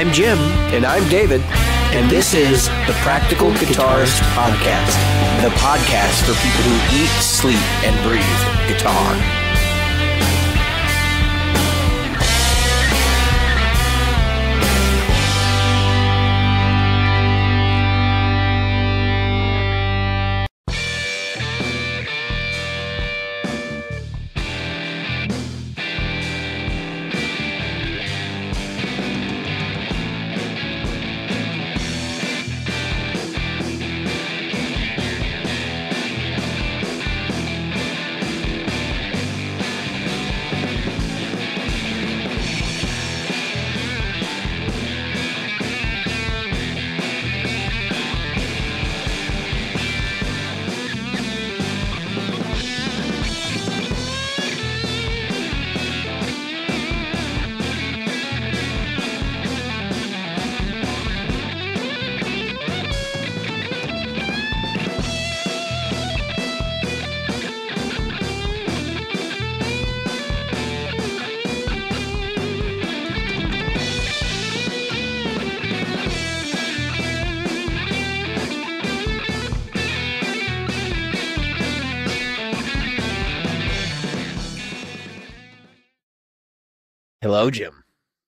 I'm Jim. And I'm David. And this is the Practical Guitarist Podcast, the podcast for people who eat, sleep, and breathe guitar. Hello, Jim.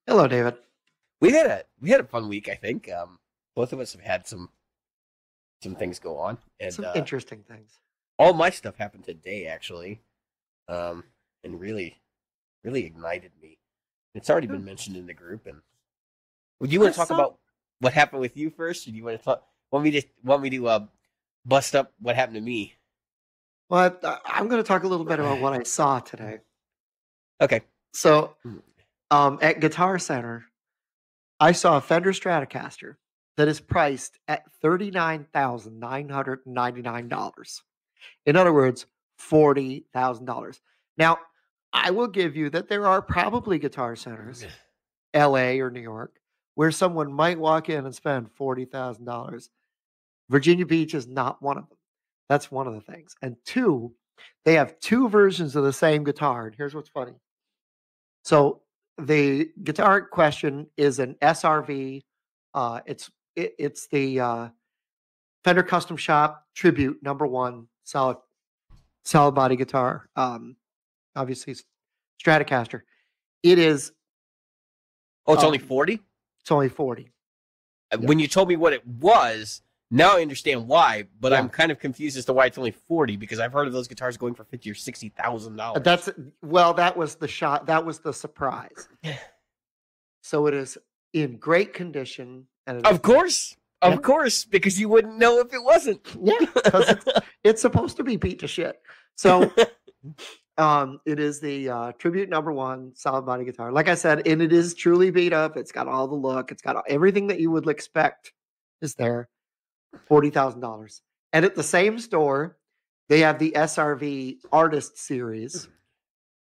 Hello, David. We had a we had a fun week. I think um, both of us have had some some things go on, and Some uh, interesting things. all my stuff happened today actually, um, and really, really ignited me. It's already been mentioned in the group, and would you want to talk saw- about what happened with you first, or do you want to talk? Want me to want me to uh, bust up what happened to me? Well, I, I'm going to talk a little bit about what I saw today. Okay, So, Hmm. Um, at Guitar Center, I saw a Fender Stratocaster that is priced at $39,999. In other words, $40,000. Now, I will give you that there are probably guitar centers, LA or New York, where someone might walk in and spend $40,000. Virginia Beach is not one of them. That's one of the things. And two, they have two versions of the same guitar. And here's what's funny. So the guitar in question is an SRV. Uh, it's it, it's the uh, Fender Custom Shop Tribute Number One solid solid body guitar. Um, obviously Stratocaster. It is. oh, it's Um, only forty. It's only forty. When you told me what it was, now I understand why. But Yeah. I'm kind of confused as to why it's only forty because I've heard of those guitars going for fifty or sixty thousand dollars. That's well. That was the shot. That was the surprise. So it is in great condition. And Of course. Of course, because you wouldn't know if it wasn't. yeah, 'cause it's, it's supposed to be beat to shit. So um it is the uh tribute number one solid body guitar. Like I said, and it is truly beat up. It's got all the look, it's got all- everything that you would expect is there. Forty thousand dollars. And at the same store, they have the SRV artist series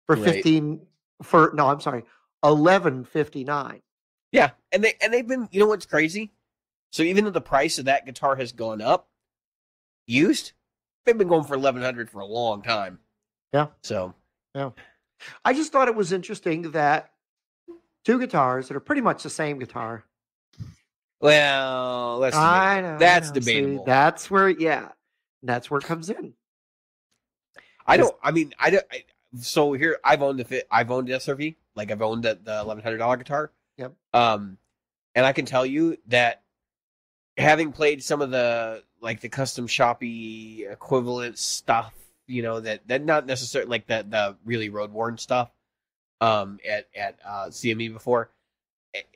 for Right. 15 for no, I'm sorry, eleven fifty nine. yeah, and they and they've been. You know what's crazy? So even though the price of that guitar has gone up, used, they've been going for eleven hundred for a long time. Yeah. So yeah. I just thought it was interesting that two guitars that are pretty much the same guitar well, that's I know. I That's know. See, debatable. that's where, yeah, that's where it comes in. I don't. I mean, I don't. I, so here, I've owned the fit. I've owned the SRV. Like I've owned the, the eleven hundred dollar guitar. Yep. Um, and I can tell you that having played some of the like the custom shoppy equivalent stuff, you know that that not necessarily like the the really road worn stuff. Um, at at uh, CME before, it,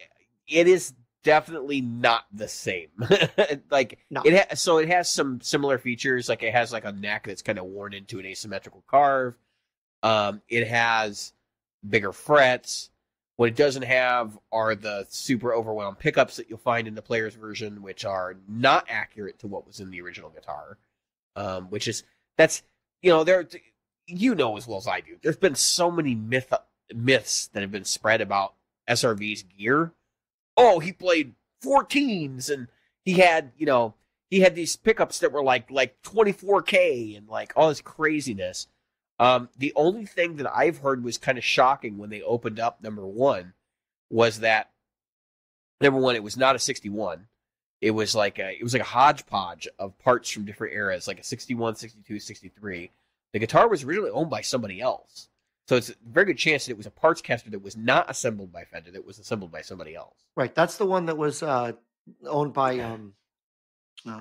it is definitely not the same. like No. it ha- so it has some similar features. Like it has like a neck that's kind of worn into an asymmetrical carve. Um, it has bigger frets. What it doesn't have are the super overwhelmed pickups that you'll find in the player's version, which are not accurate to what was in the original guitar. Um, which is that's you know there you know as well as I do. There's been so many myth myths that have been spread about SRV's gear. Oh, he played 14s and he had you know he had these pickups that were like like 24k and like all this craziness. Um, the only thing that I've heard was kind of shocking when they opened up number one was that number one, it was not a 61. It was like a, it was like a hodgepodge of parts from different eras, like a 61, 62, 63. The guitar was originally owned by somebody else. So it's a very good chance that it was a parts caster that was not assembled by Fender, that was assembled by somebody else. Right. That's the one that was uh, owned by um, uh,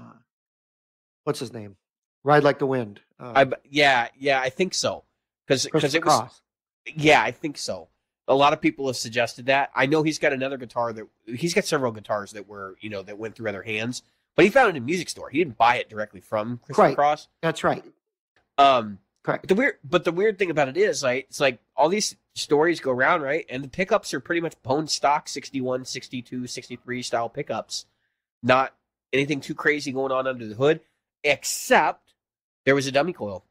what's his name? Ride like the wind. Uh, I, yeah, yeah, I think so. Because because it was Cross. Yeah, I think so. A lot of people have suggested that. I know he's got another guitar that he's got several guitars that were, you know, that went through other hands, but he found it in a music store. He didn't buy it directly from Christopher Right. Cross. That's right. Um, Correct. the weird, but the weird thing about it is, like, it's like all these stories go around, right? And the pickups are pretty much bone stock 61, 62, 63 style pickups. Not anything too crazy going on under the hood, except there was a dummy coil.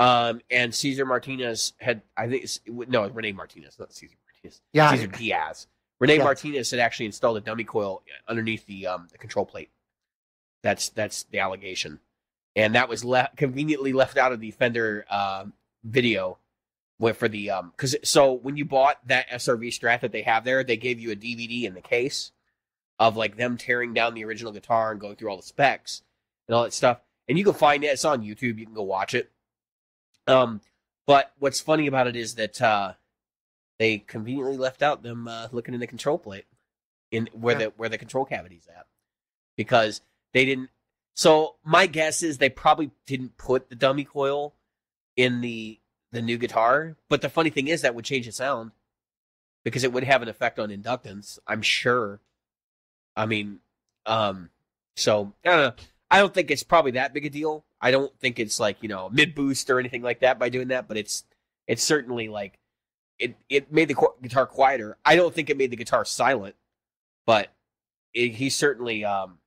Um, and Cesar Martinez had, I think, no, Rene Martinez, not Cesar Martinez. Yeah. Cesar Diaz. Rene Yeah. Martinez had actually installed a dummy coil underneath the um the control plate. That's that's the allegation, and that was left conveniently left out of the Fender um video. Went for the um because so when you bought that SRV Strat that they have there, they gave you a DVD in the case of like them tearing down the original guitar and going through all the specs and all that stuff. And you can find it. It's on YouTube. You can go watch it. Um, but what's funny about it is that uh, they conveniently left out them uh, looking in the control plate in where Yeah. the where the control cavity's at because they didn't. So my guess is they probably didn't put the dummy coil in the the new guitar. But the funny thing is that would change the sound because it would have an effect on inductance. I'm sure. I mean, um, so I don't know. I don't think it's probably that big a deal. I don't think it's like you know mid boost or anything like that by doing that. But it's it's certainly like it it made the guitar quieter. I don't think it made the guitar silent, but it, he certainly um.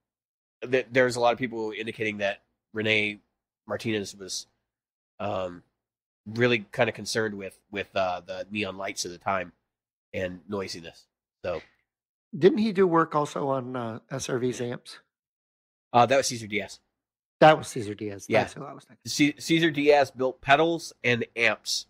Th- there's a lot of people indicating that Rene Martinez was um really kind of concerned with with uh, the neon lights of the time and noisiness. So Didn't he do work also on uh, SRV's amps? uh, that was Cesar Diaz. That was Cesar Diaz. Yeah. That's who I was thinking. C- Cesar Diaz built pedals and amps,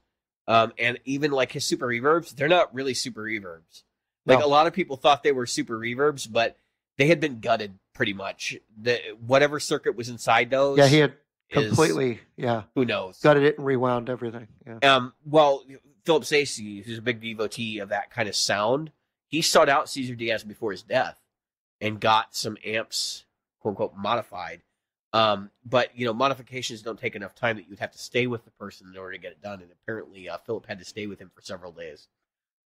um, and even like his super reverbs. They're not really super reverbs. Like No. a lot of people thought they were super reverbs, but they had been gutted pretty much. The whatever circuit was inside those. Yeah, he had is- completely, yeah, Who knows? gutted it and rewound everything. Yeah. Um, well, Philip Sayce, who's a big devotee of that kind of sound, he sought out Cesar Diaz before his death and got some amps, quote unquote, modified. Um, but you know, modifications don't take enough time that you'd have to stay with the person in order to get it done. And apparently, uh, Philip had to stay with him for several days.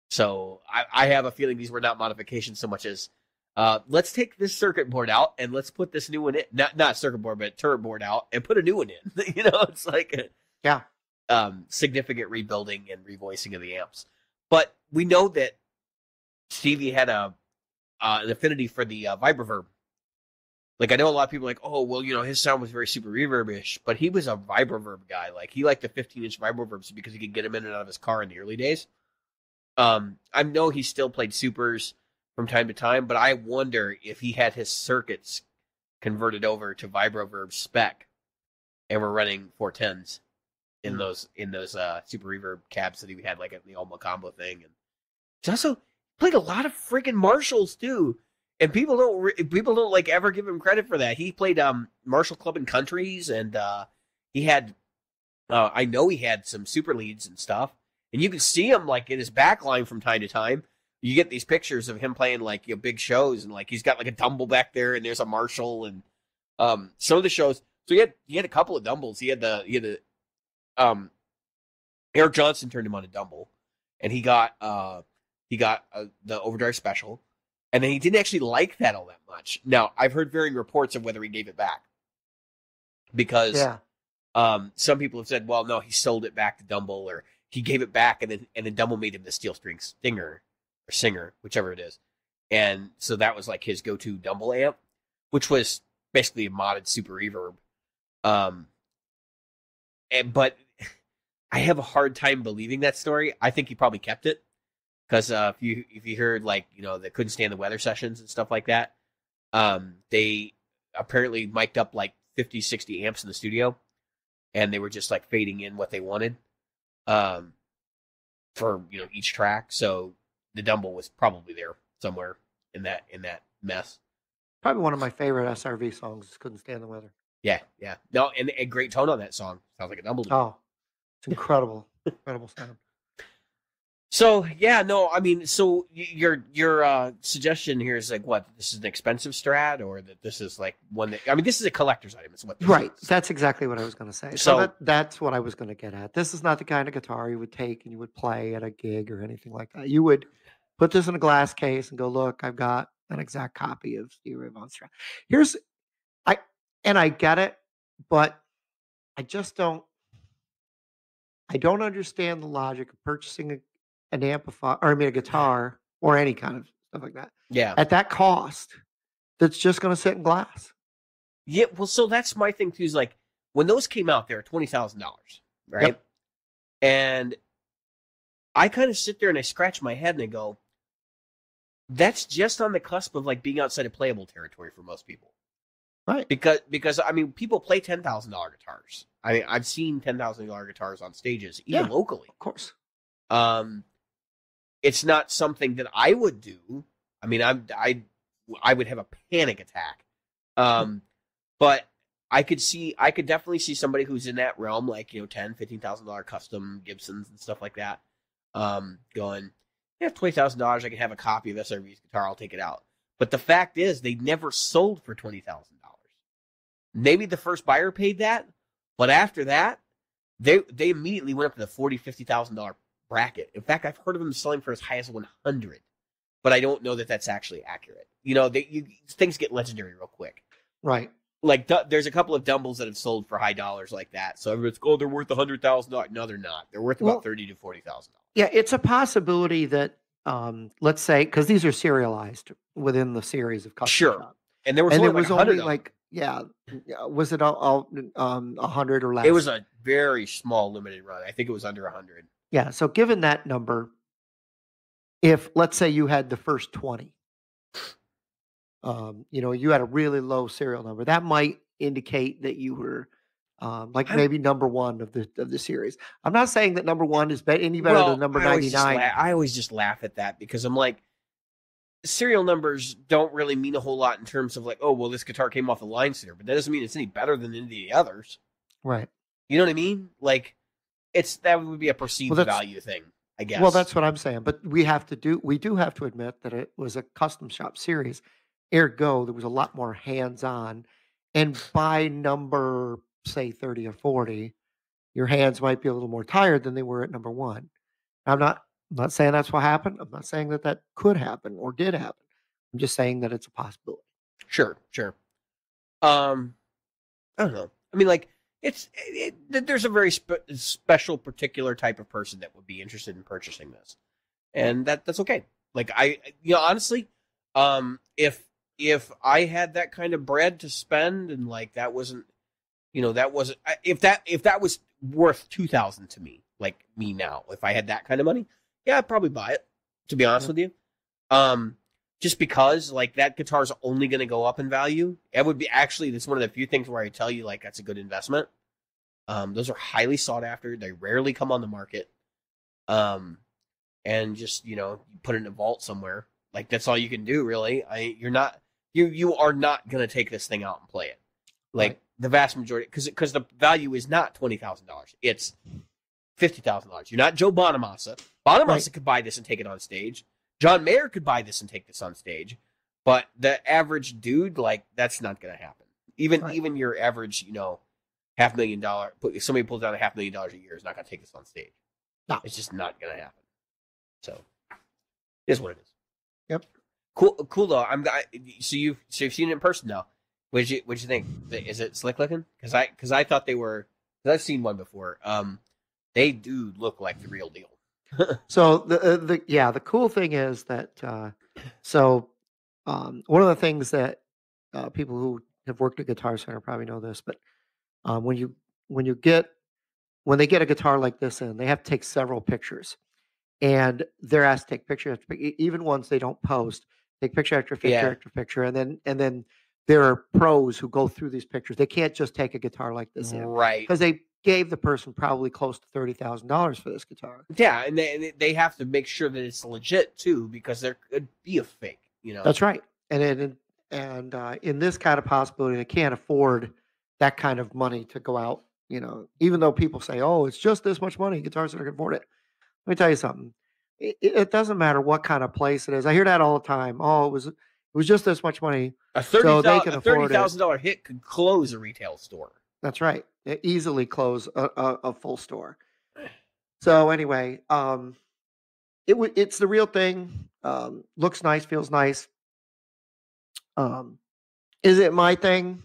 So I, I have a feeling these were not modifications so much as uh, let's take this circuit board out and let's put this new one in. Not not circuit board, but turret board out and put a new one in. you know, it's like a, Yeah. um, significant rebuilding and revoicing of the amps. But we know that Stevie had a uh, an affinity for the uh, vibroverb. Like I know a lot of people are like, oh well, you know, his sound was very super reverb-ish, but he was a vibroverb guy. Like he liked the 15 inch vibroverbs because he could get them in and out of his car in the early days. Um, I know he still played supers from time to time, but I wonder if he had his circuits converted over to vibroverb spec and we're running 410s in Hmm. those in those uh super reverb cabs that he had like at the Alma combo thing. And he also played a lot of freaking Marshalls too. And people don't re- people don't like ever give him credit for that. He played um Marshall Club and Countries and uh he had uh I know he had some super leads and stuff. And you can see him like in his back line from time to time you get these pictures of him playing like you know big shows and like he's got like a dumble back there and there's a Marshall and um some of the shows so he had he had a couple of dumbles. He had the he had the um Eric Johnson turned him on a dumble and he got uh he got uh, the overdrive special and then he didn't actually like that all that much. Now i've heard varying reports of whether he gave it back because Yeah. um some people have said well no he sold it back to dumble or he gave it back and then and then dumble made him the steel string stinger or singer whichever it is and so that was like his go-to dumble amp which was basically a modded super reverb um and, but I have a hard time believing that story. I think he probably kept it because uh, if you if you heard like you know they couldn't stand the weather sessions and stuff like that, um, they apparently mic'd up like 50, 60 amps in the studio, and they were just like fading in what they wanted, um, for you know each track. So the Dumble was probably there somewhere in that in that mess. Probably one of my favorite SRV songs. Couldn't stand the weather. Yeah, yeah. No, and a great tone on that song. Sounds like a Dumble. Oh, it's incredible, incredible sound. So yeah, no, I mean, so your your uh, suggestion here is like what? This is an expensive Strat, or that this is like one that I mean, this is a collector's item. It's what this Right. is. That's exactly what I was going to say. So, So- that, that's what I was going to get at. This is not the kind of guitar you would take and you would play at a gig or anything like that. You would put this in a glass case and go, look, I've got an exact copy of Stevie Ray Strat. Here's, I, and I get it, but I just don't, I don't understand the logic of purchasing a, an amplifier, or I mean a guitar or any kind of stuff like that Yeah, at that cost that's just going to sit in glass. yeah. Well, so that's my thing too. Is like when those came out, they were twenty thousand dollars, right? Yep. And I kind of sit there and I scratch my head and I go, that's just on the cusp of like being outside of playable territory for most people. Right. because because I mean people play ten thousand dollar guitars. I mean I've seen ten thousand dollar guitars on stages even Yeah. locally. Of course. Um, it's not something that I would do. I mean I'm I I would have a panic attack. Um, but I could see I could definitely see somebody who's in that realm, like you know ten fifteen thousand dollar custom Gibsons and stuff like that. Um, going yeah twenty thousand dollars I can have a copy of SRV's guitar. I'll take it out. But the fact is, they never sold for twenty thousand dollars. Maybe the first buyer paid that, but after that, they they immediately went up to the forty fifty thousand dollar bracket. In fact, I've heard of them selling for as high as one hundred, but I don't know that that's actually accurate. You know, they you, things get legendary real quick. Right. Like there's a couple of Dumbles that have sold for high dollars like that. So everyone's oh they're worth a hundred thousand dollars. No, they're not. They're worth about Well- thirty to forty thousand dollars. Yeah, it's a possibility that, um, let's say, because these are serialized within the series of custom Sure. shop. And there was and only it like was 100 only like, yeah, yeah, was it all, all um, a hundred or less? it was a very small limited run. I think it was under a hundred. yeah. So given that number, if let's say you had the first twenty, um, you know, you had a really low serial number, that might indicate that you were. Um, like I'm- maybe number one of the of the series. I'm not saying that number one is any better Well, than number I ninety nine. la- I always just laugh at that because I'm like, serial numbers don't really mean a whole lot in terms of like, oh, well, this guitar came off the line center, but that doesn't mean it's any better than any of the others. Right. You know what I mean? Like, it's that would be a perceived that's- value thing, I guess. Well, that's what I'm saying. But we have to do we do have to admit that it was a custom shop series. Ergo, there was a lot more hands on. And by number, say 30 or 40, your hands might be a little more tired than they were at number one. I'm not I'm not saying that's what happened. I'm not saying that that could happen or did happen. I'm just saying that it's a possibility. Sure, sure. Um, I don't know. I mean, like, it's it, it, there's a very spe- special, particular type of person that would be interested in purchasing this, and that that's okay. Like, I, you know, honestly, um, if if I had that kind of bread to spend, and like that wasn't, you know, that wasn't if that if that was worth two thousand to me, like me now, if I had that kind of money, yeah, I'd probably buy it. To be honest Yeah. with you, um, just because like that guitar's only going to go up in value. It would be actually that's one of the few things where I tell you like that's a good investment. Um, those are highly sought after. They rarely come on the market. Um, and just you know you put it in a vault somewhere. Like that's all you can do really. I you're not you you are not going to take this thing out and play it. Like Right. The vast majority because because the value is not twenty thousand dollars. It's fifty thousand dollars. You're not Joe Bonamassa. Bonamassa Right. could buy this and take it on stage. John Mayer could buy this and take this on stage, but the average dude, like, that's not going to happen. Even Right. even your average, you know, half million dollar, if somebody pulls down a half million dollars a year, is not going to take this on stage. No. it's just not going to happen. So, it is what it is. Yep. Cool, cool though. I'm. I, so you so you've seen it in person now. What'd you What'd you think? Is it slick looking? Because I because I thought they were. Cause I've seen one before. Um, they do look like the real deal. So the uh, the yeah, the cool thing is that uh, so um, one of the things that uh, people who have worked at Guitar Center probably know this, but um, when you when you get when they get a guitar like this in, they have to take several pictures, and they're asked to take picture after even ones they don't post, take picture after picture Yeah. after picture, and then and then there are pros who go through these pictures. They can't just take a guitar like this in Right. because they gave the person probably close to thirty thousand dollars for this guitar. Yeah, and they they have to make sure that it's legit too, because there could be a fake. You know, That's right. And and and uh, in this kind of possibility, they can't afford that kind of money to go out. You know, even though people say, "Oh, it's just this much money, guitars that can afford it." Let me tell you something. It it doesn't matter what kind of place it is. I hear that all the time. Oh, it was it was just this much money. a thirty so they thousand can a afford thirty it. thousand dollar hit could close a retail store. That's right. It easily close a, a, a full store. So anyway, um, it w- it's the real thing. Um, looks nice, feels nice. Um, is it my thing?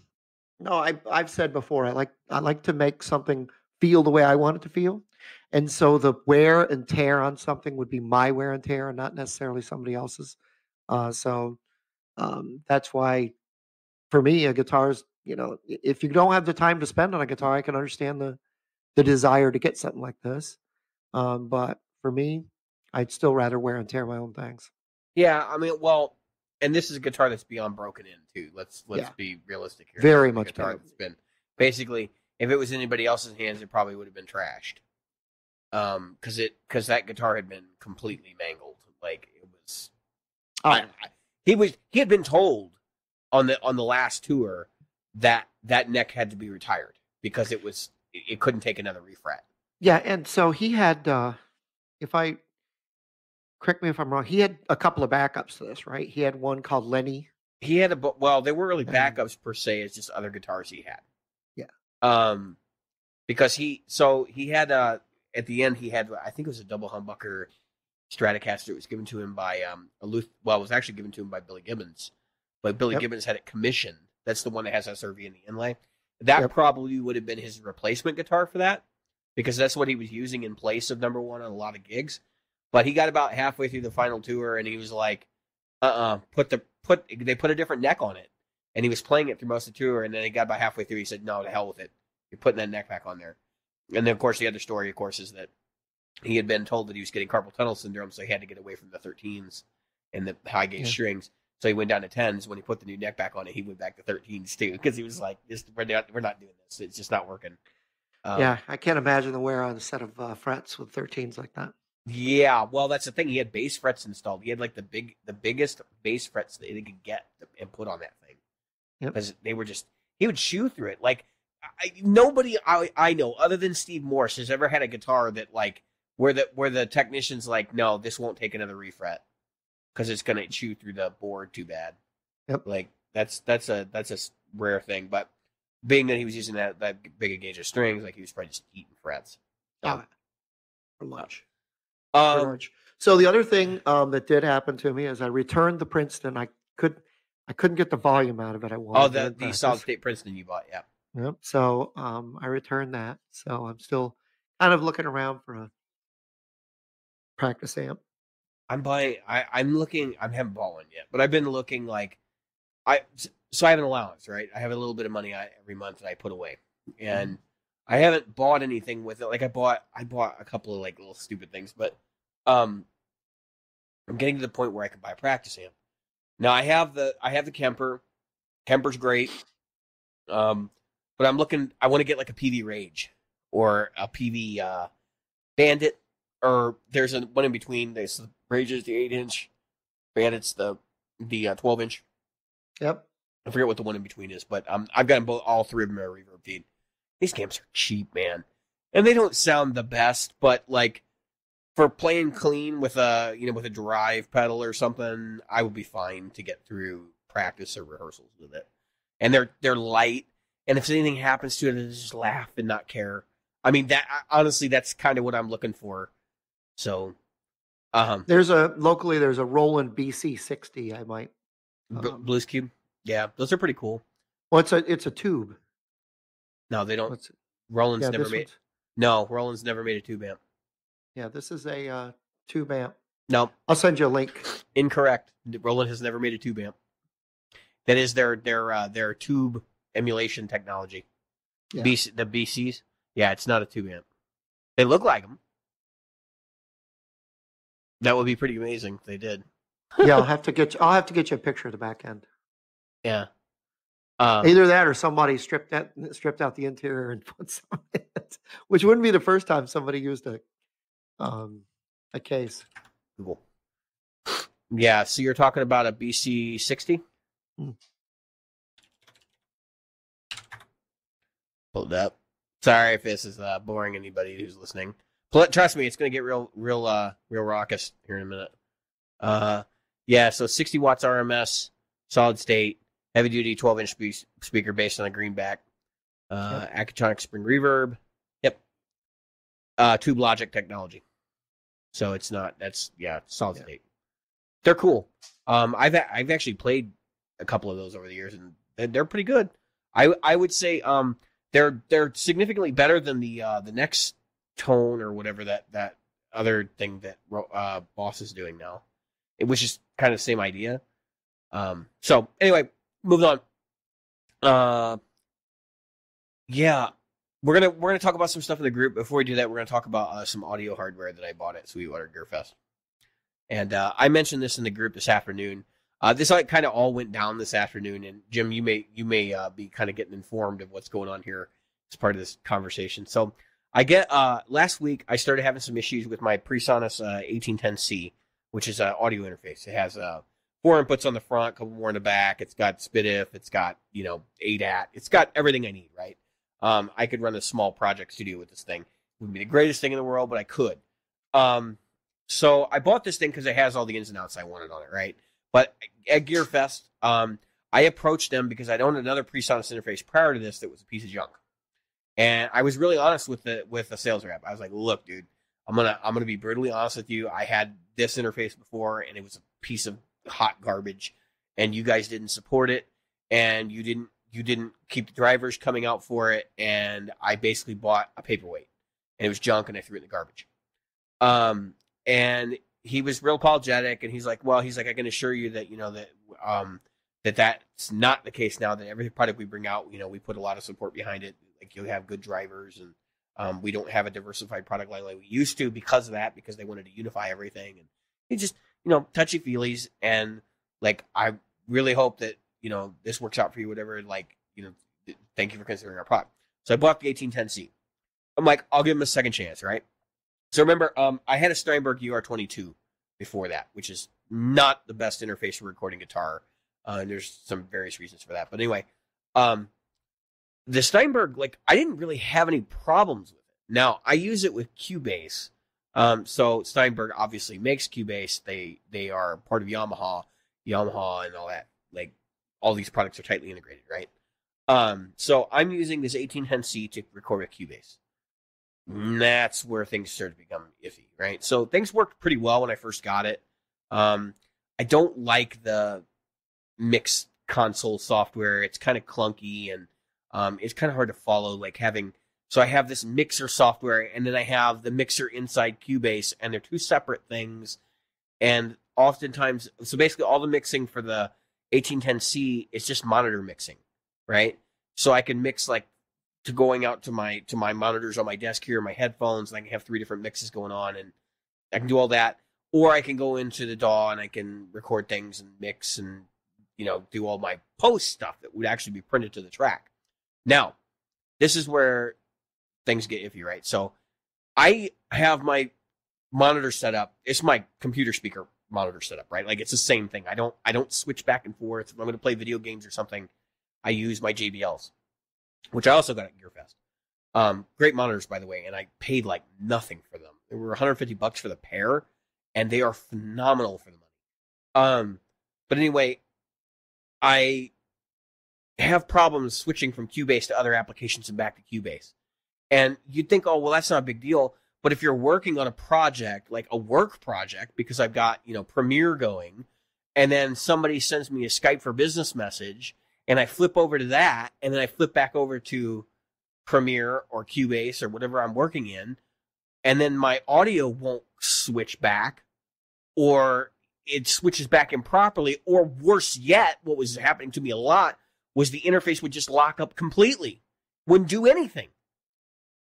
No, I I've said before. I like I like to make something feel the way I want it to feel, and so the wear and tear on something would be my wear and tear, and not necessarily somebody else's. Uh, so um, that's why, for me, a guitar's you know, if you don't have the time to spend on a guitar, I can understand the the desire to get something like this. Um, but for me, I'd still rather wear and tear my own things. Yeah, I mean, well, and this is a guitar that's beyond broken in too. Let's let's Yeah. be realistic here. Very much guitar that's been basically. If it was anybody else's hands, it probably would have been trashed. Um, because it because that guitar had been completely mangled. Like it was. I, I- he was he had been told on the on the last tour that that neck had to be retired because it was it, couldn't take another refret. Yeah, and so he had, uh, if I correct me if I'm wrong, he had a couple of backups to this, right? He had one called Lenny. He had a well, they weren't really backups per se. It's just other guitars he had. Yeah. Um, because he so he had uh at the end he had I think it was a double humbucker Stratocaster. It was given to him by um a Luth- well, it was actually given to him by Billy Gibbons, but Billy Yep. Gibbons had it commissioned. That's the one that has SRV in the inlay. That Yep. probably would have been his replacement guitar for that because that's what he was using in place of number one on a lot of gigs. But he got about halfway through the final tour and he was like, "Uh, uh put the put they put a different neck on it." And he was playing it through most of the tour, and then he got about halfway through. He said, "No, to hell with it. You're putting that neck back on there." And then, of course, the other story, of course, is that he had been told that he was getting carpal tunnel syndrome, so he had to get away from the 13s and the high gauge Yeah. strings. So he went down to 10s. When he put the new neck back on it, he went back to 13s too, because he was like, this, "We're not, we're not doing this. It's just not working." Um, yeah, I can't imagine the wear on a set of uh, frets with 13s like that. Yeah, well, that's the thing. He had bass frets installed. He had like the big, the biggest bass frets that they could get and put on that thing. Yep. Because they were just, he would chew through it. Like I, nobody I, I know other than Steve Morse has ever had a guitar that like where the where the technician's like, no, this won't take another refret because it's gonna chew through the board too bad. Yep. Like that's that's a that's a rare thing, but being that he was using that that big a gauge of strings, like he was probably just eating frets. Oh, for lunch. for Um, lunch. So the other thing um, that did happen to me is I returned the Princeton. I could I couldn't get the volume out of it. I wanted oh, the the solid state Princeton you bought, yeah. Yep. So um, I returned that. So I'm still kind of looking around for a practice amp. I'm buying. I, I'm looking. I haven't bought one yet, but I've been looking like I. So I have an allowance, right? I have a little bit of money I, every month that I put away, and I haven't bought anything with it. Like I bought, I bought a couple of like little stupid things, but um, I'm getting to the point where I can buy a practice amp. Now I have the I have the Kemper. Kemper's great, um, but I'm looking. I want to get like a PV Rage or a PV uh, Bandit or there's a one in between. There's the Rage is the eight inch, Bandit's the the uh, twelve inch. Yep. I forget what the one in between is, but um, I've gotten both. All three of them are reverb feed. These amps are cheap, man, and they don't sound the best, but like for playing clean with a you know with a drive pedal or something, I would be fine to get through practice or rehearsals with it. And they're they're light, and if anything happens to it, I just laugh and not care. I mean that honestly, that's kind of what I'm looking for. So, um, There's a locally. There's a Roland BC 60. I might. Um, Blues Cube, yeah, those are pretty cool. Well, it's a it's a tube. No, they don't. What's? Roland's Yeah, never made. one's- No, Roland's never made a tube amp. yeah. This is a uh, tube amp. No, I'll send you a link. incorrect. Roland has never made a tube amp. That is their their uh, their tube emulation technology. Yeah. BC, the BCs. Yeah, it's not a tube amp. They look like them. That would be pretty amazing if they did. Yeah, I'll have to get. You, I'll have to get you a picture of the back end. Yeah. Um, Either that or somebody stripped that stripped out the interior and put some in it, which wouldn't be the first time somebody used a um a case. Google. Yeah, so you're talking about a BC sixty. Hmm. Pulled up. Sorry if this is uh, boring anybody who's listening. Trust me, it's gonna get real, real, uh, real raucous here in a minute. Uh, yeah, so 60 watts RMS, solid state, heavy duty 12 inch spe- speaker based on a greenback, uh, Accutronic spring reverb. Yep. Uh, Tube Logic technology. So it's not. That's yeah, solid Yeah. state. They're cool. Um, I've I've actually played a couple of those over the years, and they're- they're pretty good. I I would say um they're they're significantly better than the uh the next tone or whatever that that other thing that uh Boss is doing now. It was just kind of the same idea. Um. So anyway, moving on. Uh. Yeah, we're gonna we're gonna talk about some stuff in the group. Before we do that, we're gonna talk about uh, some audio hardware that I bought at Sweetwater Gear Fest. And uh, I mentioned this in the group this afternoon. Uh, this like, kind of all went down this afternoon, and Jim, you may you may uh, be kind of getting informed of what's going on here as part of this conversation. So I get uh, last week I started having some issues with my PreSonus uh, 1810C, which is an audio interface. It has uh, four inputs on the front, a couple more in the back. It's got SPDIF, it's got you know ADAT, it's got everything I need. Right? Um, I could run a small project studio with this thing. It would be the greatest thing in the world, but I could. Um, so I bought this thing because it has all the ins and outs I wanted on it, right? But at GearFest, um, I approached them because I'd owned another PreSonus interface prior to this that was a piece of junk, and I was really honest with the with the sales rep. I was like, "Look, dude, I'm gonna I'm gonna be brutally honest with you. I had this interface before, and it was a piece of hot garbage, and you guys didn't support it, and you didn't you didn't keep the drivers coming out for it, and I basically bought a paperweight, and it was junk, and I threw it in the garbage. Um, and he was real apologetic, and he's like, "Well, he's like, I can assure you that you know that um that that's not the case now. That every product we bring out, you know, we put a lot of support behind it. Like you have good drivers, and um, we don't have a diversified product line like we used to because of that, because they wanted to unify everything, and he just you know touchy feelies, and like I really hope that you know this works out for you, whatever. Like you know, th- thank you for considering our product. So I bought the 1810C. I'm like, I'll give him a second chance, right? So remember, um, I had a Steinberg UR22 before that, which is not the best interface for recording guitar. Uh, and there's some various reasons for that. But anyway, um, the Steinberg, like, I didn't really have any problems with it. Now, I use it with Cubase. Um, so Steinberg obviously makes Cubase. They they are part of Yamaha, Yamaha, and all that. Like, all these products are tightly integrated, right? Um, so I'm using this 1810C to record with Cubase. And That's where things started to become iffy, right? So things worked pretty well when I first got it. Um, I don't like the mix console software. It's kind of clunky and um, it's kind of hard to follow. Like having so I have this mixer software and then I have the mixer inside Cubase, and they're two separate things. And oftentimes, so basically, all the mixing for the 1810C is just monitor mixing, right? So I can mix like to going out to my to my monitors on my desk here, my headphones, and I can have three different mixes going on, and I can do all that. Or I can go into the DAW and I can record things and mix and you know do all my post stuff that would actually be printed to the track. Now, this is where things get iffy, right? So I have my monitor set up. It's my computer speaker monitor set up, right? Like it's the same thing. I don't I don't switch back and forth. If I'm going to play video games or something, I use my JBLs, which I also got at GearFest. Um, great monitors, by the way, and I paid like nothing for them. They were 150 bucks for the pair, and they are phenomenal for the money. Um, but anyway, I have problems switching from Cubase to other applications and back to Cubase. And you'd think, oh, well, that's not a big deal. But if you're working on a project, like a work project, because I've got, you know, Premiere going, and then somebody sends me a Skype for business message, and I flip over to that, and then I flip back over to Premiere or Cubase or whatever I'm working in, and then my audio won't switch back, or it switches back improperly, or worse yet, what was happening to me a lot was the interface would just lock up completely, wouldn't do anything.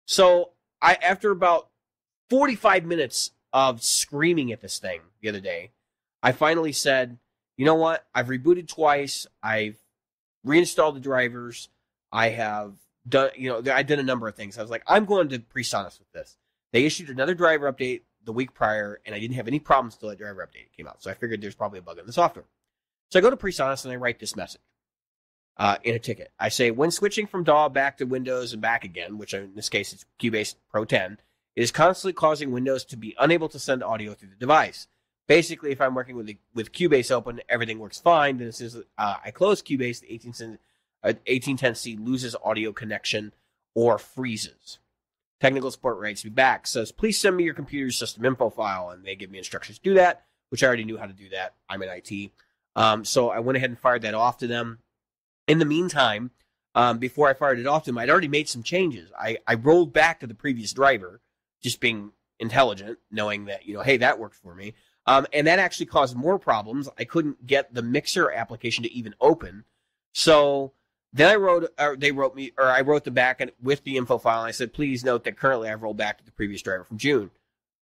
So I, after about 45 minutes of screaming at this thing the other day, I finally said, you know what? I've rebooted twice. I've reinstalled the drivers. I have done, you know, I did a number of things. I was like, I'm going to PreSonus with this. They issued another driver update the week prior, and I didn't have any problems until that driver update came out. So I figured there's probably a bug in the software. So I go to PreSonus and I write this message uh, in a ticket. I say, when switching from DAW back to Windows and back again, which in this case is Cubase Pro 10, it is constantly causing Windows to be unable to send audio through the device. Basically, if I'm working with the, with Cubase open, everything works fine. Then as soon as uh, I close Cubase, the 18, uh, 1810C loses audio connection or freezes. Technical support writes me back, says, please send me your computer's system info file. And they give me instructions to do that, which I already knew how to do that. I'm in IT. Um, so I went ahead and fired that off to them. In the meantime, um, before I fired it off to them, I'd already made some changes. I, I rolled back to the previous driver, just being intelligent, knowing that, you know, hey, that worked for me. Um, and that actually caused more problems. I couldn't get the mixer application to even open. So then I wrote, or they wrote me, or I wrote them back with the info file. And I said, please note that currently I've rolled back to the previous driver from June.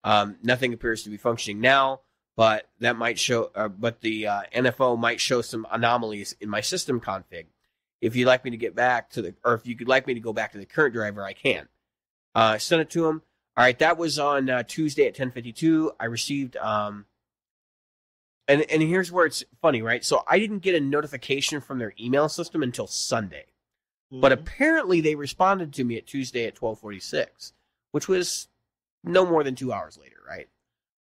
Um, nothing appears to be functioning now, but that might show, uh, but the uh, NFO might show some anomalies in my system config. If you'd like me to get back to the, or if you could like me to go back to the current driver, I can. Uh, send it to him. All right, that was on uh, Tuesday at 10:52. I received um, and and here's where it's funny, right? So I didn't get a notification from their email system until Sunday. Mm-hmm. But apparently they responded to me at Tuesday at 12:46, which was no more than 2 hours later, right?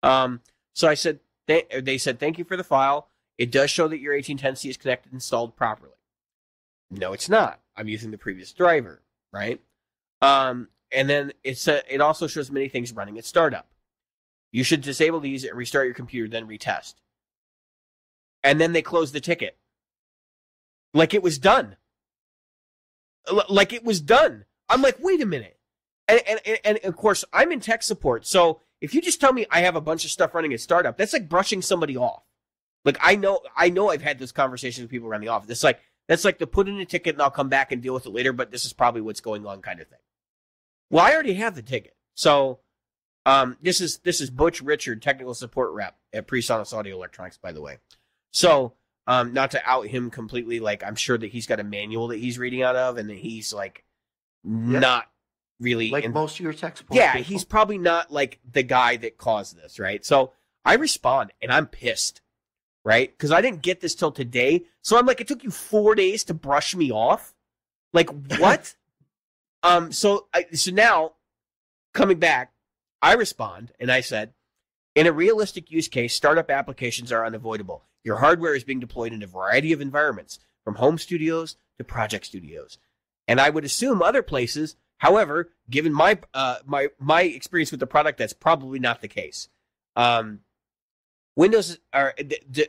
Um so I said they, they said thank you for the file. It does show that your 1810C is connected and installed properly. No, it's not. I'm using the previous driver, right? Um and then it's a, it also shows many things running at startup. You should disable these and restart your computer, then retest and then they close the ticket. Like it was done. L- like it was done. I'm like, wait a minute. And, and, and, of course, I'm in tech support. So if you just tell me I have a bunch of stuff running at startup, that's like brushing somebody off. Like I know, I know I've had this conversation with people around the office. It's like, that's like to put in a ticket and I'll come back and deal with it later, but this is probably what's going on kind of thing. Well, I already have the ticket. So, um, this is, this is Butch Richard, technical support rep at PreSonus Audio Electronics, by the way. So, um, not to out him completely, like I'm sure that he's got a manual that he's reading out of, and that he's like not really like in, most of your textbooks. Yeah, people. he's probably not like the guy that caused this, right? So I respond, and I'm pissed, right? Because I didn't get this till today. So I'm like, it took you four days to brush me off. Like what? um. So I, so now coming back, I respond, and I said, in a realistic use case, startup applications are unavoidable. Your hardware is being deployed in a variety of environments, from home studios to project studios. And I would assume other places. However, given my uh, my my experience with the product, that's probably not the case. Um, Windows are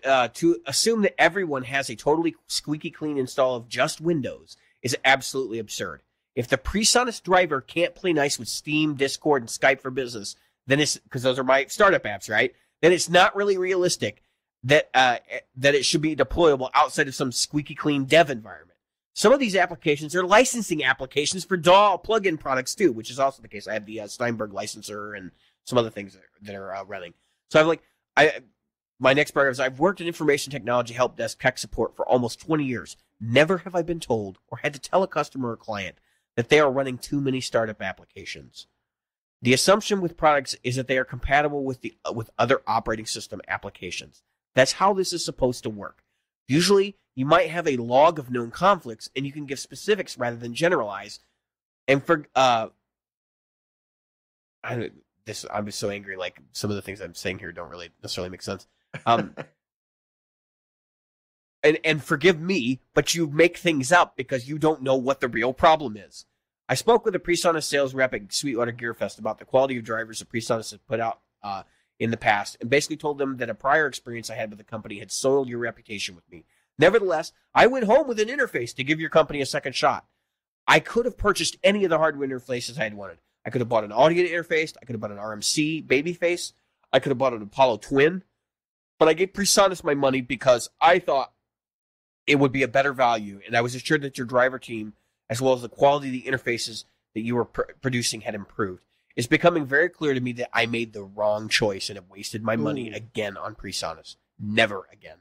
uh, to assume that everyone has a totally squeaky clean install of just Windows is absolutely absurd. If the PreSonus driver can't play nice with Steam, Discord, and Skype for Business, then it's because those are my startup apps, right? Then it's not really realistic that uh, that it should be deployable outside of some squeaky clean dev environment. Some of these applications are licensing applications for DAW plugin products too, which is also the case. I have the uh, Steinberg licenser and some other things that are, that are uh, running. So I've like I my next paragraph is I've worked in information technology help desk tech support for almost 20 years. Never have I been told or had to tell a customer or client that they are running too many startup applications. The assumption with products is that they are compatible with the uh, with other operating system applications. That's how this is supposed to work. Usually, you might have a log of known conflicts, and you can give specifics rather than generalize. And for uh, I this I'm just so angry. Like some of the things I'm saying here don't really necessarily make sense. Um, and and forgive me, but you make things up because you don't know what the real problem is. I spoke with a PreSonus sales rep at Sweetwater Gear Fest about the quality of drivers that PreSonus has put out uh, in the past and basically told them that a prior experience I had with the company had soiled your reputation with me. Nevertheless, I went home with an interface to give your company a second shot. I could have purchased any of the hardware interfaces I had wanted. I could have bought an audio interface. I could have bought an RME Babyface. I could have bought an Apollo Twin. But I gave PreSonus my money because I thought it would be a better value, and I was assured that your driver team, as well as the quality of the interfaces that you were pr- producing, had improved. It's becoming very clear to me that I made the wrong choice and have wasted my money Ooh. again on PreSonus. Never again.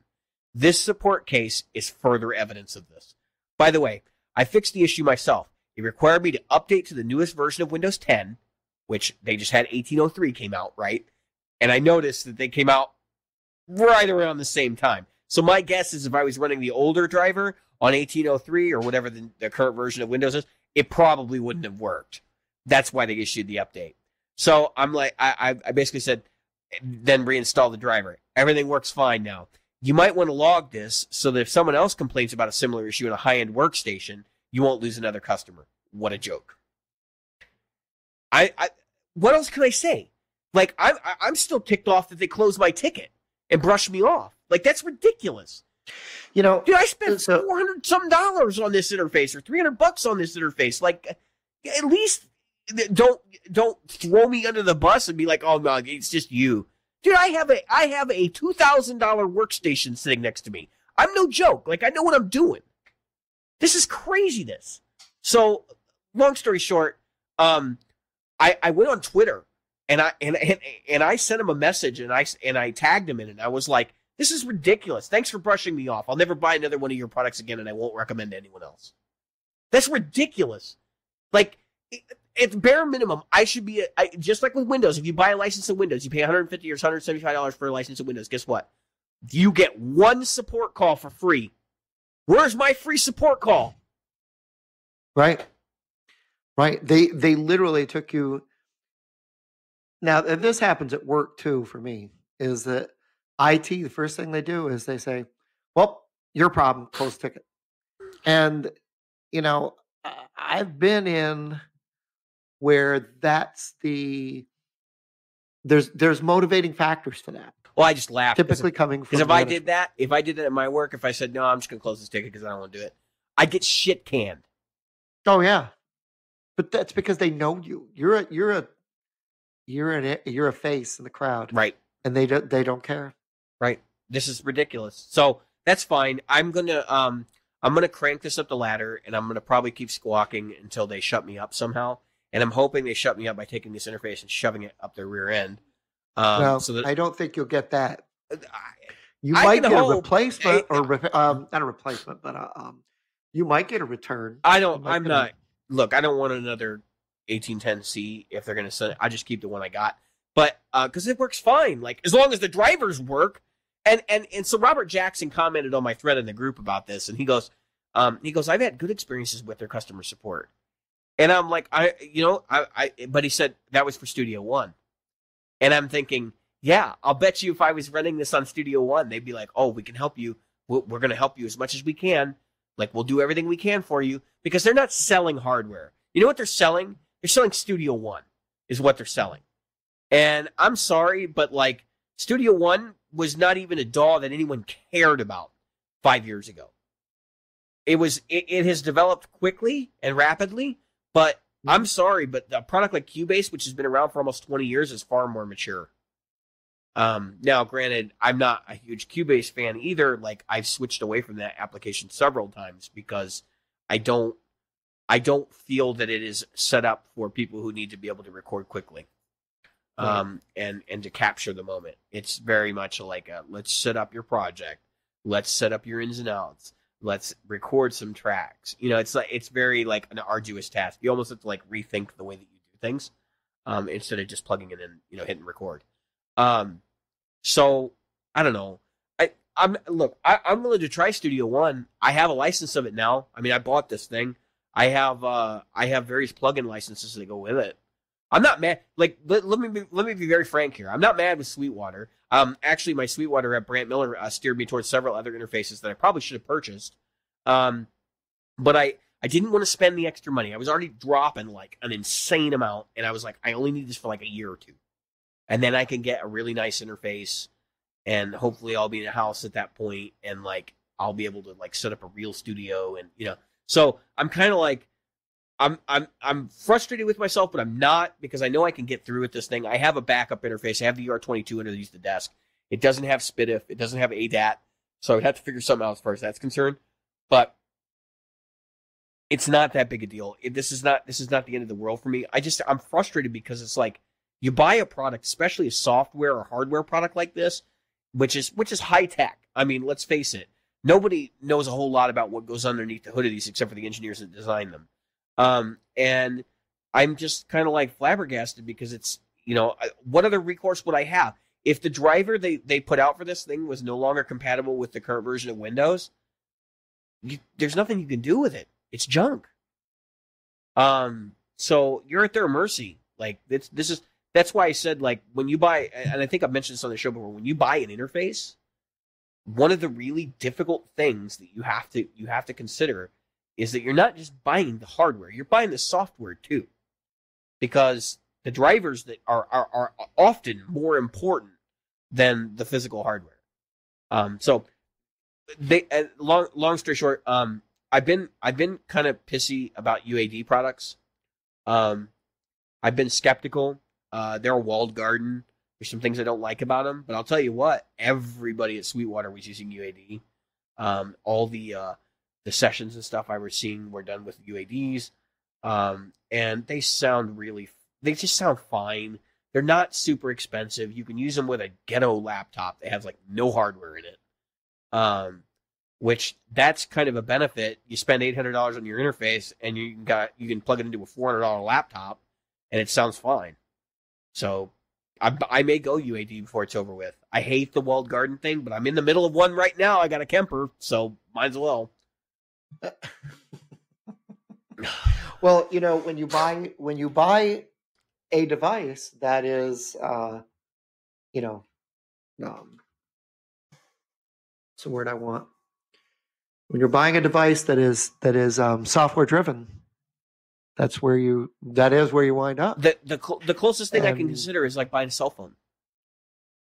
This support case is further evidence of this. By the way, I fixed the issue myself. It required me to update to the newest version of Windows 10, which they just had 1803 came out, right? and I noticed that they came out right around the same time. So my guess is if I was running the older driver on 1803 or whatever the, the current version of Windows is, it probably wouldn't have worked. That's why they issued the update. So I'm like, I, I basically said, then reinstall the driver. Everything works fine now. You might want to log this so that if someone else complains about a similar issue in a high end workstation, you won't lose another customer. What a joke. I, I what else can I say? Like I'm I'm still ticked off that they closed my ticket and brushed me off. Like that's ridiculous. You know, dude, I spent so, four hundred some dollars on this interface or three hundred bucks on this interface. Like, at least don't don't throw me under the bus and be like, oh no, it's just you, dude. I have a I have a two thousand dollar workstation sitting next to me. I'm no joke. Like I know what I'm doing. This is craziness. So, long story short, um, I I went on Twitter and I and, and and I sent him a message and I and I tagged him in it. I was like, "This is ridiculous. Thanks for brushing me off. I'll never buy another one of your products again, and I won't recommend anyone else." That's ridiculous. Like at bare minimum, I should be I, just like with Windows. If you buy a license of Windows, you pay 150 or 175 dollars for a license of Windows. Guess what? You get one support call for free. Where's my free support call? Right. Right. They they literally took you now, this happens at work too for me, is that IT, the first thing they do is they say, well, your problem, close ticket. And, you know, I've been in where that's the there's there's motivating factors to that. Well, I just laughed. Typically coming because if I did that, if I did that at my work, if I said no, I'm just gonna close this ticket because I don't want to do it, I get shit canned. Oh yeah, but that's because they know you. You're a you're a you're an you're a face in the crowd, right? And they don't they don't care, right? This is ridiculous. So that's fine. I'm gonna um I'm gonna crank this up the ladder, and I'm gonna probably keep squawking until they shut me up somehow. And I'm hoping they shut me up by taking this interface and shoving it up their rear end. Um, well, so that I don't think you'll get that. Uh, you I might get a replacement, I, or um, not a replacement, but a, um, you might get a return. I don't. I'm not. A, look, I don't want another 1810C if they're going to send it. I just keep the one I got. But because uh, it works fine, like as long as the drivers work. And and and so Robert Jackson commented on my thread in the group about this, and he goes, um, he goes, I've had good experiences with their customer support, and I'm like, I, you know, I, I, but he said that was for Studio One, and I'm thinking, yeah, I'll bet you if I was running this on Studio One, they'd be like, oh, we can help you, we're, we're going to help you as much as we can, like we'll do everything we can for you, because they're not selling hardware. You know what they're selling? They're selling Studio One, is what they're selling. And I'm sorry, but like Studio One was not even a DAW that anyone cared about five years ago. It was it, it has developed quickly and rapidly, but mm-hmm. I'm sorry, but a product like Cubase, which has been around for almost 20 years, is far more mature. Um, now, granted, I'm not a huge Cubase fan either. Like, I've switched away from that application several times because I don't I don't feel that it is set up for people who need to be able to record quickly. Um, and and to capture the moment. It's very much like a let's set up your project, let's set up your ins and outs, let's record some tracks. You know, it's like it's very like an arduous task. You almost have to like rethink the way that you do things, um, instead of just plugging it in, you know, hitting record. Um, so I don't know. I I'm look, I, I'm willing to try Studio One. I have a license of it now. I mean, I bought this thing. I have uh I have various plugin licenses that go with it. I'm not mad. Like let, let me be, let me be very frank here. I'm not mad with Sweetwater. Um, actually, my Sweetwater at Brant Miller uh, steered me towards several other interfaces that I probably should have purchased. Um, but I I didn't want to spend the extra money. I was already dropping like an insane amount, and I was like, I only need this for like a year or two, and then I can get a really nice interface, and hopefully I'll be in a house at that point, and like I'll be able to like set up a real studio, and you know so I'm kind of like, I'm I'm I'm frustrated with myself, but I'm not because I know I can get through with this thing. I have a backup interface. I have the UR22 underneath the desk. It doesn't have SPDIF. It doesn't have ADAT. So I'd have to figure something out as far as that's concerned. But it's not that big a deal. It, this is not this is not the end of the world for me. I just I'm frustrated because it's like you buy a product, especially a software or hardware product like this, which is which is high tech. I mean, let's face it nobody knows a whole lot about what goes underneath the hood of these except for the engineers that design them. Um, and I'm just kind of like flabbergasted because it's, you know, what other recourse would I have? if the driver they they put out for this thing was no longer compatible with the current version of Windows, you, there's nothing you can do with it. It's junk. Um, so you're at their mercy. Like this, this is that's why I said like when you buy, and I think I've mentioned this on the show before. When you buy an interface, one of the really difficult things that you have to you have to consider is that you're not just buying the hardware, you're buying the software too, because the drivers that are are, are often more important than the physical hardware. Um, so they uh, long long story short, um, I've been I've been kind of pissy about UAD products. Um, I've been skeptical. Uh, they're a walled garden. There's some things I don't like about them, but I'll tell you what: everybody at Sweetwater was using UAD. Um, all the uh, the sessions and stuff I was seeing were done with UADs, um, and they sound really. They just sound fine. They're not super expensive. You can use them with a ghetto laptop that has like no hardware in it. Um, which that's kind of a benefit. You spend eight hundred dollars on your interface, and you got you can plug it into a four hundred dollar laptop, and it sounds fine. So I, I may go UAD before it's over with. I hate the walled garden thing, but I'm in the middle of one right now. I got a Kemper, so might as well. well, you know, when you buy when you buy a device that is, uh, you know, um, what's the word I want? When you're buying a device that is that is um, software driven, that's where you that is where you wind up. The the cl- the closest thing I can consider is like buying a cell phone.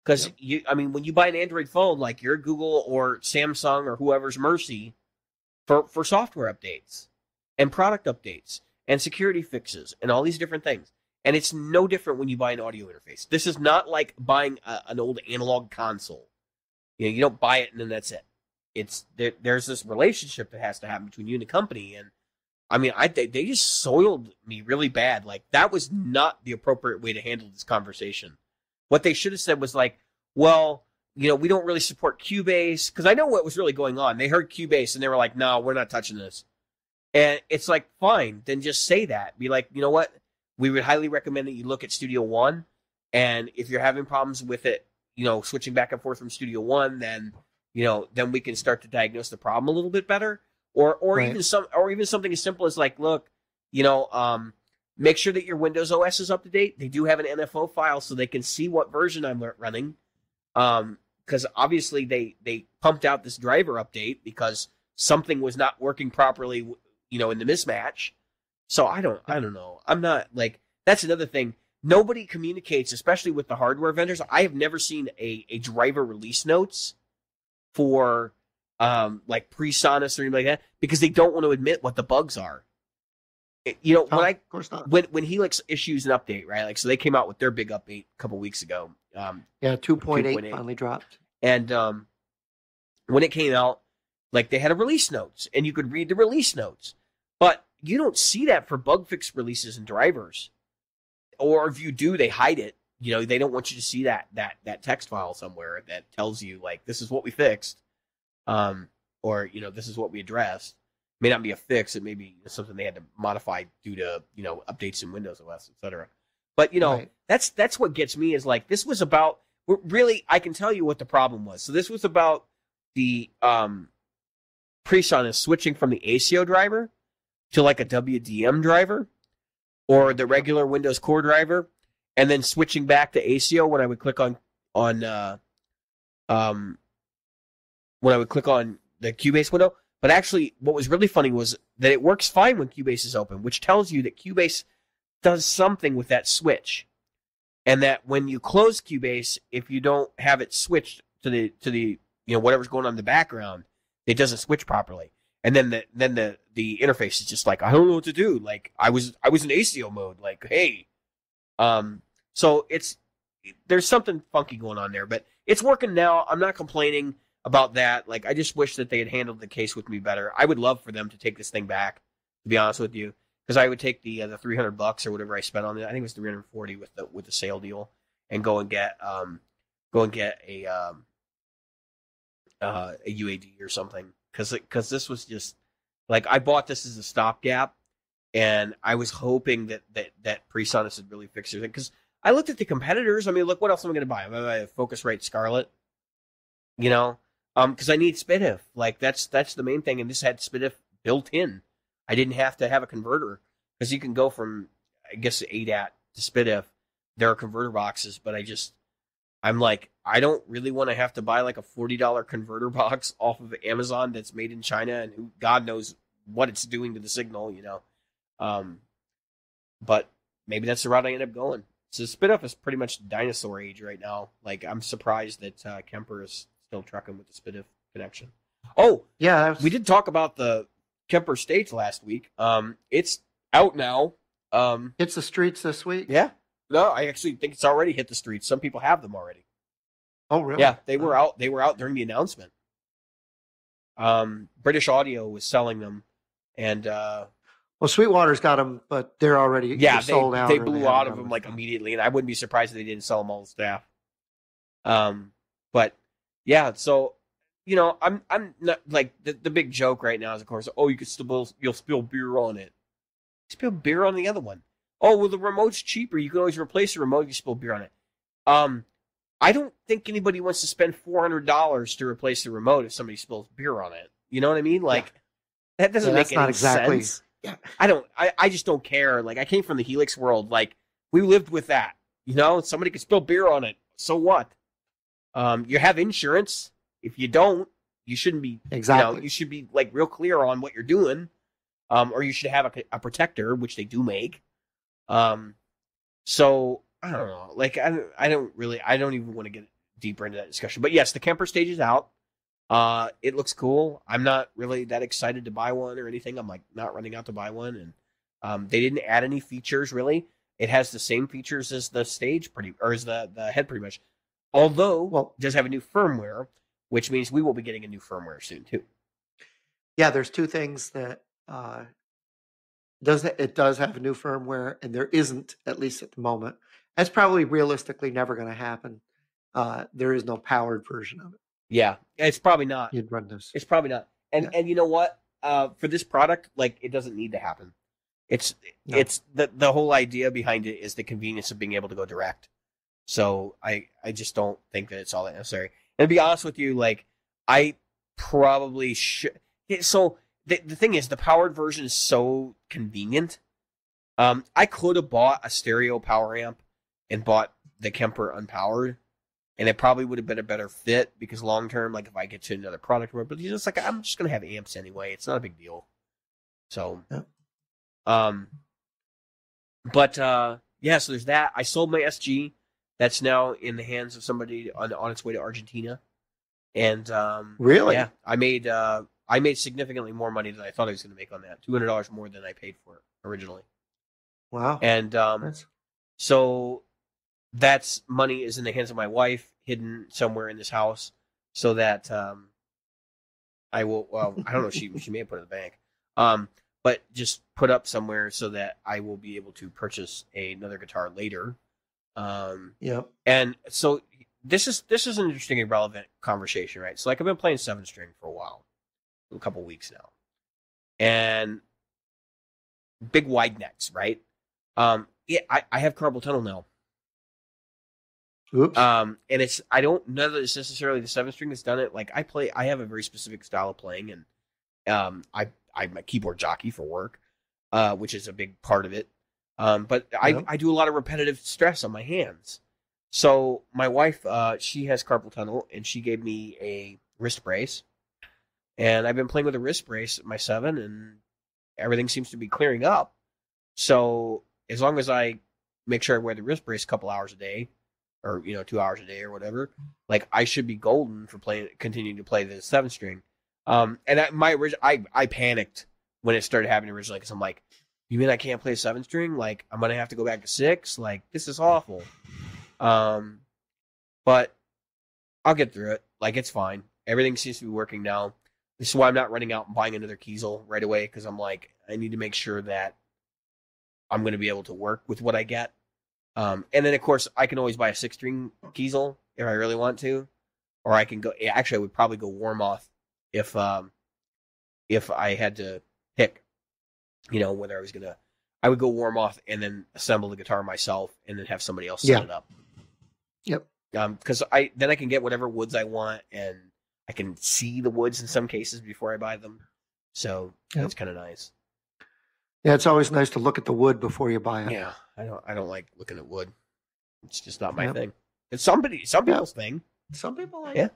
Because yep. you, I mean, when you buy an Android phone, like your Google or Samsung or whoever's Mercy, for for software updates and product updates and security fixes and all these different things, and it's no different when you buy an audio interface. This is not like buying a, an old analog console. You know, you don't buy it and then that's it. It's there, there's this relationship that has to happen between you and the company, and I mean, I they, they just soiled me really bad. Like that was not the appropriate way to handle this conversation. What they should have said was like, well, you know, we don't really support Cubase because I know what was really going on. They heard Cubase and they were like, no, we're not touching this. And it's like, fine, then just say that. Be like, you know what? We would highly recommend that you look at Studio One, and if you're having problems with it, you know, switching back and forth from Studio One, then you know, then we can start to diagnose the problem a little bit better or or right. even some or even something as simple as like look you know um, make sure that your windows os is up to date. They do have an nfo file so they can see what version i'm running. Because um, obviously they they pumped out this driver update because something was not working properly you know in the mismatch. So i don't i don't know. I'm not like that's another thing. Nobody communicates especially with the hardware vendors. I have never seen a, a driver release notes for um, like PreSonus or anything like that because they don't want to admit what the bugs are. you know, when oh, I of course not. when when Helix issues an update, right? Like, so they came out with their big update a couple weeks ago. Um, yeah, two point eight finally dropped, and um, when it came out, like they had a release notes, and you could read the release notes, but you don't see that for bug fix releases and drivers, or if you do, they hide it. You know, they don't want you to see that that that text file somewhere that tells you like this is what we fixed um, or you know this is what we addressed. May not be a fix; it may be something they had to modify due to you know updates in Windows OS, etc. But you know right. that's that's what gets me is like this was about really I can tell you what the problem was. So this was about the um, PreSonus switching from the ASIO driver to like a WDM driver or the regular Windows Core driver, and then switching back to ASIO when I would click on on uh, um, when I would click on the Cubase window. But actually, what was really funny was that it works fine when Cubase is open, which tells you that Cubase does something with that switch. And that when you close Cubase, if you don't have it switched to the to the you know whatever's going on in the background, it doesn't switch properly. And then the then the the interface is just like I don't know what to do. Like I was I was in ASIO mode. Like hey, um. So it's there's something funky going on there, but it's working now. I'm not complaining about that. Like, I just wish that they had handled the case with me better. I would love for them to take this thing back. To be honest with you, because I would take the uh, the three hundred bucks or whatever I spent on it. I think it was three hundred forty with the with the sale deal, and go and get um go and get a um uh, a UAD or something. Because because this was just like I bought this as a stopgap, and I was hoping that that that PreSonus would really fix it. Because I looked at the competitors. I mean, look, what else am I going to buy? I'm going to buy a Focusrite Scarlett. You know, um, because I need SPDIF. Like that's that's the main thing, and this had SPDIF built in. I didn't have to have a converter because you can go from I guess ADAT to SPDIF. There are converter boxes, but I just I'm like I don't really want to have to buy like a forty dollar converter box off of Amazon that's made in China and who God knows what it's doing to the signal, you know. Um, but maybe that's the route I end up going. So SPDIF is pretty much dinosaur age right now. Like I'm surprised that uh, Kemper is still trucking with the SPDIF connection. Oh, Yeah, that's, we did talk about the Kemper stage last week. Um, it's out now. Um, hits the streets this week. yeah. No, I actually think it's already hit the streets. Some people have them already. Oh, really? Yeah, they were out. They were out during the announcement. Um, British Audio was selling them, and uh, Well, Sweetwater's got them, but they're already yeah, they're sold out. they blew have out of them. them like immediately, and I wouldn't be surprised if they didn't sell them all to staff. Um, but yeah, so you know, I'm I'm not like the, the big joke right now is of course, oh, you could still you'll spill beer on it. Spill beer on the other one. Oh, well, the remote's cheaper. You can always replace the remote. if You spill beer on it. Um, I don't think anybody wants to spend four hundred dollars to replace the remote if somebody spills beer on it. You know what I mean? Like that doesn't Yeah, make any not exactly- sense. yeah. I don't. I, I just don't care. Like I came from the Helix world. Like we lived with that. You know, somebody could spill beer on it. So what? Um, you have insurance. If you don't, you shouldn't be. Exactly. You know, you should be like real clear on what you're doing. Um, or you should have a, a protector, which they do make. Um, so I don't know. Like I, don't- I don't really. I don't even want to get deeper into that discussion. But yes, the Kemper stage is out. Uh, it looks cool. I'm not really that excited to buy one or anything. I'm like not running out to buy one, and um, they didn't add any features really. It has the same features as the stage, pretty or as the the head, pretty much. Although Well- it does have a new firmware, which means we will be getting a new firmware soon too. yeah, there's two things that uh, does it does have a new firmware, and there isn't at least at the moment. That's probably realistically never going to happen. Uh, there is no powered version of it. Yeah, it's probably not. You'd run those. It's probably not. And Yeah. and you know what? Uh, for this product, like it doesn't need to happen. It's No. it's the the whole idea behind it is the convenience of being able to go direct. So I I just don't think that it's all that necessary. And to be honest with you, like I probably should. So the the thing is, the powered version is so convenient. Um, I could have bought a stereo power amp and bought the Kemper unpowered, and it probably would have been a better fit because long term, like if I get to another product, or but it's like I'm just gonna have amps anyway. It's not a big deal. So, um, but uh, yeah, so there's that. I sold my SG. That's now in the hands of somebody on on its way to Argentina, and um, Really? yeah, I made uh, I made significantly more money than I thought I was going to make on that. Two hundred dollars more than I paid for it originally, Wow. and um, That's, so that's money is in the hands of my wife, hidden somewhere in this house, so that um, I will. Well, I don't know. She she may have put it in the bank, um, but just put up somewhere so that I will be able to purchase another guitar later. Um, yep. and so this is this is an interesting and relevant conversation, right? So like I've been playing seven string for a while, a couple weeks now, and big wide necks, right? Um, yeah, I, I have carpal tunnel now, Oops. um, and it's I don't know that it's necessarily the seven string that's done it. Like I play, I have a very specific style of playing, and um, I I'm a keyboard jockey for work, uh, which is a big part of it. Um, but I Yep. I do a lot of repetitive stress on my hands. So my wife, uh, she has carpal tunnel, and she gave me a wrist brace, and I've been playing with a wrist brace at my seven, and everything seems to be clearing up. So as long as I make sure I wear the wrist brace a couple hours a day, or you know two hours a day or whatever, like I should be golden for playing, continuing to play the seven string. Um, and I, my original, I I panicked when it started happening originally because I'm like, you mean I can't play seven string? Like I'm gonna have to go back to six? Like this is awful. Um, but I'll get through it. Like it's fine. Everything seems to be working now. This is why I'm not running out and buying another Kiesel right away because I'm like, I need to make sure that I'm to be able to work with what I get. Um, and then of course I can always buy a six string Kiesel if I really want to, or I can go. Actually, I would probably go Warmoth if um if I had to pick, you know, whether I was gonna. I would go Warmoth and then assemble the guitar myself and then have somebody else set Yeah. it up. Yep. Um, because I then I can get whatever woods I want and I can see the woods in some cases before I buy them. So Yep. that's kind of nice. Yeah, it's always nice to look at the wood before you buy it. Yeah, I don't I don't like looking at wood. It's just not my Yep. thing. It's somebody some Yeah. people's thing. Some people like Yeah.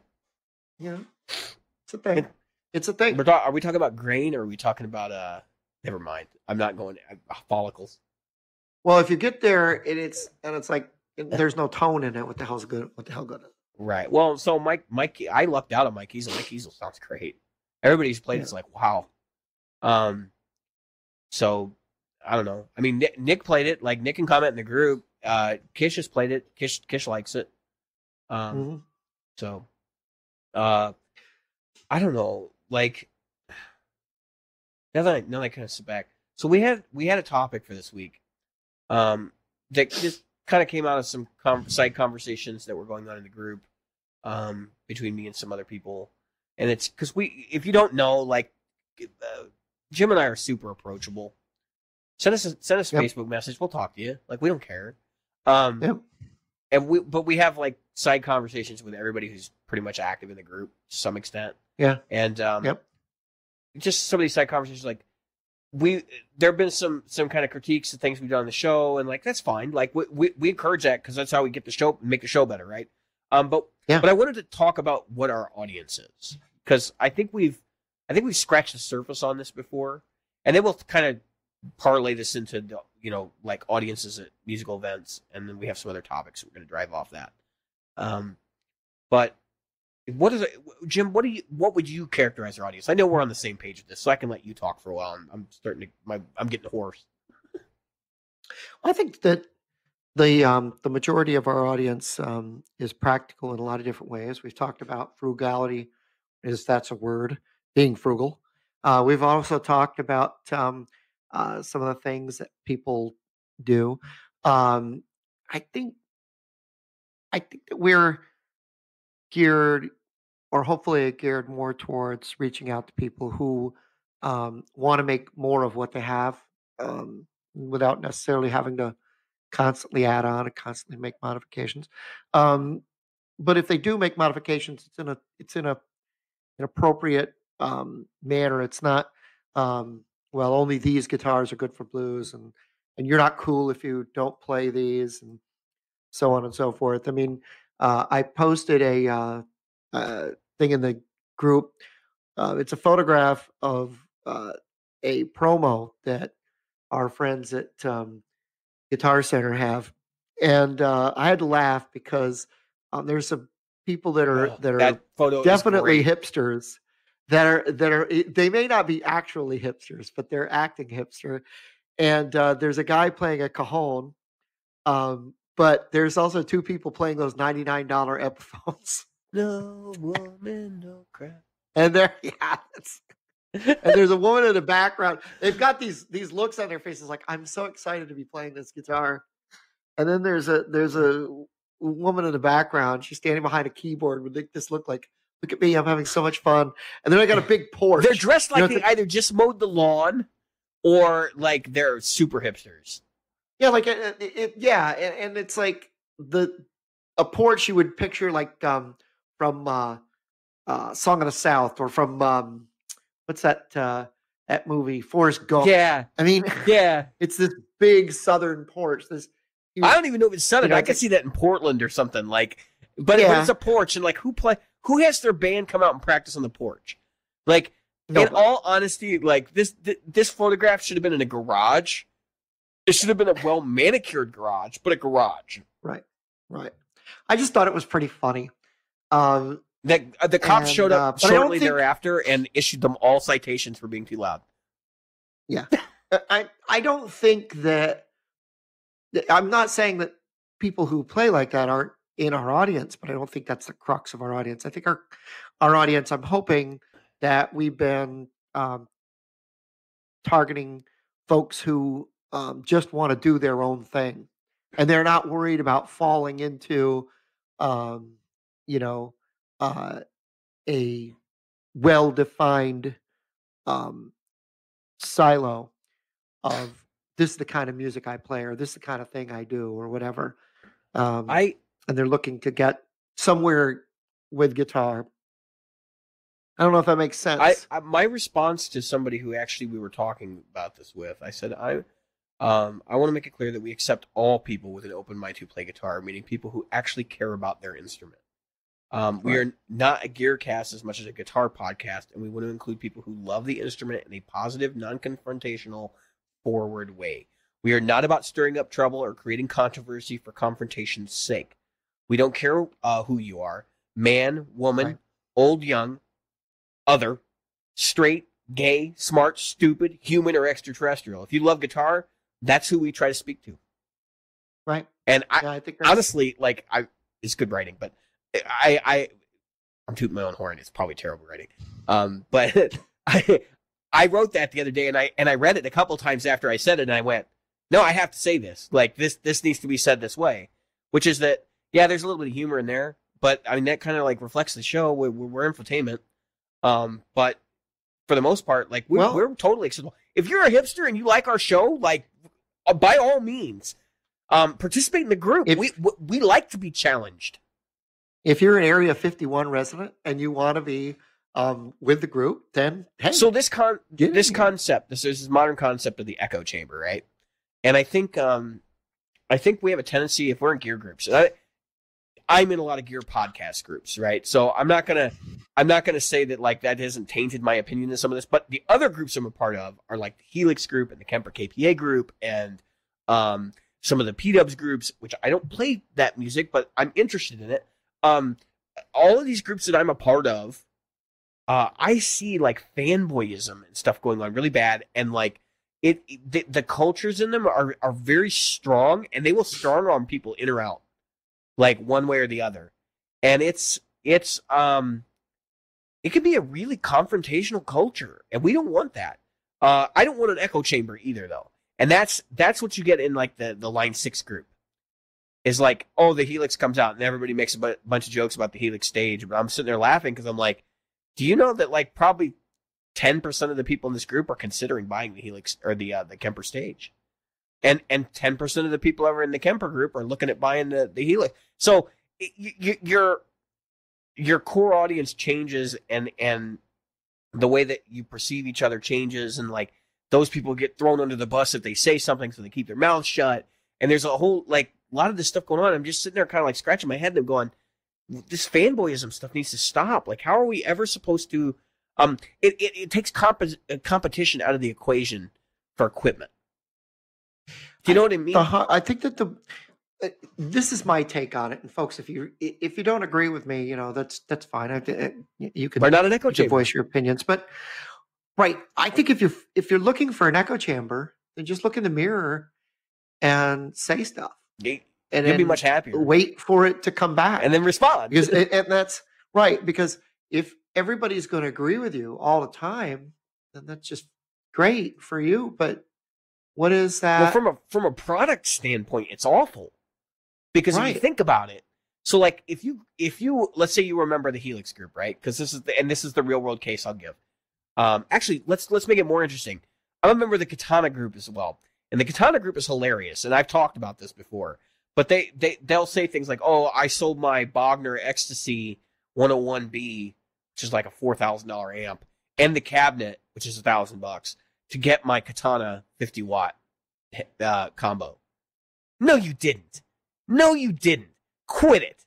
know, it's a thing. It's a thing. Talk- are we talking about grain or are we talking about uh? Never mind. I'm not going uh, follicles. Well, if you get there and it's and it's like there's no tone in it, what the hell's good? What the hell good? Right. Well, so Mike, Mike, I lucked out on my Kiesel. My Kiesel sounds great. Everybody's played Yeah. it's like wow. Um, so I don't know. I mean, Nick, Nick played it. Like Nick can comment in the group. Uh, Kish has played it. Kish, Kish likes it. Um, Mhm. so, uh, I don't know. Like now that I, now that I kind of sit back, so we had we had a topic for this week, um, that just kind of came out of some com- side conversations that were going on in the group, um, between me and some other people, and it's because we, if you don't know, like, uh, Jim and I are super approachable. Send us a, send us a Yep. Facebook message. We'll talk to you. Like we don't care. Um, Yep. and we but we have like side conversations with everybody who's pretty much active in the group to some extent. Yeah. And um Yep. Just some of these side conversations like we there have been some some kind of critiques of things we've done on the show and like that's fine. Like we we, we encourage that because that's how we get the show make the show better, right? Um but Yeah. but I wanted to talk about what our audience is because I think we've I think we've scratched the surface on this before and then we'll kind of parlay this into the, you know like audiences at musical events and then we have some other topics we're going to drive off that um but what is it jim what do you what would you characterize our audience i know we're on the same page with this so i can let you talk for a while i'm, I'm starting to my i'm getting hoarse I think that the um, the majority of our audience um, is practical in a lot of different ways. We've talked about frugality, is that's a word, being frugal. Uh, we've also talked about um, uh, some of the things that people do. Um, I think I think that we're geared, or hopefully geared more towards reaching out to people who um, want to make more of what they have um, without necessarily having to constantly add on and constantly make modifications. Um, but if they do make modifications, it's in a it's in a an appropriate um, manner. It's not um, well only these guitars are good for blues and and you're not cool if you don't play these and so on and so forth. I mean, uh, I posted a uh, uh, thing in the group. Uh, it's a photograph of uh, a promo that our friends at um, Guitar Center have, and uh, I had to laugh because um, there's some people that are Oh, that are that photo definitely hipsters that are that are they may not be actually hipsters but they're acting hipster and uh, there's a guy playing a cajon um, but there's also two people playing those $99 epiphones. No woman no crap. And there yeah and there's a woman in the background. They've got these these looks on their faces like i'm so excited to be playing this guitar. And then there's a there's a woman in the background. She's standing behind a keyboard would make this look like look at me i'm having so much fun. And then i got a big porch they're dressed You know, like they the- either just mowed the lawn or like they're super hipsters Yeah, like it, it, it- yeah, and, and it's like the a porch you would picture like um from uh uh Song of the South or from um what's that uh that movie Forrest Gump. yeah I mean yeah it's this big southern porch. This huge- I don't even know if it's southern. know, I could see that in Portland or something. Like, but, but it's a porch, and like, who play? Who has their band come out and practice on the porch? Like, in all honesty, like this th- this photograph should have been in a garage. It should have been a well manicured garage, but a garage. right. Right. I just thought it was pretty funny. Um That uh, the cops And, showed uh, up but shortly think- thereafter and issued them all citations for being too loud. Yeah. I I don't think that that- I'm not saying that people who play like that aren't in our audience, but I don't think that's the crux of our audience. I think our our audience. I'm hoping that we've been um, targeting folks who um, just want to do their own thing, and they're not worried about falling into, um, you know, uh, a well-defined um, silo of this is the kind of music I play, or this is the kind of thing I do, or whatever. Um, I and they're looking to get somewhere with guitar. I don't know if that makes sense. I, I my response to somebody who actually we were talking about this with, I said I um I want to make it clear that we accept all people with an open mind who play guitar, meaning people who actually care about their instrument. Um, we are not a gear cast as much as a guitar podcast, and we want to include people who love the instrument in a positive, non-confrontational, forward way. We are not about stirring up trouble or creating controversy for confrontation's sake. We don't care uh, who you are, man, woman, Right. old, young, other, straight, gay, smart, stupid, human, or extraterrestrial. If you love guitar, that's who we try to speak to. right? And I, Yeah, I think honestly, like I, it's good writing, but I, I, I'm tooting my own horn. It's probably terrible writing. Um, but I, I wrote that the other day, and I and I read it a couple times after I said it, and I went, no, I have to say this. Like this, this needs to be said this way, which is that yeah, there's a little bit of humor in there, but I mean that kind of like reflects the show. We're, we're infotainment, um, but for the most part, like we're, Well- we're totally acceptable. If you're a hipster and you like our show, like uh, by all means, um, participate in the group. If- we, we we like to be challenged. if you're an Area 51 resident and you want to be um, with the group, then hey, So this con this here. concept, this is this modern concept of the echo chamber, right? And I think um I think we have a tendency if we're in gear groups. I, I'm in a lot of gear podcast groups, right? So I'm not gonna I'm not gonna say that like that hasn't tainted my opinion in some of this, but the other groups I'm a part of are like the Helix group and the Kemper KPA group and um some of the P Dubs groups, which I don't play that music, but I'm interested in it. Um all of these groups that I'm a part of, uh, I see like fanboyism and stuff going on really bad, and like it, the, the cultures in them are are very strong, and they will strong arm people in or out, like one way or the other, and it's it's um, it can be a really confrontational culture, and we don't want that. Uh, I don't want an echo chamber either, though, and that's that's what you get in like the the line six group. Is like, oh, the Helix comes out, and everybody makes a bu- bunch of jokes about the Helix stage, but I'm sitting there laughing because I'm like, do you know that like probably ten percent of the people in this group are considering buying the Helix or the uh, the Kemper stage, and and ten percent of the people over in the Kemper group are looking at buying the the Helix. So y- y- your your core audience changes, and and the way that you perceive each other changes, and like those people get thrown under the bus if they say something, so they keep their mouths shut. And there's a whole like a lot of this stuff going on. I'm just sitting there kind of like scratching my head and I'm going, this fanboyism stuff needs to stop. Like, how are we ever supposed to? Um, it it, it takes comp- uh, competition out of the equation for equipment. Do you know what I mean? the hu- I think that the uh, this is my take on it, and folks, if you if you don't agree with me, you know that's that's fine. I, uh, you can We're not an echo you chamber. voice your opinions, but right, I think if you're if you're looking for an echo chamber, then just look in the mirror and say stuff, You- and You'll be much happier. wait for it to come back, and then respond. because and that's right because if everybody's going to agree with you all the time then that's just great for you but what is that well, from a from a product standpoint, it's awful because if you think about it. So, like, if you if you let's say you remember the Helix group, right? Because this is the and this is the real world case I'll give. Um, actually, let's let's make it more interesting. I'm a member of the Katana group as well, and the Katana group is hilarious, and I've talked about this before. But they they they'll say things like, "Oh, I sold my Bogner Ecstasy 101B, which is like a four thousand dollar amp, and the cabinet, which is a thousand bucks, to get my Katana 50 watt uh, combo." No, you didn't. No, you didn't. Quit it.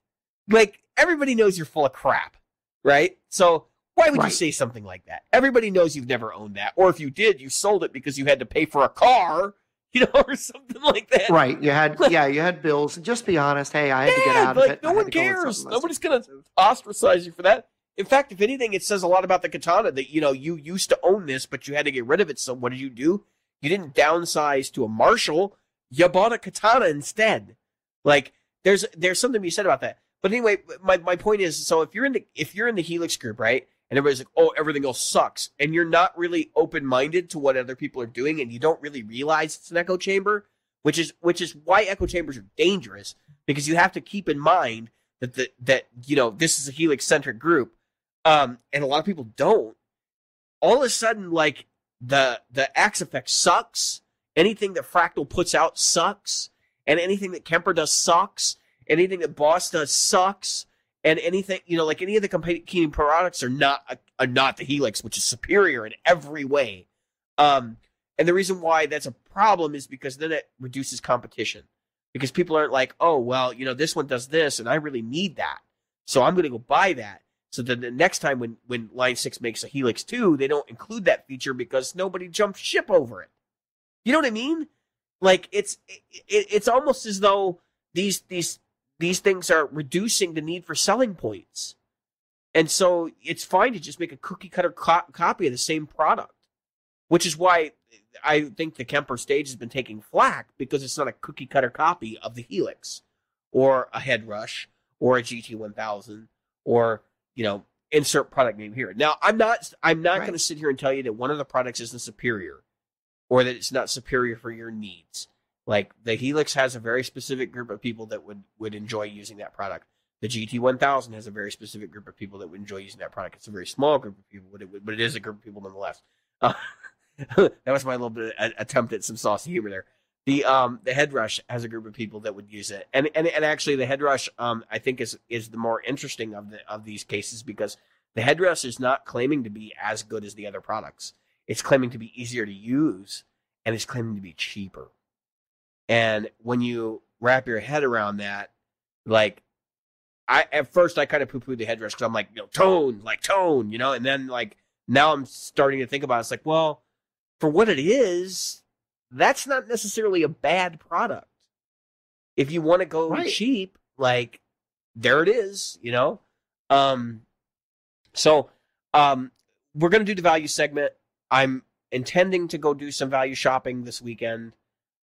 Like everybody knows you're full of crap, right? So why would you say something like that? Everybody knows you've never owned that, or if you did, you sold it because you had to pay for a car, you know, or something like that. right you had yeah you had bills just be honest hey i had to get Yeah, out of it no one to cares. Nobody's gonna- Ostracize you for that. In fact, if anything, it says a lot about the katana that you know you used to own this, but you had to get rid of it. So what did you do? You didn't downsize to a Marshall. You bought a katana instead. Like there's there's something to be said about that. But anyway, my, my point is, so if you're in the if you're in the Helix group, right, and everybody's like, oh, everything else sucks, and you're not really open minded to what other people are doing, and you don't really realize it's an echo chamber, which is which is why echo chambers are dangerous because you have to keep in mind that the, that you know this is a Helix centric group, um, and a lot of people don't. All of a sudden, like the the Axe-Fx sucks, Anything that Fractal puts out sucks, and anything that Kemper does sucks. Anything that Boss does sucks, and anything you know, like any of the competing products are not are not the Helix, which is superior in every way. Um, and the reason why that's a problem is because then it reduces competition. Because people aren't like, oh well, you know, this one does this, and I really need that, so I'm going to go buy that. So then the next time when when Line Six makes a Helix Two, they don't include that feature because nobody jumped ship over it. You know what I mean? Like it's it, it's almost as though these these these things are reducing the need for selling points. And so it's fine to just make a cookie cutter co- copy of the same product, which is why I think the Kemper stage has been taking flack because it's not a cookie cutter copy of the Helix or a Head Rush or a GT1000 or, you know, insert product name here. Now, I'm not I'm not right. going to sit here and tell you that one of the products isn't superior or that it's not superior for your needs. Like the Helix has a very specific group of people that would would enjoy using that product. The GT1000 has a very specific group of people that would enjoy using that product. It's a very small group of people, but it, but it is a group of people nonetheless. Uh, that was my little bit of attempt at some saucy humor there. The um the head rush has a group of people that would use it, and and, and actually the head rush um I think is is the more interesting of the of these cases because the head rush is not claiming to be as good as the other products. It's claiming to be easier to use, and it's claiming to be cheaper. And when you wrap your head around that, like I at first I kind of poo pooed the HeadRush because I'm like, you know, tone, like tone, you know, and then like now I'm starting to think about it. it's like, well, for what it is, that's not necessarily a bad product. If you want to go right. cheap, like there it is, you know. Um, so um, we're gonna do the value segment. I'm intending to go do some value shopping this weekend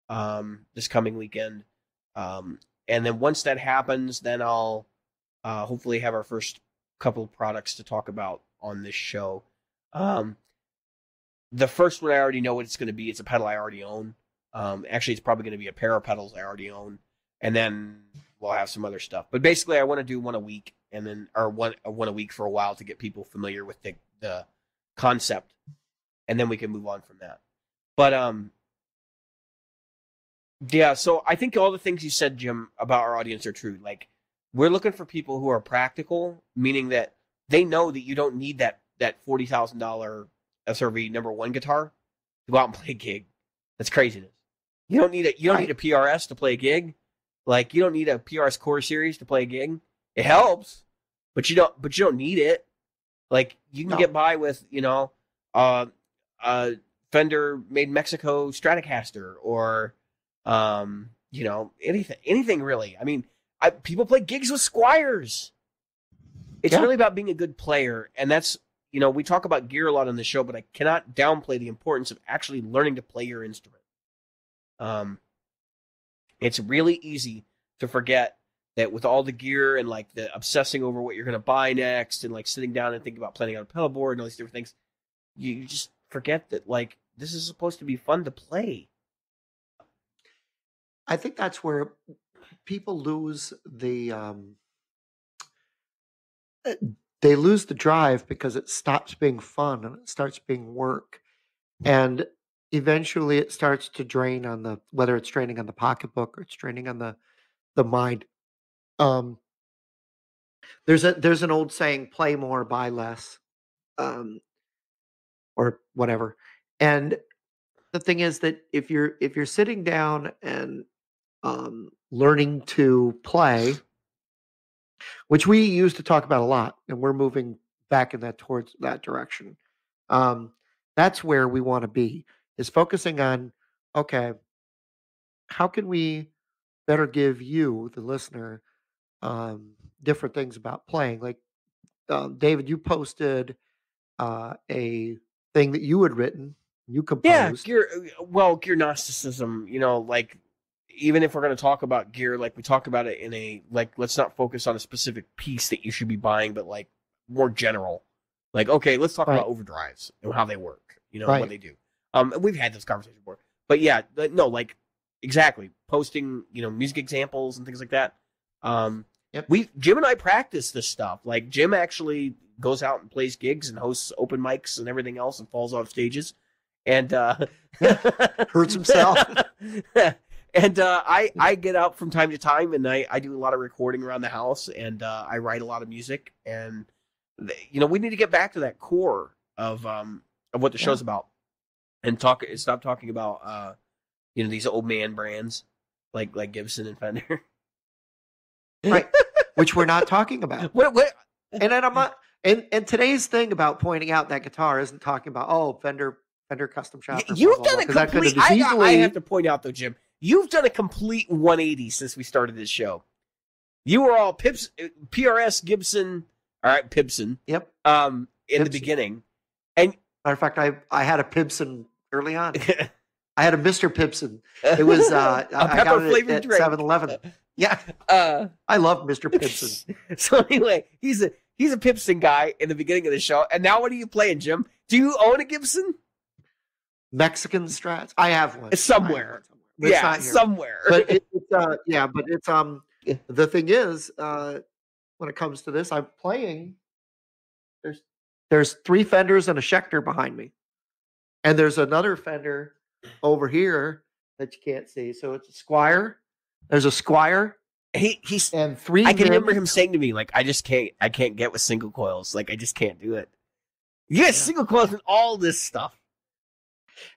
um, this coming weekend. Um, and then once that happens, then I'll uh, hopefully have our first couple of products to talk about on this show. Um, the first one I already know what it's going to be. It's a pedal I already own. Um, actually, it's probably going to be a pair of pedals I already own, and then we'll have some other stuff. But basically, I want to do one a week, and then or one one a week for a while to get people familiar with the the concept, and then we can move on from that. But um, yeah, so I think all the things you said, Jim, about our audience are true. Like, we're looking for people who are practical, meaning that they know that you don't need that that forty thousand dollar SRV number one guitar to go out and play a gig. That's craziness. You don't need a you don't need a PRS to play a gig. Like you don't need a PRS core series to play a gig. It helps, but you don't but you don't need it. Like you can no. get by with, you know, uh uh Fender made Mexico Stratocaster or um, you know, anything, anything really. I mean, I, people play gigs with Squiers. It's yeah. really about being a good player, and that's you know we talk about gear a lot on the show, but I cannot downplay the importance of actually learning to play your instrument. Um, it's really easy to forget that with all the gear and like the obsessing over what you're going to buy next and like sitting down and thinking about planning on a pedal board and all these different things, you, you just forget that like this is supposed to be fun to play. I think that's where people lose the um, they lose the drive because it stops being fun and it starts being work, and eventually it starts to drain on the whether it's draining on the pocketbook or it's draining on the the mind. Um, there's a there's an old saying: "Play more, buy less," um, or whatever. And the thing is that if you're if you're sitting down and um, learning to play, which we used to talk about a lot, and we're moving back in that towards that direction. Um, that's where we want to be is focusing on okay, how can we better give you, the listener, um, different things about playing? Like uh, David, you posted uh, a thing that you had written. You composed. Yeah, gear. Uh, well, gear Gnosticism. You know, like even if we're going to talk about gear, like we talk about it in a like, let's not focus on a specific piece that you should be buying, but like more general. Like, okay, let's talk right. about overdrives and how they work. You know right. what they do. Um, we've had this conversation before, but yeah, no, like exactly posting, you know, music examples and things like that. Um, yep. we Jim and I practice this stuff. Like Jim actually goes out and plays gigs and hosts open mics and everything else and falls off stages. And uh, Hurts himself. and uh, I I get out from time to time, and I I do a lot of recording around the house, and uh, I write a lot of music, and you know we need to get back to that core of um of what the Yeah. show's about, and talk stop talking about uh you know these old man brands like like Gibson and Fender. Right. Which we're not talking about. what what And then I'm not and and today's thing about pointing out that guitar isn't talking about oh Fender Fender custom shop. You've done blah, a 'cause that complete. I, I have to point out though, Jim. You've done a complete 180 since we started this show. You were all Pips, PRS Gibson, all right, Pibson. Yep. Um, in the beginning, and Matter of fact, I I had a Pibson early on. I had a Mr. Pibson. It was uh A I- got pepper it flavored at drink. 7-Eleven. Yeah, uh, I love Mr. Pibson. so anyway, he's a he's a Pipson guy in the beginning of the show, and now what are you playing, Jim? Do you own a Gibson? Mexican Strats. I have one somewhere. Have one it's yeah, not here. somewhere. but it, it's uh yeah but it's um Yeah. the thing is uh when it comes to this i'm playing there's there's three fenders and a schecter behind me and there's another fender over here that you can't see so it's a Squier there's a Squier he he's. and three I can remember him saying to me like, "I just can't. I can't get with single coils. Like, I just can't do it." You got Yeah. single coils and all this stuff.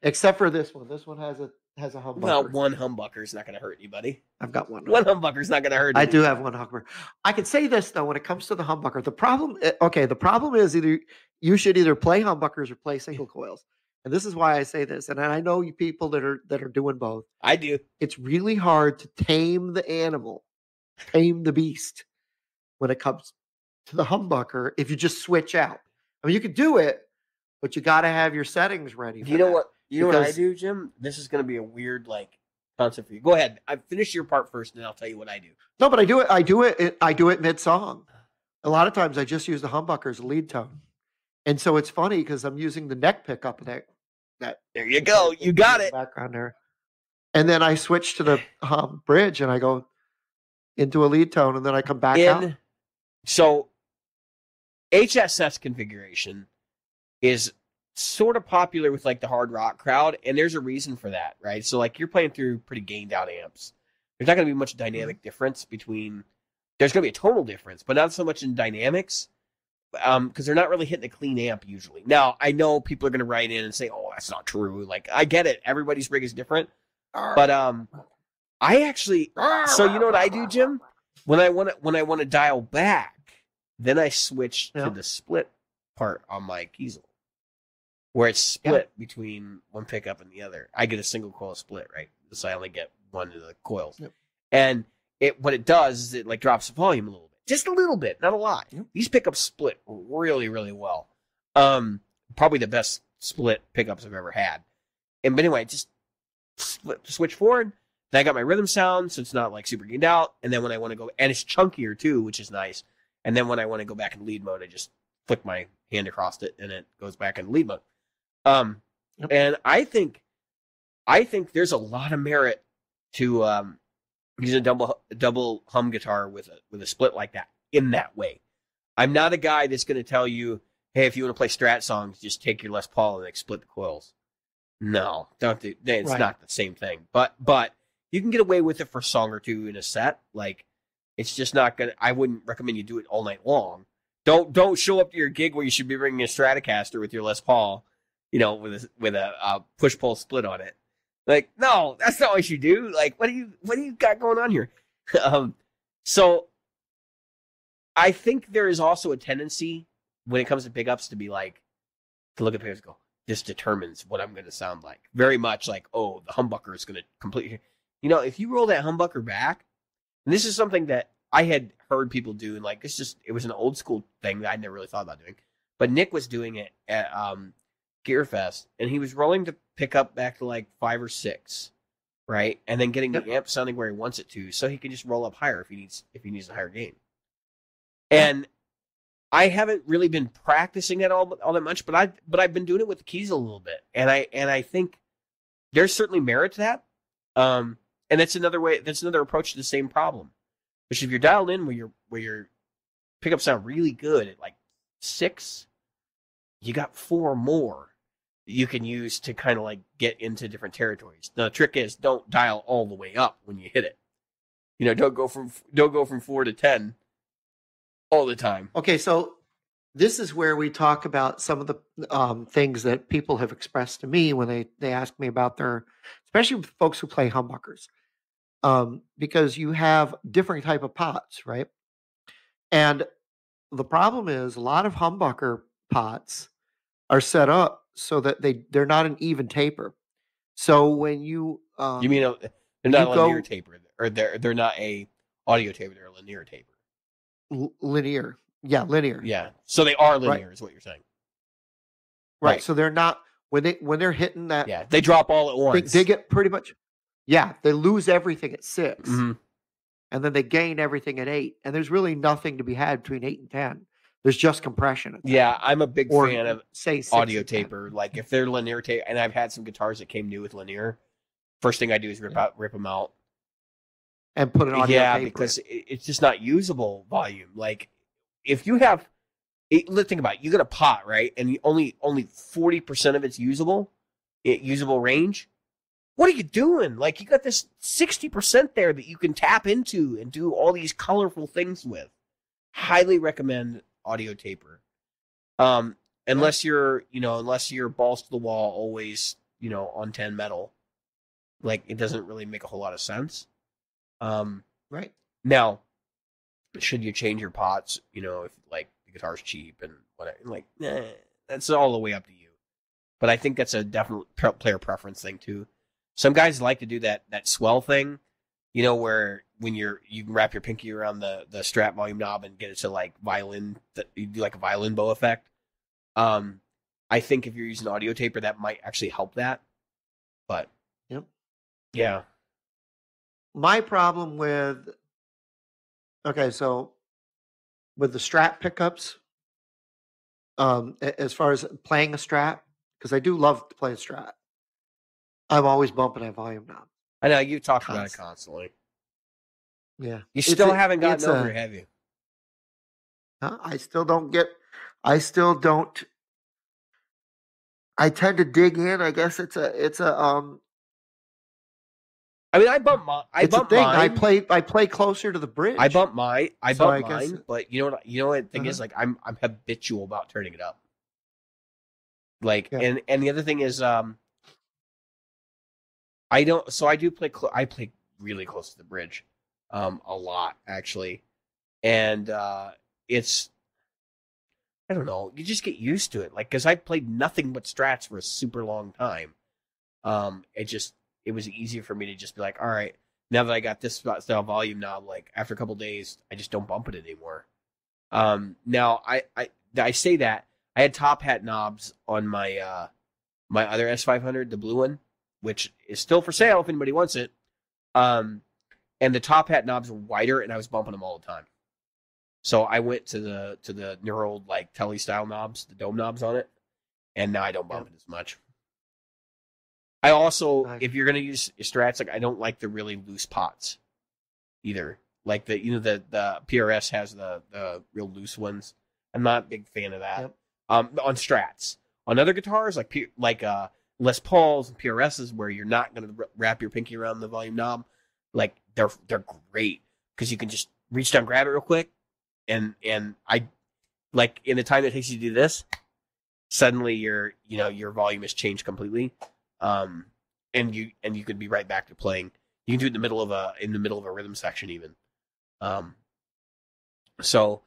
except for this one this one has a has a humbucker Well, one humbucker's not going to hurt anybody. i've got one One humbucker is not going to hurt. I any- do have one humbucker. I can say this though, when it comes to the humbucker, the problem, eh, okay, the problem is either you should either play humbuckers or play single coils, and this is why I say this. And I know you people that are that are doing both. I do. It's really hard to tame the animal, tame the beast, when it comes to the humbucker. If you just switch out, I mean, you could do it, but you got to have your settings ready. You know that. what? You know what I do, Jim? This is going to be a weird like concept for you. Go ahead. I finish your part first, and then I'll tell you what I do. No, but I do it. I do it. I do it mid song. A lot of times, I just use the humbucker as a lead tone, and so it's funny because I'm using the neck pickup that that There you go. You got it. background there, and then I switch to the um, bridge and I go into a lead tone, and then I come back out. So HSS configuration is sort of popular with like the hard rock crowd, and there's a reason for that, right? So like you're playing through pretty gained out amps. There's not going to be much dynamic difference between. There's going to be a tonal difference, but not so much in dynamics, um, because they're not really hitting a clean amp usually. Now I know people are going to write in and say, "Oh, that's not true." Like I get it, everybody's rig is different, but um, I actually so you know what I do, Jim? When I want to when I want to dial back, then I switch Yeah. to the split part on my Kiesel, where it's split between one pickup and the other. I get a single coil split, right? So I only get one of the coils, Yep. and it what it does is it like drops the volume a little bit, just a little bit, not a lot. Yep. These pickups split really, really well. Um, probably the best split pickups I've ever had. And but anyway, just split, switch forward. Then I got my rhythm sound, so it's not like super gained out. And then when I want to go, and it's chunkier too, which is nice. And then when I want to go back in lead mode, I just flick my hand across it, and it goes back in lead mode. Um, Yep. and I think, I think there's a lot of merit to um, using a double double hum guitar with a with a split like that in that way. I'm not a guy that's going to tell you, hey, if you want to play Strat songs, just take your Les Paul and like split the coils. No, don't do. It's Right. not the same thing. But but you can get away with it for a song or two in a set. Like it's just not gonna. I wouldn't recommend you do it all night long. Don't don't show up to your gig where you should be bringing a Stratocaster with your Les Paul, you know, with a with a uh, push pull split on it. Like no, that's not what you do. Like what do you what do you got going on here? um, so I think there is also a tendency when it comes to pickups to be like to look at pickups go, this determines what I'm going to sound like. Very much like, oh, the humbucker is going to completely. You know, if you roll that humbucker back, and this is something that I had heard people do, and like it's just it was an old school thing that I never really thought about doing. But Nick was doing it at um, Gearfest, and he was rolling to pick up back to like five or six, right, and then getting the amp sounding where he wants it to, so he can just roll up higher if he needs if he needs a higher gain. And I haven't really been practicing that all all that much, but I but I've been doing it with the keys a little bit, and I and I think there's certainly merit to that. Um, and that's another way. That's another approach to the same problem. Which if you're dialed in where your where your pickups sound really good at like six, you got four more. You can use to kind of like get into different territories. The trick is don't dial all the way up when you hit it. You know, don't go from don't go from four to ten all the time. Okay, so this is where we talk about some of the um, things that people have expressed to me when they they ask me about their, especially folks who play humbuckers, um, because you have different type of pots, right? And the problem is a lot of humbucker pots are set up so that they they're not an even taper. So when you um, You mean uh, they're not a linear go- taper, or they're they're not a audio taper, they're a linear taper. l- linear, yeah, linear, Yeah, so they are linear, is what you're saying. right. right. So they're not when they when they're hitting that Yeah, they drop all at once. they get pretty much yeah they lose everything at 6 Mhm. and then they gain everything at eight and there's really nothing to be had between eight and ten there's just compression Yeah. I'm a big or fan of say audio taper. Like if they're linear tape, and I've had some guitars that came new with linear. First thing I do is rip out, rip them out. and put an audio yeah, because it, it's just not usable volume. Like if you have, it, let's think about it. You got a pot, right? And you only only forty percent of it's usable, it, usable range. What are you doing? Like you got this sixty percent there that you can tap into and do all these colorful things with. Highly recommend audio taper. Um, unless you're, you know, unless you're balls to the wall, always, you know, on ten metal. Like it doesn't really make a whole lot of sense. Um, right now, should you change your pots? You know, if like the guitar's cheap and whatever, like, eh, that's all the way up to you. But I think that's a definite player preference thing too. Some guys like to do that that swell thing, you know, where when you're you can wrap your pinky around the the Strat volume knob and get it to like violin, that you do like a violin bow effect. Um, I think if you're using audio taper, that might actually help that. But Yep. yeah, my problem with okay so with the Strat pickups um as far as playing a Strat, because i do love to play a strat i'm always bumping that volume knob I know you talk about it constantly. Yeah You still a- haven't gotten over a- it, have you? I still don't get. I still don't. I tend to dig in. I guess it's a. It's a. Um. I mean, I bump my, I it's a bump thing. mine. I play. I play closer to the bridge. I bump my, I So bump I mine. But you know what? You know what? The thing Uh-huh. is, like, I'm, I'm habitual about turning it up. Like, Yeah. and and the other thing is, um, I don't. So I do play. Cl- I play really close to the bridge, um, a lot actually, and uh, it's. I don't know. You just get used to it, like because I played nothing but strats for a super long time. Um, it just it was easier for me to just be like, all right, now that I got this style volume knob, like after a couple days, I just don't bump it anymore. Um, now I, I I say that I had top hat knobs on my uh my other S500, the blue one, which is still for sale if anybody wants it. Um, and the top hat knobs were wider, and I was bumping them all the time. So I went to the to the knurled like telly style knobs, the dome knobs on it, and now I don't bump it as much. I also, Nice. if you're gonna use strats, like I don't like the really loose pots either. Like the you know the the PRS has the the real loose ones. I'm not a big fan of that. Yep. Um, on strats, on other guitars like P- like uh Les Pauls and PRSs, where you're not gonna wrap your pinky around the volume knob, like they're they're great because you can just reach down, grab it real quick, and and I like in the time it takes you to do this, suddenly your you know your volume has changed completely, um, and you and you could be right back to playing. You can do it in the middle of a in the middle of a rhythm section even, um. So,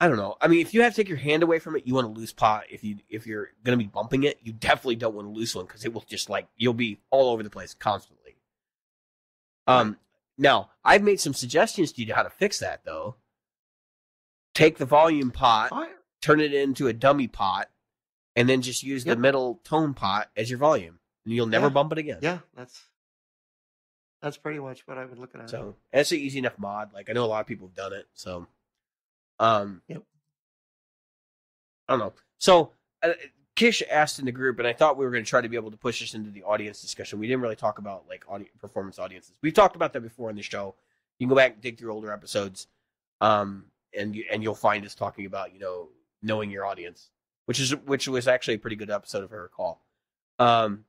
I don't know. I mean, if you have to take your hand away from it, you want to lose pot. If you if you're gonna be bumping it, you definitely don't want to lose one because it will just like you'll be all over the place constantly. Um. Now, I've made some suggestions to you how to fix that though. Take the volume pot, turn it into a dummy pot, and then just use Yep. the middle tone pot as your volume, and you'll never Yeah. bump it again. yeah, that's. That's pretty much what I've been looking at. So it's an easy enough mod. Like I know a lot of people have done it. So, um, Yep. I don't know. So uh, Kish asked in the group, and I thought we were going to try to be able to push this into the audience discussion. We didn't really talk about like audience, performance audiences. We've talked about that before in the show. You can go back and dig through older episodes, um, and you and you'll find us talking about you know knowing your audience, which is which was actually a pretty good episode if I recall. Um,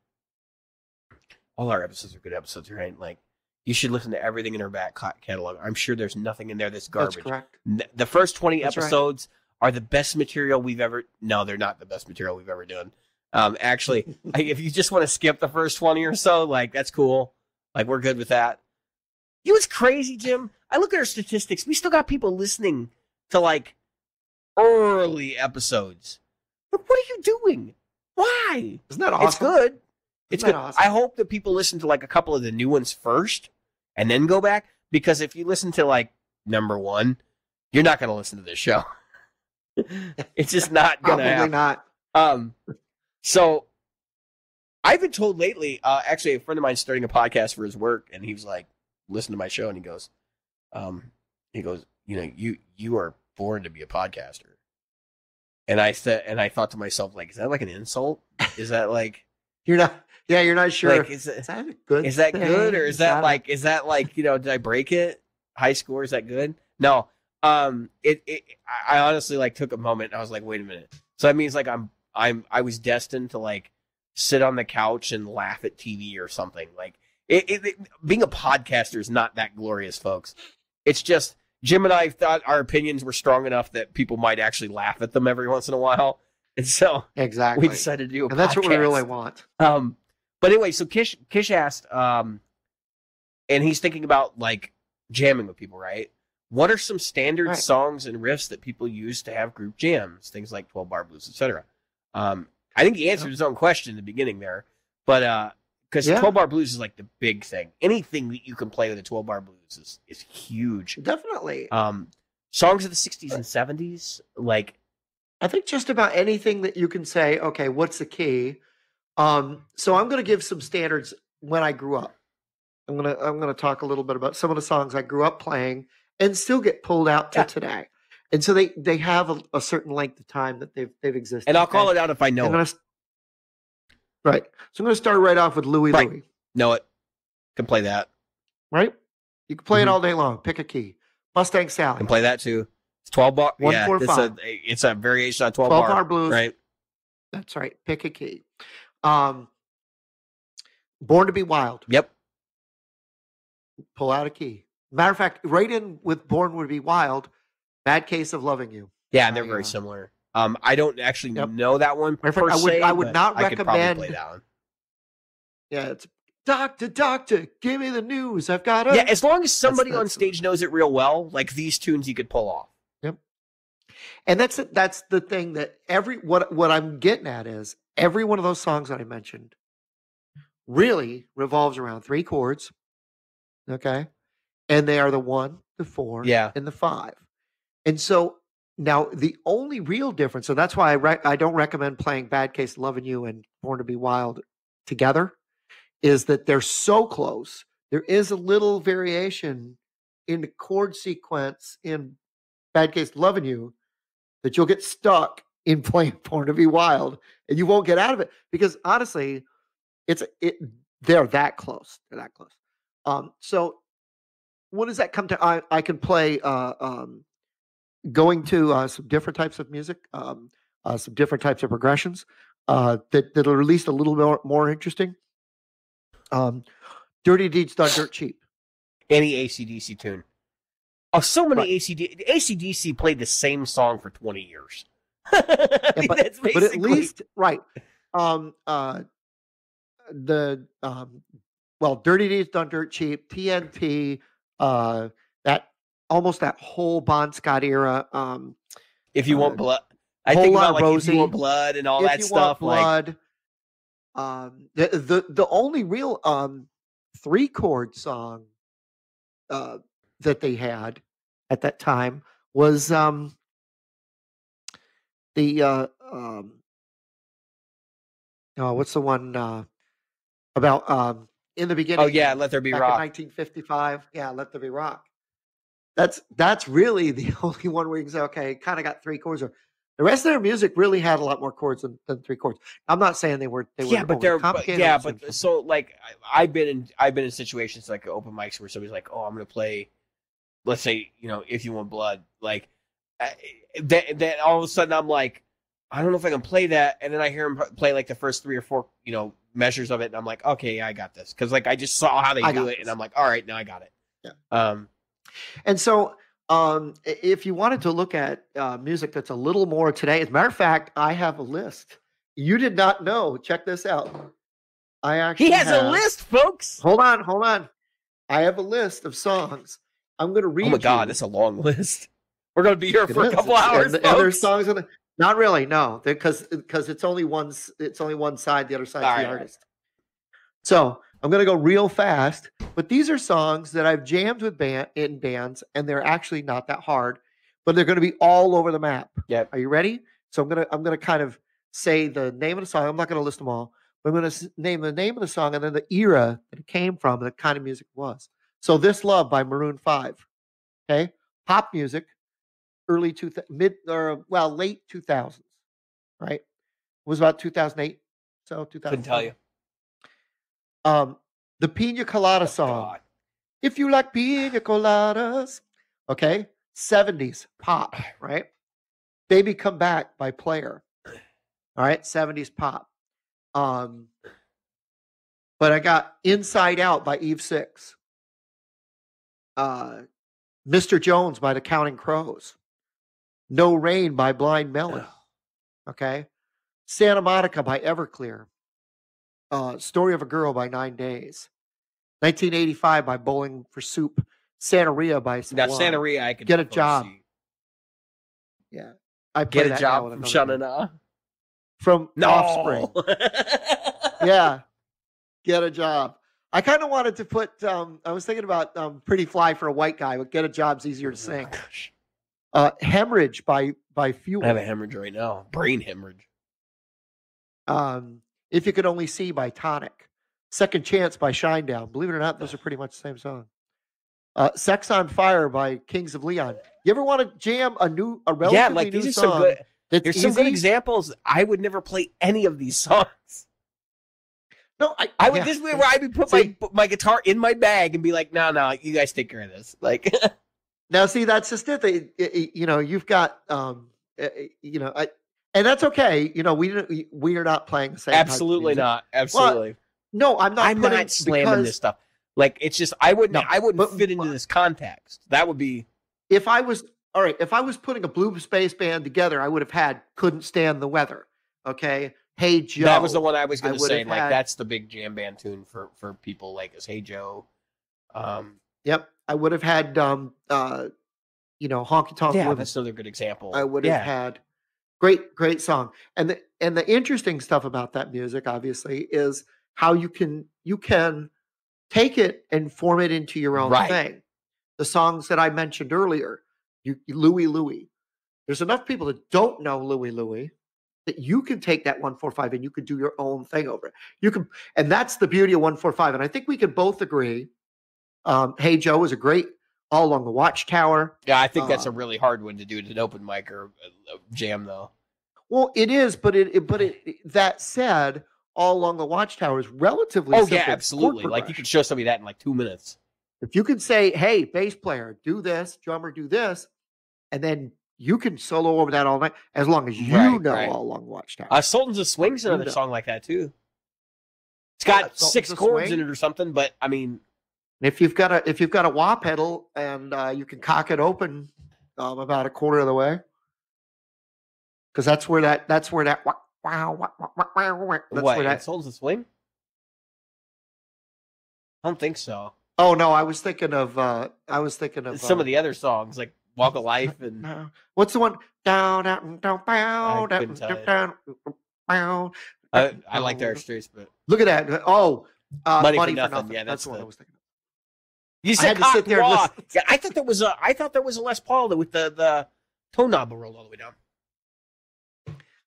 all our episodes are good episodes, right? Like, you should listen to everything in our back catalog. I'm sure there's nothing in there that's That's garbage. correct. The first 20 That's right. Are the best material we've ever. No, they're not the best material we've ever done. Um, actually, I- if you just want to skip the first 20 or so, like that's cool. Like we're good with that. You know what's crazy, Jim? I look at our statistics. We still got people listening to like early episodes. Like, what are you doing? Why? Isn't that awesome? It's good. It's good. awesome? I hope that people listen to like a couple of the new ones first and then go back because if you listen to like number one, you're not going to listen to this show. it's just not going to Probably happen. not. Um, so I've been told lately, uh, actually, a friend of mine's starting a podcast for his work, and he was like, listen to my show, and he goes, um, he goes, you know, you you are born to be a podcaster. And I said, and I thought to myself, like, is that like an insult? Is that like, You're not. Yeah, you're not sure. like, is, it, is that a good? is that good, or is that a- like, is that like, you know, did I break it? High score, is that good? No. Um, it, it, I honestly like took a moment. And I was like, wait a minute. So that means like I'm, I'm, I was destined to like sit on the couch and laugh at TV or something. Like it, it, it- being a podcaster is not that glorious, folks. It's just Jim and I thought our opinions were strong enough that people might actually laugh at them every once in a while, and so exactly? we decided to do a and that's what we really want. Um, but anyway, so Kish Kish asked, um, and he's thinking about like jamming with people, right? What are some standard Right. songs and riffs that people use to have group jams? Things like twelve bar blues, etc. Um, I think he answered his own question in the beginning there, but uh, because Yeah. twelve bar blues is like the big thing. Anything that you can play with a twelve bar blues is is huge. Definitely. Um, songs of the '60s and '70s, like I think just about anything that you can say, okay, what's the key? Um, so I'm going to give some standards when I grew up. I'm going to I'm going to talk a little bit about some of the songs I grew up playing and still get pulled out to Yeah. today. And so they they have a, a certain length of time that they've they've existed. and I'll call it out if I know I'm it. gonna, right. So I'm going to start right off with Louie Right. Louie. Know it. Can play that. Right. You can play Mhm. it all day long. Pick a key. Mustang Sally. Can play that too. It's twelve bar. One, yeah, four, it's five. a it's a variation on twelve, 12 bar, bar blues. right? That's right. Pick a key. Um, Born to be Wild. Yep. Pull out a key. Matter of fact, right in with Born Would be Wild. Bad Case of Loving You. Yeah, and they're very uh, similar. Um, I don't actually Yep. know that one per fact, I would- se, I would not I recommend- play that one. Yeah, it's Doctor, Doctor, give me the news. I've got a Yeah, as long as somebody on that's- stage knows it real well, like these tunes, you could pull off. Yep. And that's it. That's the thing that every what what I'm getting at is every one of those songs that I mentioned really revolves around three chords. Okay, and they are the one, the four, Yeah. and the five. And so now the only real difference, so that's why I rec- I don't recommend playing Bad Case Loving You and Born to Be Wild together, is that they're so close. There is a little variation in the chord sequence in Bad Case Loving You that you'll get stuck in playing Born to Be Wild and you won't get out of it because honestly, it's it they're that close. They're that close. Um, so what does that come to? I, I can play uh, um, going to uh, some different types of music, um, uh, some different types of progressions uh, that that are at least a little more more interesting. Um, Dirty Deeds Done Dirt Cheap. Any ACDC tune. Oh, so many Right. ACD ACDC played the same song for twenty years. I mean, but- but at least right um uh the um well dirty deeds done dirt cheap TNT uh that almost that whole bon scott era um if you want uh, blood, I think about like if you want blood and all that stuff. want Like blood um the, the the only real um three chord song uh that they had at that time was um the uh um oh what's the one uh about um in the beginning oh yeah, let there be rock. 1955 yeah let there be rock that's that's really the only one where you can say okay kind of got three chords or the rest of their music really had a lot more chords than, than three chords i'm not saying they were they were yeah, but overly they're but, yeah, but something. so like I, I've been in I've been in situations like open mics where somebody's like, oh, I'm gonna play, let's say you know if you want blood, like uh, that then all of a sudden I'm like, I don't know if I can play that. And then I hear him play like the first three or four, you know, measures of it, and I'm like, okay, I got this, because like I just saw how they I do it, and. I'm like, all right, now I got it. Yeah. Um. And so, um, if you wanted to look at uh, music that's a little more today, as a matter of fact, I have a list. You did not know. Check this out. I actually He has a list, folks. Hold on, hold on. I have a list of songs. I'm going to read. Oh my god, you- that's a long list. We're gonna be here It for a couple hours. And, and there's songs on the. Not really, no, because because uh, it's only one. It's only one side. The other side's All the right, artist. So I'm gonna go real fast, but these are songs that I've jammed with band in bands, and they're actually not that hard, but they're gonna be all over the map. Yep. Are you ready? So I'm gonna I'm gonna kind of say the name of the song. I'm not gonna list them all, but I'm gonna name the name of the song and then the era that it came from, and the kind of music it was. So this love by Maroon Five. Okay, pop music, early two thou- mid or well late two thousands, right? It was about two thousand eight. So two thousand. Couldn't tell you. Um, the Pina Colada song. God. If you like pina coladas, okay, seventies pop, right? Baby Come Back by Player, all right, seventies pop. Um, but I got Inside Out by Eve Six. Uh, Mr. Jones by the Counting Crows. No Rain by Blind Melon. Okay. Santa Monica by Everclear. Uh, Story of a Girl by Nine Days. 1985 by Bowling for Soup. Santa Santeria by Now Sublime. Santeria, I could Get a job. see. Yeah. I Get a job from. Sha Na Na. From No. Offspring. Yeah. Get a job. I kind of wanted to put um I was thinking about um Pretty Fly for a white guy, but get a job's easier to sing. Gosh. Uh Hemorrhage by by Fuel. I have a hemorrhage right now. Brain hemorrhage. um, If You Could Only See by Tonic, Second Chance by Shinedown. Believe it or not, those are pretty much the same song. Uh, Sex on Fire by Kings of Leon. You ever want to jam a new, a relatively Yeah, like new these are song some good. that's Here's some good examples. I would never play any of these songs. No, I, I would yeah. this is where I would put See? my put my guitar in my bag and be like, no, no, you guys take care of this. Like, Now, see, that's just it. They, i- i- you know, you've got, um, uh, uh, you know, I, and that's okay. You know, we we- are not playing the same. absolutely not. Absolutely. No, I'm not. I'm not slamming because this stuff. Like, it's just I wouldn't. No, I wouldn't but- fit into this context. That would be. If I was all right, if I was putting a blue space band together, I would have had "Couldn't Stand the Weather." Okay, Hey Joe. That was the one I was going to say. Like, had- that's the big jam band tune for for people like as Hey Joe. Um, Yep, I would have had, um, uh, you know, honky tonk. yeah, Women. that's another good example. I would have yeah. had great, great song. And the and the interesting stuff about that music, obviously, is how you can you can take it and form it into your own Right. thing. The songs that I mentioned earlier, you Louie Louie. There's enough people that don't know Louie Louie that you can take that 145 and you can do your own thing over it. You can, and that's the beauty of 145. And I think we can both agree. Um, hey Joe is a great all along the watchtower. Yeah, I think that's a Um, really hard one to do at an open mic or a jam, though. Well, it is, but it, it- but it, that said, all along the watchtower is relatively. Oh yeah, absolutely. Like you could show somebody that in like two minutes. if you could say, "Hey, bass player, do this," drummer, do this, and then you can solo over that all night as long as you Right, know right. all along the watchtower. Uh, Sultans of Swing's You another know. song like that too. It's got Sultans six chords Swing. in it or something, but I mean, And if you've got a if you've got a wah pedal and uh, you can cock it open um, about a quarter of the way, because that's where that that's where that wow wah, wah, wah, wah, wah, that's what? where that. Sultans the Swing? I don't think so. Oh no, I was thinking of uh, I was thinking of Some uh, of the other songs like Walk of Life and No. What's the one? Down, down, down, down I down, down, down, bow. uh, I like Dire Straits, but Look at that. Oh, uh, Money money, for for, Nothing. nothing. Yeah, that's, that's the one I was thinking. You I said had to sit there and listen. Yeah, I thought there was a I thought there was a Les Paul with the the tone knob rolled all the way down.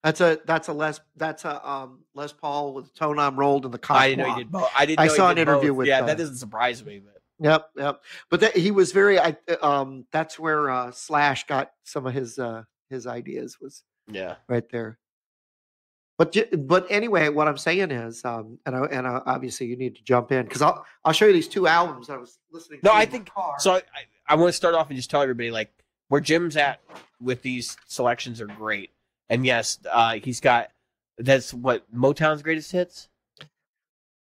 That's a that's a Les that's a um Les Paul with the tone knob rolled in the cock. I didn't know block. he did both. I didn't. I know he saw an interview both. with, Yeah, uh, that doesn't surprise me. But Yep, yep. But that, he was very. I um. That's where uh, Slash got some of his uh his ideas was yeah, right there. But but anyway, what I'm saying is, um, and I, and I, obviously you need to jump in because I'll I'll show you these two albums I was listening. No, to I think- So I, I want to start off and just tell everybody like where Jim's at with these selections are great. And yes, uh, he's got that's what Motown's greatest hits.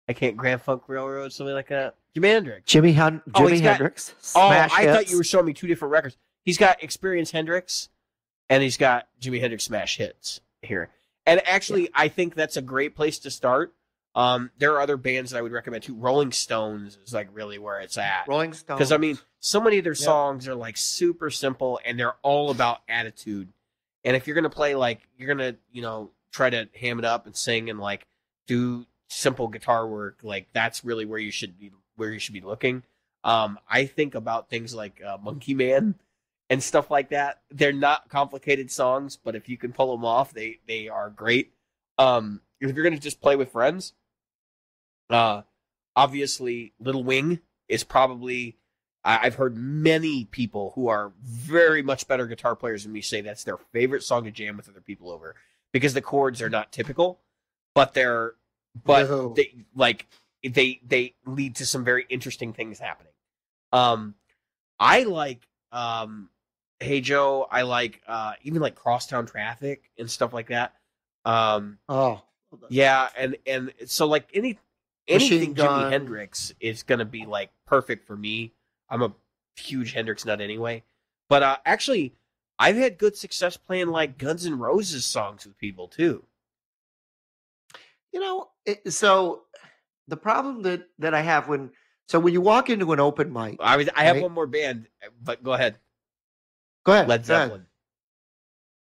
I can't Grand Funk Railroad, something like that. Jimi Hendrix. Jimmy Hen- Oh, he's got- Hendrix. Oh, I thought you were showing me two different records. He's got Experience Hendrix, and he's got Jimi Hendrix Smash Hits here. And actually, I think that's a great place to start. Um, there are other bands that I would recommend too. Rolling Stones is like really where it's at. Rolling Stones. Because I mean, so many of their Yep. songs are like super simple and they're all about attitude. And if you're gonna play like you're gonna, you know, try to ham it up and sing and like do simple guitar work, like that's really where you should be where you should be looking. Um, I think about things like uh, Monkey Man and stuff like that. They're not complicated songs, but if you can pull them off, they they are great. Um, if you're gonna just play with friends, uh, obviously Little Wing is probably I- I've heard many people who are very much better guitar players than me say that's their favorite song to jam with other people over because the chords are not typical, but they're but No. they like they they lead to some very interesting things happening. Um, I like um, Hey Joe. I like uh even like Crosstown Traffic and stuff like that. Um, oh, yeah, and and so like any anything Jimi Hendrix is gonna be like perfect for me. I'm a huge Hendrix nut anyway. But uh actually I've had good success playing like Guns N' Roses songs with people too. you know. It, so the problem that that I have when so when you walk into an open mic, I was I have Right. one more band, but go ahead. Go ahead. Led go ahead. Zeppelin.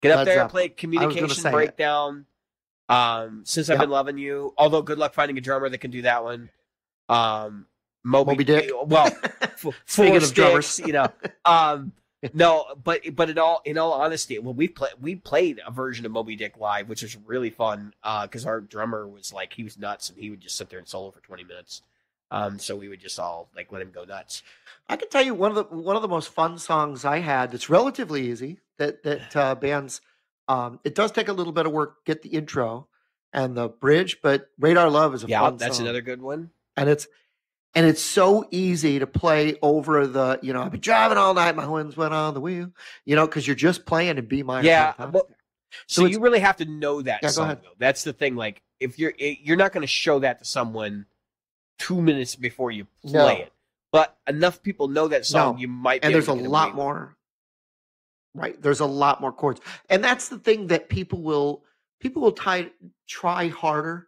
Get up Led there and Zeppelin. play communication say it. breakdown. Um since I've been loving you. Although good luck finding a drummer that can do that one. Um Moby, Moby Dick. Well, f- Speaking of drummers. you know. Um, no, but but in all in all honesty, well, we play we played a version of Moby Dick live, which was really fun because our drummer was like he was nuts and he would just sit there and solo for twenty minutes. Um, so we would just all like let him go nuts. I can tell you one of the one of the most fun songs I had. That's relatively easy. That that uh, bands. Um, it does take a little bit of work get the intro and the bridge, but Radar Love is a Yeah, that's song. another good one. and it's and it's so easy to play over the you know I've been driving all night, my winds went on the wheel, you know, because you're just playing in B minor. Yeah, but- So So, you really have to know that Yeah, song though. That's the thing. Like if you're it- you're not going to show that to someone two minutes before you play No. it, but enough people know that song, No. you might. Be and there's a to get away lot with more. Right there's a lot more chords. And that's the thing that people will people will try try harder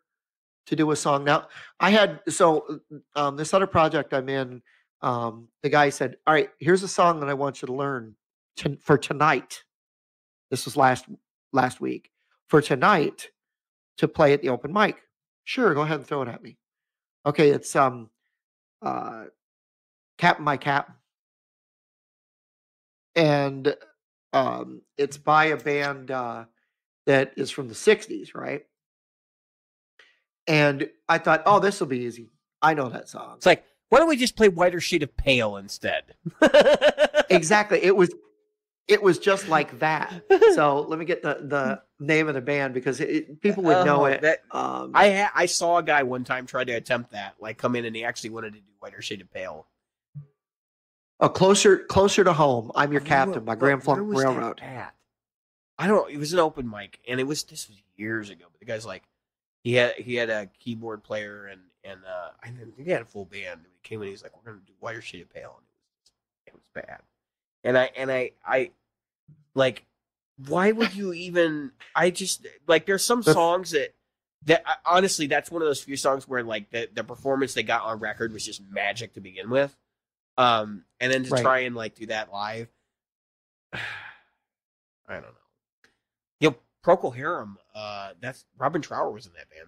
to do a song. Now i had so um, this other project i'm in um, the guy said all right here's a song that i want you to learn to, for tonight. This was last last week. For tonight to play at the open mic. Sure go ahead and throw it at me okay it's um uh cap my cap and um, it's by a band uh, that is from the 60s, right? And I thought, oh, this will be easy. I know that song. It's like, why don't we just play Whiter Shade of Pale instead? exactly. It was it was just like that. So let me get the, the name of the band because it, people would know Oh, it. that- Um, I ha- I saw a guy one time try to attempt that, like come in and he actually wanted to do Whiter Shade of Pale. oh, closer closer to home. I'm your Where- captain by where- Grand Funk Railroad. at? I don't know. It was an open mic, and it was this was years ago. But the guy's like, he had he had a keyboard player, and and uh, I think he had a full band. And he came in, he's like, "We're gonna do Whiter Shade of Pale," and it was it was bad. And I and I I like, why would you even? I just like there's some songs that that I- honestly that's one of those few songs where like the the performance they got on record was just magic to begin with. Um, and then to Right. try and like do that live, I don't know. You know, Procol Harum, uh, that's Robin Trower was in that band.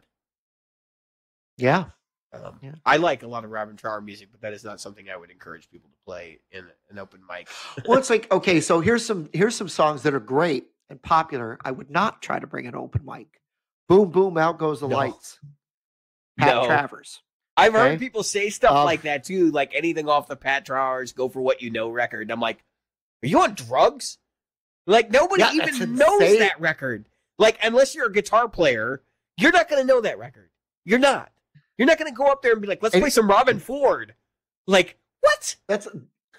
Yeah. Um, Yeah. I like a lot of Robin Trower music, but that is not something I would encourage people to play in an open mic. well, it's like okay, so here's some here's some songs that are great and popular. I would not try to bring an open mic. Boom, boom, out goes the No. lights. Pat No. Travers. I've heard people say stuff Um, like that too, like anything off the Pat Travers "Go for What You Know" record. And I'm like, are you on drugs? Like nobody Yeah, even knows that record. Like unless you're a guitar player, you're not going to know that record. You're not. You're not going to go up there and be like, let's play some Robben Ford. Like what? That's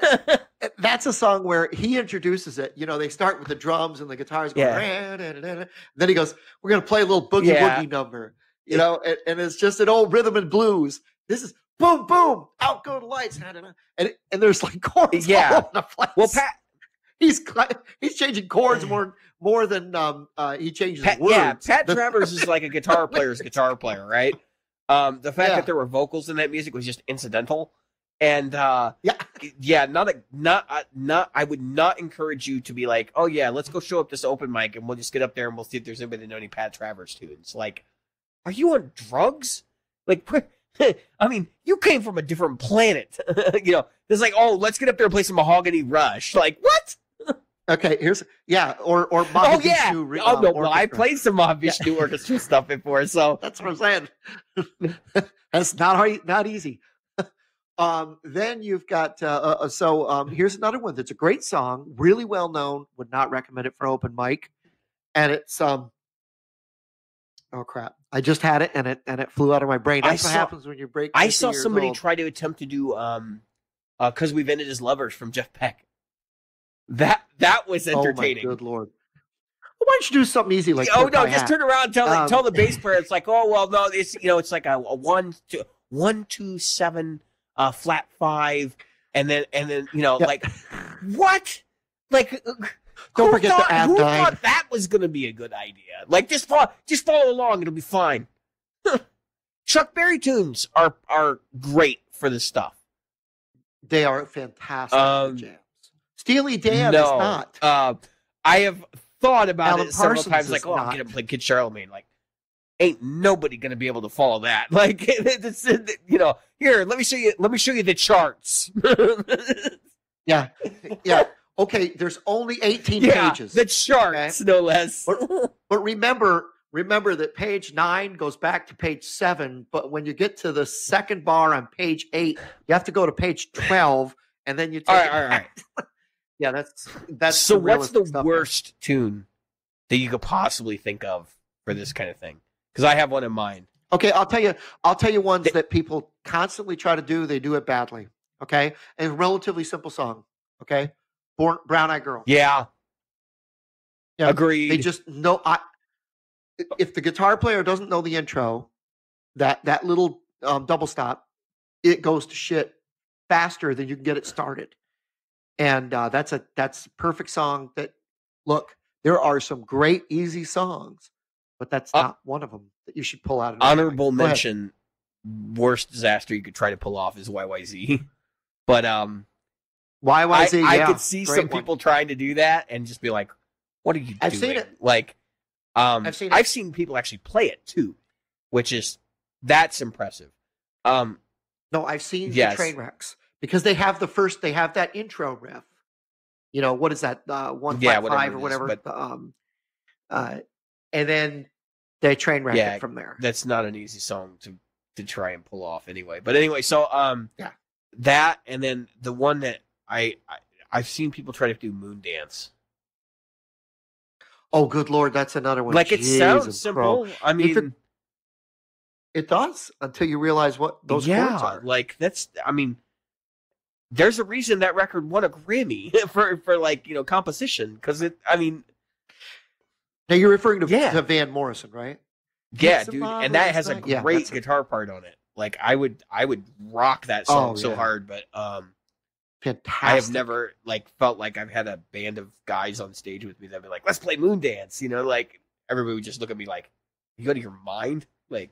that's a song where he introduces it. You know, they start with the drums and the guitars going, Yeah. Da, da, da, da." then he goes, "We're gonna play a little boogie Yeah. woogie number," you know, and, and it's just an old rhythm and blues. This is boom, boom, out go the lights, and and there's like chords Yeah. all over the place. Well, Pat, he's he's changing chords more more than um uh he changes Pat words. yeah, Pat Travers is like a guitar player's guitar player, right? Um, the fact Yeah. that there were vocals in that music was just incidental, and uh, Yeah. yeah, not a not uh, not. I would not encourage you to be like, oh yeah, let's go show up this open mic and we'll just get up there and we'll see if there's anybody that know any Pat Travers tunes. Like, are you on drugs? Like, I mean, you came from a different planet. you know, it's like, oh, let's get up there and play some Mahogany Rush. Like, what? Okay, here's yeah, or or oh Mahavishnu yeah. re- oh um, no, well, I played some Mahavishnu orchestra stuff before, so That's what I'm saying. That's not hard, not easy. um, then you've got uh, uh, so um, here's another one that's a great song, really well known. Would not recommend it for open mic, and it's um. Oh crap! I just had it and it and it flew out of my brain. I That's what saw- happens when you break. I saw somebody old. try to attempt to do um uh cuz we've ended as lovers from Jeff Beck. That that was Oh my entertaining. good lord! Well, why don't you do something easy like? oh no, just Hat? turn around and tell the, Um, tell the bass player it's like, "Oh, well, no, it's you know, it's like a, a one two one two seven uh flat 5 and then and then, you know, like what? Like uh, Don't forget to thought, add who nine. thought that was going to be a good idea? Like just follow, just follow along, it'll be fine. Chuck Berry tunes are are great for this stuff. They are fantastic Um. Steely Dan no, is not. Uh, I have thought about Alan it several Parsons times. Like, oh, I'm gonna play Kid Charlemagne. Like, ain't nobody gonna be able to follow that. Like, it's, you know, here, let me show you. Let me show you the charts. Yeah, yeah. Okay, there's only 18 yeah, pages. the charts, no less. But remember, remember that page nine goes back to page seven. But when you get to the second bar on page eight, you have to go to page 12, and then you take all right, all right. Yeah, that's that's so, what's the stuff worst tune that you could possibly think of for this kind of thing? Because I have one in mind. Okay, I'll tell you. I'll tell you ones that people constantly try to do. They do it badly. Okay, and a relatively simple song. Okay, Born, Brown Eyed Girl. Yeah, Yeah, agreed. They just know. I if the guitar player doesn't know the intro, that that little um, double stop, it goes to shit faster than you can get it started. And uh, that's a that's a perfect song. That look, there are some great easy songs, but that's Uh, not one of them that you should pull out. honorable ahead. mention worst disaster you could try to pull off is YYZ. But um I, YYZ. I yeah, could see some one. people trying to do that and just be like, what are you I've doing? seen it. Like um I've seen it. I've seen people actually play it too, which is that's impressive. Um No, I've seen Yes. the train wrecks because they have the first. They have that intro riff. You know what is that? Uh, one Yeah, five or is, whatever. but- um, uh, and then they train wreck Yeah, it from there. that's not an easy song to to try and pull off anyway. But anyway, so um Yeah. that and then the one that I, I I've seen people try to do moon dance. Oh, good lord, that's another one. like it sounds simple. I mean, it- It does until you realize what those yeah, chords are. like that's. I mean, there's a reason that record won a Grammy for for like you know composition because it. I mean, Now you're referring to, Yeah. to Van Morrison, right? yeah, It's dude, and that marvelous has a night. Yeah, great a- guitar part on it. Like I would, I would rock that song Oh, so yeah. hard, but um, Fantastic. I have never like felt like I've had a band of guys on stage with me that would be like, "Let's play Moon Dance," you know, like everybody would just look at me like, "You out of your mind?" Like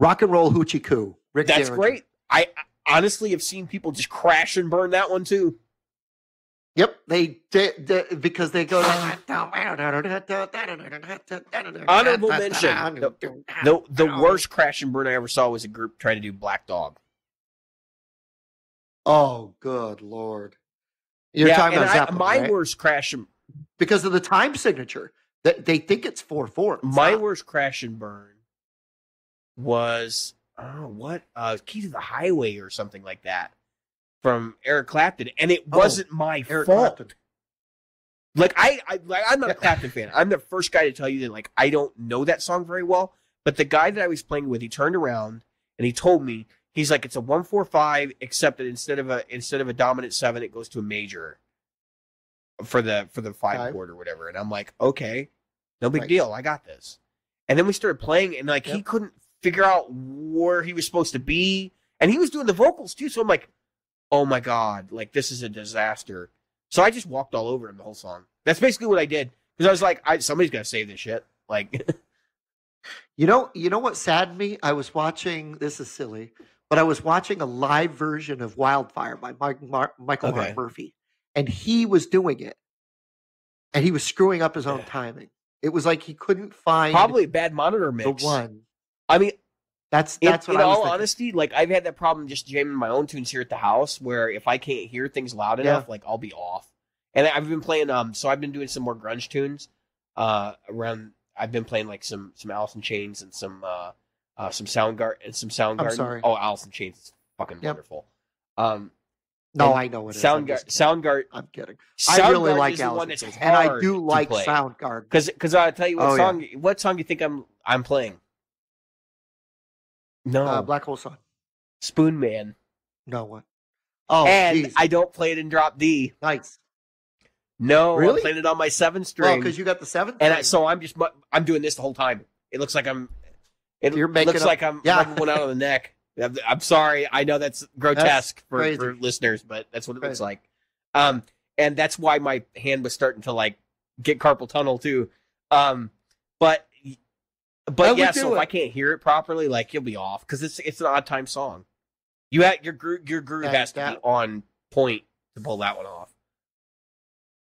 rock and roll hoochie coo. Rick that's Derringer. great. I I honestly have seen people just crash and burn that one too. Yep, they did because they go. Honorable mention. The the worst crash and burn I ever saw was a group trying to do Black Dog. Oh, good lord! You're yeah, talking about I- Zeppelin, my right? worst crash and because of the time signature. that they think it's four four. My not. worst crash and burn was oh what uh Key to the Highway or something like that from Eric Clapton, and it Oh, wasn't my Eric fault. Clapton. Like I, I like I'm not a Clapton fan. I'm the first guy to tell you that like I don't know that song very well. But the guy that I was playing with, he turned around and he told me he's like it's a one four five, except that instead of a instead of a dominant seven, it goes to a major for the for the five chord or whatever. And I'm like, okay, no big Right. deal, I got this. And then we started playing, and like he couldn't figure out where he was supposed to be, and he was doing the vocals too. So I'm like, oh my god, like this is a disaster. So I just walked all over him the whole song. That's basically what I did because I was like, I, somebody's got to save this shit. Like, You know, you know what saddened me? I was watching. This is silly, but I was watching a live version of Wildfire by Mike, Mar- Michael Okay. Mark Murphy, and he was doing it, and he was screwing up his own Yeah. timing. It was like he couldn't find probably a bad monitor mix. the one. I mean, That's in, that's what in I all thinking. honesty, like I've had that problem just jamming my own tunes here at the house, where if I can't hear things loud Yeah. enough, like I'll be off. And I've been playing, um, so I've been doing some more grunge tunes, uh, around. I've been playing like some some Alice in Chains and some uh, uh some Soundgarden and some Soundgarden. sorry. Oh, Alice in Chains is fucking Yep. wonderful. Um, No, I know what. I'm, Soundgarden, Soundgarden, I'm kidding. I really like is the one Alice, in Chains, and I do like. Soundgarden. Because because I'll tell you what Oh, yeah. song what song do you think I'm I'm playing? No, Uh, Black Hole Sun. Spoon Man. No one. Oh, and geez. I don't play it in drop D. nice. No, Really? I'm playing it on my seven Well, string. because you got the seventh. and I, so I'm just I'm doing this the whole time. It looks like I'm. It You're making looks up- like I'm Yeah. one out of the neck. I'm, I'm sorry. I know that's grotesque for, for listeners, but that's what it looks like. Um, and that's why my hand was starting to like get carpal tunnel too. Um, but but yeah, so if. I can't hear it properly, like you'll be off because it's it's an odd time song. You have your groove your groove That- has to that- be on point to pull that one off.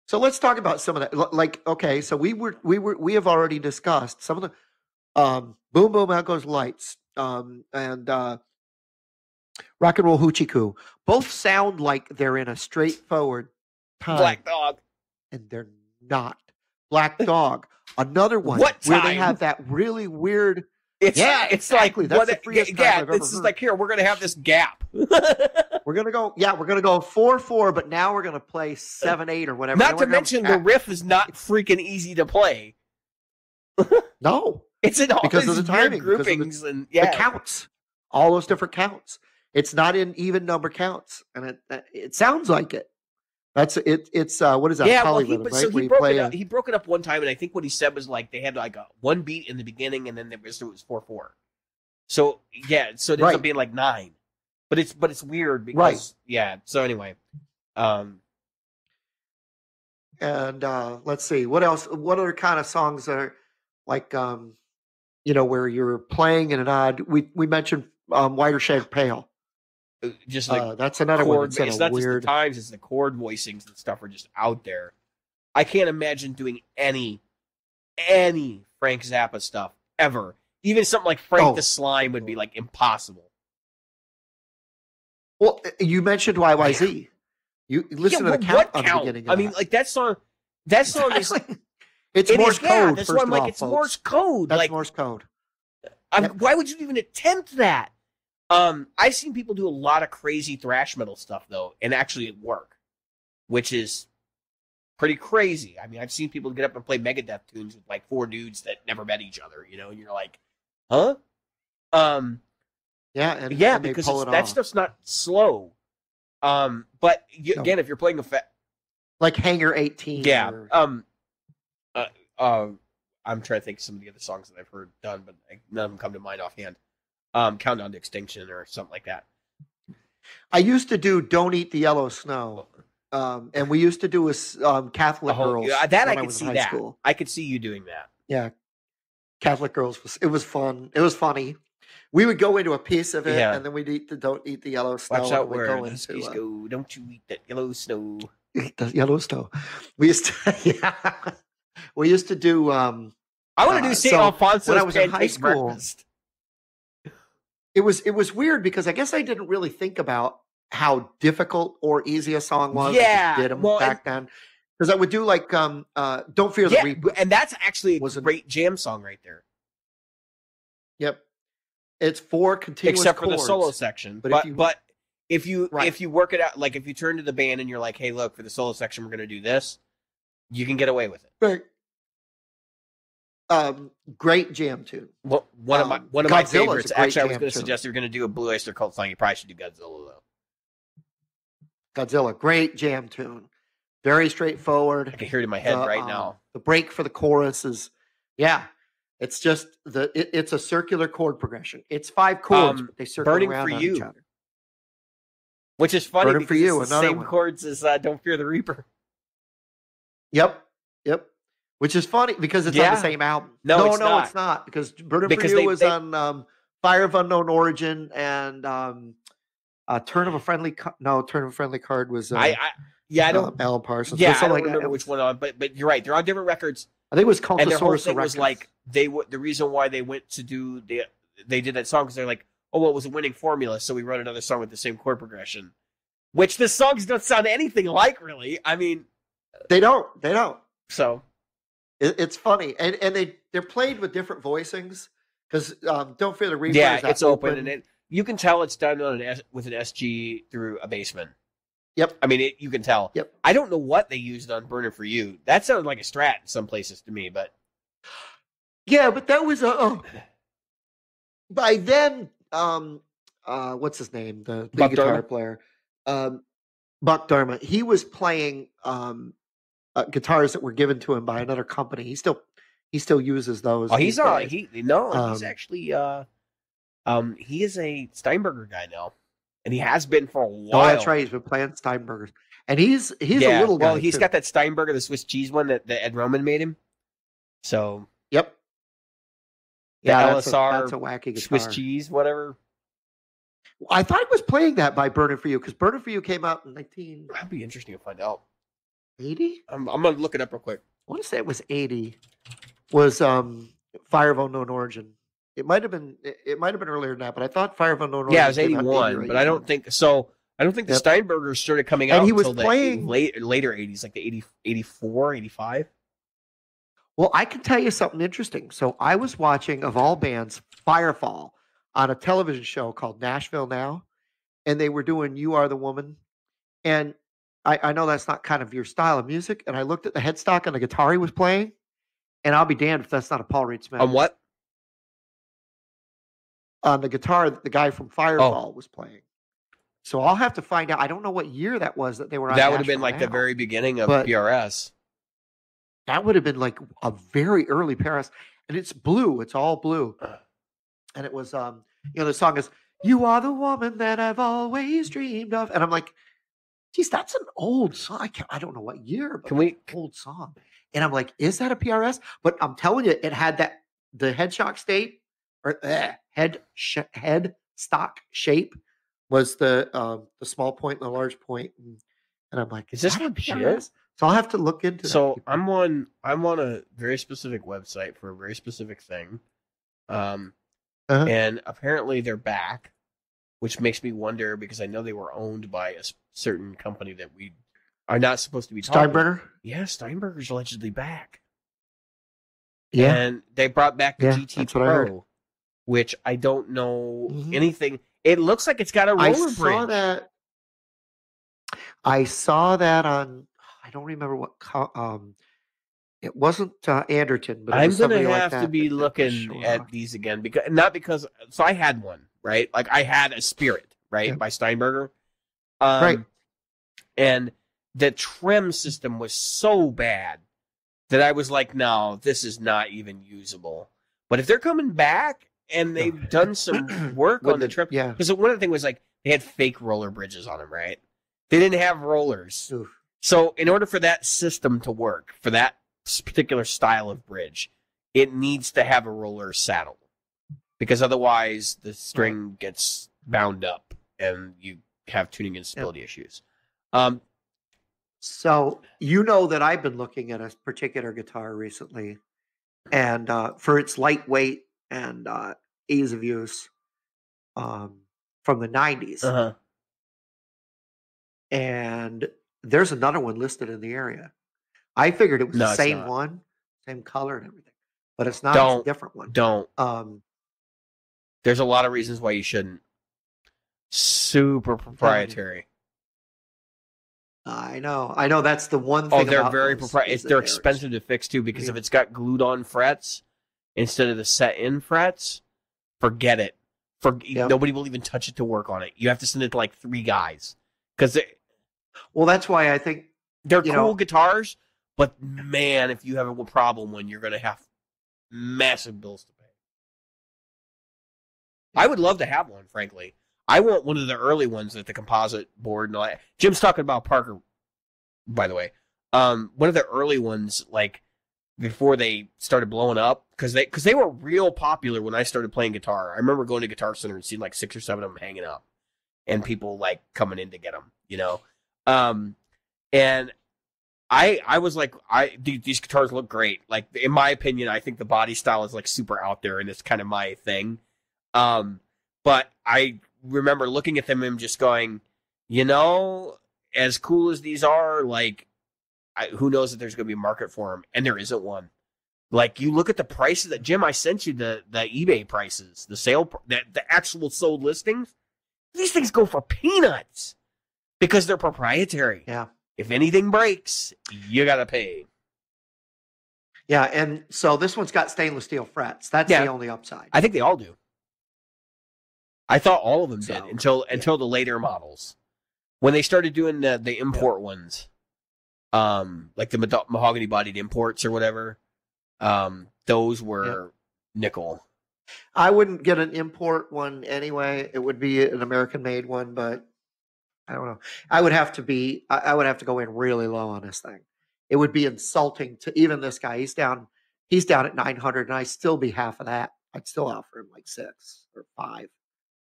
So let's talk about some of that. Like, okay, so we were we were we have already discussed some of the um Boom Boom Out Goes Lights um and uh Rock and Roll Hoochie Coo. Both sound like they're in a straightforward time Black Dog. and they're not. Black Dog, another one What where they have that really weird It's Yeah, it's exactly. like That's what, the freest time yeah. I've This is like here we're gonna have this gap. we're gonna go yeah, we're gonna go four four, but now we're gonna play seven eight or whatever. Not to mention have- the riff is not freaking easy to play. No. It's in all Because of the timing, because of the- groupings and yeah. the counts, all those different counts. It's not in even number counts, and it uh, it sounds like it. That's it. It's uh, what is that? yeah, well, he, right? so he broke play it up. He broke it up one time, and I think what he said was like they had like a one beat in the beginning, and then there was it was four four. So yeah, so it ends Right. up being like nine, but it's but it's weird because Right. yeah. So anyway, um, and uh, let's see what else. What other kind of songs are like? Um, you know, where you're playing in an odd. We we mentioned um, Whiter Shade Pale. Just like Uh, that's another one that's It's not weird. just the times; it's the chord voicings and stuff are just out there. I can't imagine doing any, any Frank Zappa stuff ever. Even something like Frank Oh. the Slime would be like impossible. Well, uh, you mentioned YYZ. You listen Yeah, to the count on the beginning. Of I mean, that. like that song. That song is Exactly. it's it Morse is- yeah, code. That's first why I'm of like, all, it's folks. Morse code. That's like, Morse code. Yep. why would you even attempt that? Um, I've seen people do a lot of crazy thrash metal stuff though, and actually it work, which is pretty crazy. I mean, I've seen people get up and play Megadeth tunes with like four dudes that never met each other, you know, and you're like, huh? Um, Yeah, and yeah, and because that off. stuff's not slow. Um, but you, No. again, if you're playing a fa- like Hangar 18. yeah, or- um, uh, uh, I'm trying to think of some of the other songs that I've heard done, but none of them come to mind offhand. Um, Countdown to Extinction or something like that. I used to do Don't Eat the Yellow Snow. Um, and we used to do a um, Catholic Oh, girls. yeah, that I could in see that. School. I could see you doing that. Yeah, Catholic girls was it was fun. It was funny. We would go into a piece of it, Yeah. and then we'd eat the Don't Eat the Yellow Snow. Watch out where go into uh, go. Don't you eat that yellow snow. the yellow snow. We used to, yeah. We used to do um, I want Uh, to do St. so, Alfonso's when I was in high school- breakfast. It was it was weird because I guess I didn't really think about how difficult or easy a song was. Yeah, did 'em well, back then. Because I would do like um uh Don't Fear the Yeah, Reaper. and that's actually a Was great jam song right there. Yep. It's four continuous except for the solo section. But But if but you- if you Right. if you work it out, like if you turn to the band and you're like, "Hey, look, for the solo section, we're going to do this," you can get away with it. Right. Um, great jam tune. Well, one of my Um, one of my Godzilla's a favorites. Actually, I was going to suggest you're going to do a Blue Oyster Cult song, you probably should do Godzilla though. Godzilla, great jam tune. Very straightforward. I can hear it in my head the, right um, now. The break for the chorus is, yeah, it's just the it, it's a circular chord progression. It's five chords, Um, but they circle Burning around for You. each other. Which is funny Burning because for You, it's the same one. chords as uh, "Don't Fear the Reaper." Yep, yep. Which is funny because it's on the same album. No, no, it's no, not. it's not because Burning Because for You they- was they- on um, Fire of Unknown Origin and um, uh, Turn of a Friendly. Ca- no, Turn of a Friendly Card was. Uh, I, I yeah, I don't. um, Alan Parsons. yeah, I don't like remember which one on, but but you're right. They're on different records, I think it was and their whole thing was like they w- the reason why they went to do the they did that song because they're like, oh well, it was a winning formula, so we wrote another song with the same chord progression, which the songs don't sound anything like really. I mean, they don't. They don't. so It, it's funny, and and they they're played with different voicings because um, Don't Fear the Reaper. yeah, it's open, and it you can tell it's done on an S, with an SG through a Bassman. Yep. I mean, it, you can tell. Yep. I don't know what they used on Burning for You. That sounded like a Strat in some places to me, but Yeah, but that was a. Oh. By then, um, uh, what's his name? The, the guitar Dharma? player, um, Buck Dharma. He was playing um, uh, guitars that were given to him by another company. He still he still uses those. oh, he's not. He no, he's Um, actually uh, um, he is a Steinberger guy now, and he has been for a Oh, while. that's right. He's been playing Steinbergers, and he's he's yeah. a little guy. well, he's too. got that Steinberger, the Swiss cheese one that, that Ed Roman made him. So Yep. The Yeah, that's a, that's a wacky guitar. Swiss cheese, whatever. I thought he was playing that by Burning for You because Burning for You came out in nineteen. That'd be interesting to find out. I I'm, I'm gonna look it up real quick. I want to say it was 80. Was um Fire of Unknown Origin? It might have been. It, it might have been earlier than that, but I thought Fire of Unknown Origin. Yeah, it was came out in 80 81, but I don't think so. I don't think the Yep. Steinbergers started coming And out he was until playing- the late, later 80s, like the 80, 84, 85. Well, I can tell you something interesting. So I was watching, of all bands, Firefall on a television show called Nashville Now, and they were doing "You Are the Woman," and I, I know that's not kind of your style of music. And I looked at the headstock and the guitar he was playing, and I'll be damned if that's not a Paul Reed Smith. On what? on the guitar that the guy from Firefall was playing. So I'll have to find out. I don't know what year that was that they were on. That would have been like the very beginning of PRS. That would have been like a very early Paris, and it's blue. It's all blue, and it was um, you know, the song is "You Are the Woman That I've Always Dreamed of," and I'm like, geez, that's an old song. I, can't, I don't know what year, but Can we? old song. And I'm like, is that a PRS? But I'm telling you, it had that the head shock state or eh, head sh- head stock shape was the um, the small point and the large point, and, and I'm like, Is this that a? PRS? So I'll have to look into. that. So I'm on I'm on a very specific website for a very specific thing, um, Uh-huh. and apparently they're back, which makes me wonder because I know they were owned by a certain company that we are not supposed to be talking. Steinberger. Yeah, Steinberger's allegedly back. Yeah, and they brought back the Yeah, GT what I. Pro, which I don't know Mhm. anything. It looks like it's got a roller I bridge. saw that. I saw that on. I don't remember what. Um, it wasn't uh, Anderton, but it I'm somebody like have to be looking at these again because not because so I had one right, like I had a Spirit right Yeah. by Steinberger, um, Right. and the trem system was so bad that I was like, no, this is not even usable. But if they're coming back and they've done some work on the trem, Yeah. because one of the things was like they had fake roller bridges on them, right? They didn't have rollers. Oof. So in order for that system to work, for that particular style of bridge, it needs to have a roller saddle. Because otherwise the string gets bound up and you have tuning instability issues. Um So you know that I've been looking at a particular guitar recently, and uh, for its lightweight and uh, ease of use, um, from the '90s, uh and there's another one listed in the area. I figured it was No, the same not. one, same color and everything, but it's not. Don't- a different one. don't. Um, There's a lot of reasons why you shouldn't. Super proprietary. I know, I know. That's the one oh, thing. Oh, they're about very those proprietary. They're they're expensive to fix too because if mm-hmm. it's got glued on frets, instead of the set in frets, forget it. For Yep. nobody will even touch it to work on it. You have to send it to like three guys because they, Well, that's why I think they're cool know- guitars. But man, if you have a problem when you're gonna have massive bills to pay. I would love to have one, frankly. I want one of the early ones with the composite board and all that. Jim's talking about Parker, by the way. Um, one of the early ones, like before they started blowing up, because they because they were real popular when I started playing guitar. I remember going to Guitar Center and seeing like six or seven of them hanging up, and people like coming in to get them. You know, um, and I I was like, I dude, these guitars look great. Like in my opinion, I think the body style is like super out there, and it's kind of my thing. Um, but I remember looking at them and just going, you know, as cool as these are, like, I, who knows if there's going to be a market for them? And there isn't one. Like you look at the prices that Jim, I sent you the the eBay prices, the sale, the, the actual sold listings. These things go for peanuts because they're proprietary. Yeah. If anything breaks, you gotta pay. yeah, and so this one's got stainless steel frets. That's Yeah. the only upside. I think they all do. I thought all of them did until yeah. until the later models, when they started doing the the import ones, um, like the mado- mahogany bodied imports or whatever. Um, those were nickel. I wouldn't get an import one anyway. It would be an American made one, but I don't know. I would have to be I, I would have to go in really low on this thing. It would be insulting to even this guy. He's down he's down at 900 and I still be half of that. I'd still offer him like 6 or 5.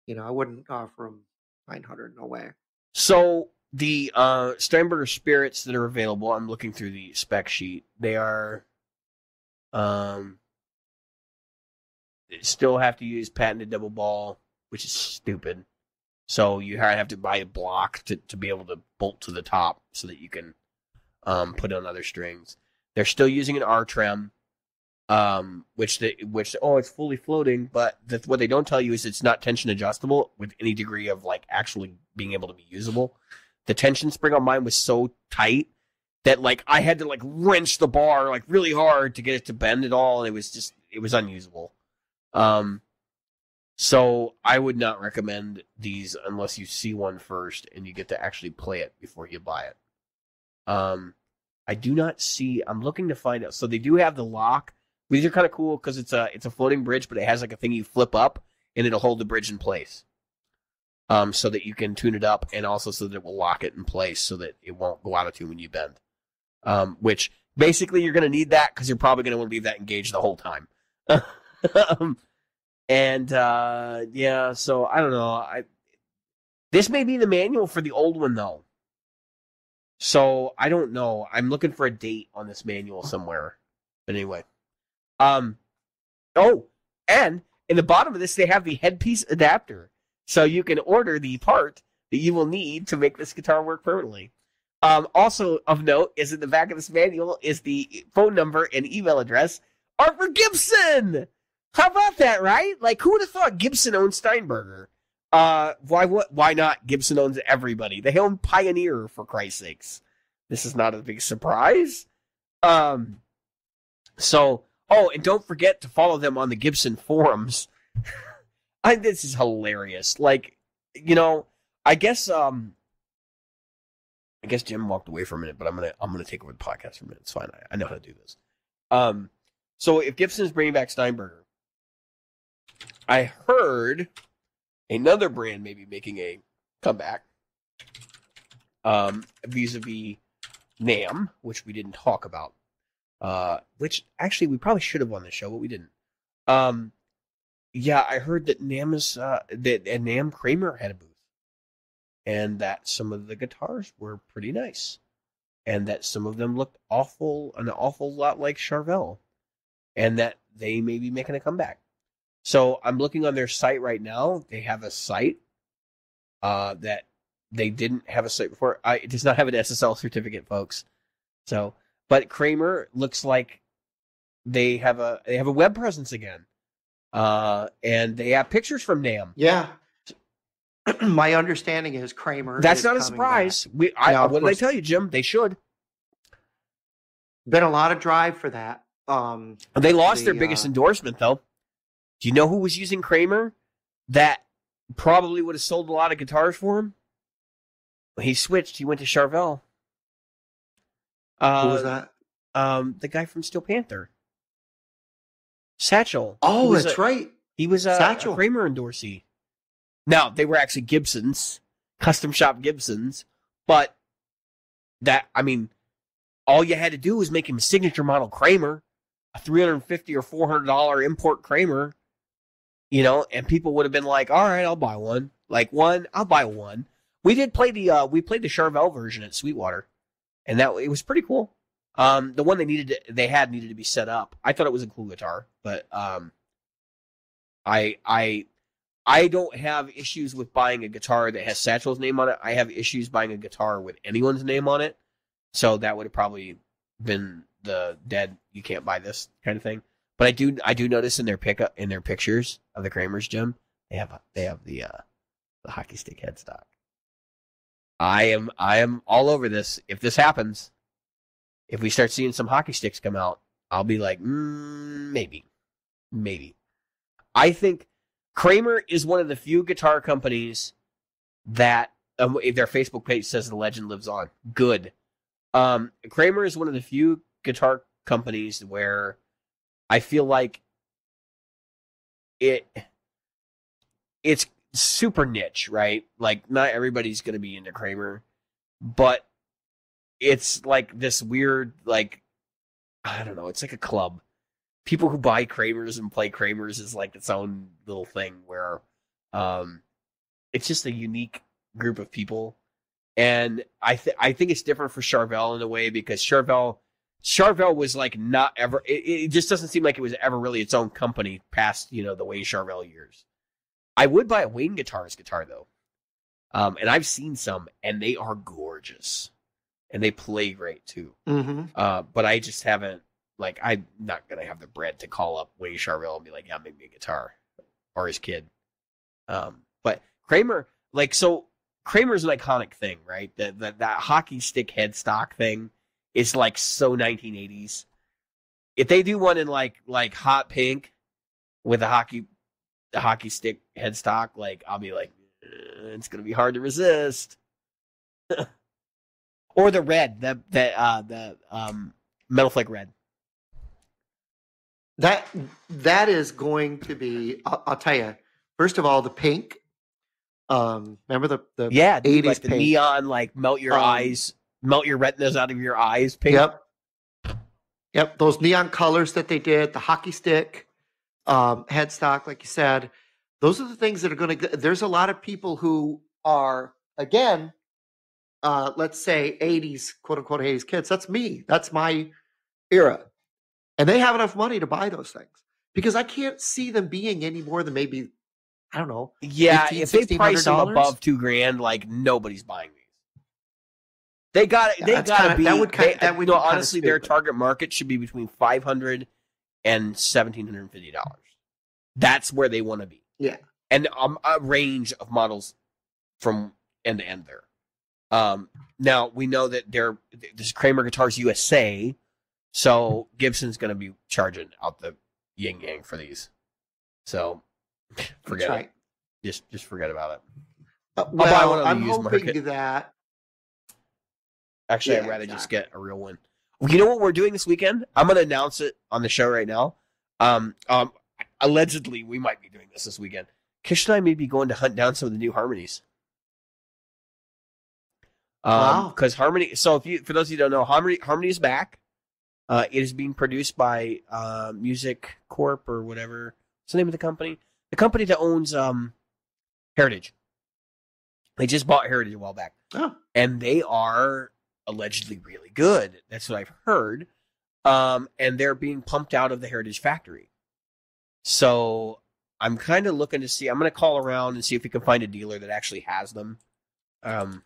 You know, I wouldn't offer them 900 no way. So the uh, Steinberger spirits that are available, I'm looking through the spec sheet. They are, um, still have to use patented double ball, which is stupid. So you have to buy a block to, to be able to bolt to the top so that you can um, put on other strings. They're still using an R trem, um, which the which oh it's fully floating, but the, what they don't tell you is it's not tension adjustable with any degree of like actually being able to be usable. The tension spring on mine was so tight that like I had to like wrench the bar like really hard to get it to bend at all, and it was just it was unusable. Um, so I would not recommend these unless you see one first and you get to actually play it before you buy it. Um, I do not see. I'm looking to find out. So they do have the lock. These are kind of cool because it's a it's a floating bridge, but it has like a thing you flip up and it'll hold the bridge in place. Um, so that you can tune it up and also so that it will lock it in place so that it won't go out of tune when you bend. Um, which basically you're going to need that because you're probably going to want to leave that engaged the whole time. um, and uh, yeah, so I don't know. I this may be the manual for the old one though. So I don't know. I'm looking for a date on this manual somewhere. But anyway, um, oh, and in the bottom of this they have the headpiece adapter, so you can order the part that you will need to make this guitar work permanently. Um, also of note is in the back of this manual is the phone number and email address are for Gibson. How about that, right? Like, who would have thought Gibson owned Steinberger? Uh, why what? Why not? Gibson owns everybody. They own Pioneer for Christ's sakes. This is not a big surprise. Um, so oh, and don't forget to follow them on the Gibson forums. I this is hilarious. Like, you know, I guess um, I guess Jim walked away for a minute, but I'm gonna I'm gonna take over the podcast for a minute. It's fine. I, I know how to do this. Um, so if Gibson is bringing back Steinberger, I heard another brand may be making a comeback. Um, vis-a-vis NAMM, which we didn't talk about. Uh, which actually we probably should have on the show, but we didn't. Um, yeah, I heard that NAMM is uh that and NAMM Kramer had a booth, and that some of the guitars were pretty nice, and that some of them looked awful, an awful lot like Charvel, and that they may be making a comeback. So I'm looking on their site right now. They have a site uh, that they didn't have a site before. I, it does not have an SSL certificate, folks. So, but Kramer looks like they have a they have a web presence again, uh, and they have pictures from NAMM. Yeah. My understanding is Kramer. That's is not a surprise. We, I, what did I tell you, Jim? They should. Been a lot of drive for that. um They lost their biggest uh, endorsement, though. Do you know who was using Kramer? That probably would have sold a lot of guitars for him. He switched. He went to Charvel. Uh, who was that? Um, the guy from Steel Panther, Satchel. Oh, that's a- right. He was a, a Satchel. Kramer endorsee. Now they were actually Gibsons, custom shop Gibsons, but that I mean, all you had to do was make him a signature model Kramer, a three hundred fifty or four hundred dollar import Kramer, you know, and people would have been like, "All right, I'll buy one." Like one, I'll buy one. We did play the uh, we played the Charvel version at Sweetwater, and that it was pretty cool. Um, the one they needed to, they had needed to be set up. I thought it was a cool guitar, but um, I I I don't have issues with buying a guitar that has Satchel's name on it. I have issues buying a guitar with anyone's name on it. So that would have probably been the dead you can't buy this kind of thing. But I do I do notice in their pickup in their pictures of the Kramer's gym, they have they have the uh the hockey stick headstock. I am I am all over this. If this happens, if we start seeing some hockey sticks come out, I'll be like, mm, maybe, maybe. I think Kramer is one of the few guitar companies that um, if their Facebook page says the legend lives on. Good. Um, Kramer is one of the few guitar companies where I feel like it it's super niche, right? Like not everybody's going to be into Kramer, but it's like this weird like I don't know, it's like a club. People who buy Kramers and play Kramers is like its own little thing where um it's just a unique group of people. And I th- I think it's different for Charvel in a way because Charvel Charvel was like not ever it, it just doesn't seem like it was ever really its own company past, you know, the way Charvel years. I would buy a Wayne guitarist guitar though. Um and I've seen some and they are gorgeous. And they play great too. Mm-hmm. Uh, but I just haven't like I'm not gonna have the bread to call up Wayne Charvel and be like, yeah, make me a guitar or his kid. Um, but Kramer, like, so Kramer's an iconic thing, right? That that that hockey stick headstock thing is like so 1980s. If they do one in like like hot pink with a hockey a hockey stick headstock, like I'll be like, "Uh, it's gonna be hard to resist. or the red, the the uh the um metal flake red. That that is going to be. I'll, I'll tell you. First of all, the pink. Um, remember the the Yeah, dude, 80s like the pink. neon, like melt your Um, eyes, melt your retinas out of your eyes. Pink. Yep. Yep. Those neon colors that they did, the hockey stick, um, headstock, like you said, those are the things that are going to. There's a lot of people who are again, uh, let's say '80s, quote unquote '80s kids. That's me. That's my era, and they have enough money to buy those things because I can't see them being any more than maybe I don't know. Yeah, $15, if they price them above two grand, like nobody's buying these. They got Yeah, they got to be. that would they- that would no, honestly, their target market should be between five hundred and seventeen hundred and fifty dollars. That's where they want to be. Yeah. and um, a range of models from end to end there. Um, now we know that they're this is Kramer Guitars USA, so Gibson's going to be charging out the yin yang for these. So forget right. it. Just just forget about it. Uh, buy well, one on the I'm used hoping market. that. Actually, Yeah, I'd rather just get a real one. You know what we're doing this weekend? I'm going to announce it on the show right now. Um, um, allegedly, we might be doing this this weekend. Kish and I may be going to hunt down some of the new harmonies. Wow. Because Harmony. So, if you, for those of you who don't know, Harmony, Harmony is back. Uh, it is being produced by uh, Music Corp or whatever. What's the name of the company? The company that owns um, Heritage. They just bought Heritage a while back Oh, and they are allegedly really good. That's what I've heard. Um, and they're being pumped out of the Heritage Factory. So I'm kind of looking to see. I'm going to call around and see if we can find a dealer that actually has them. Um,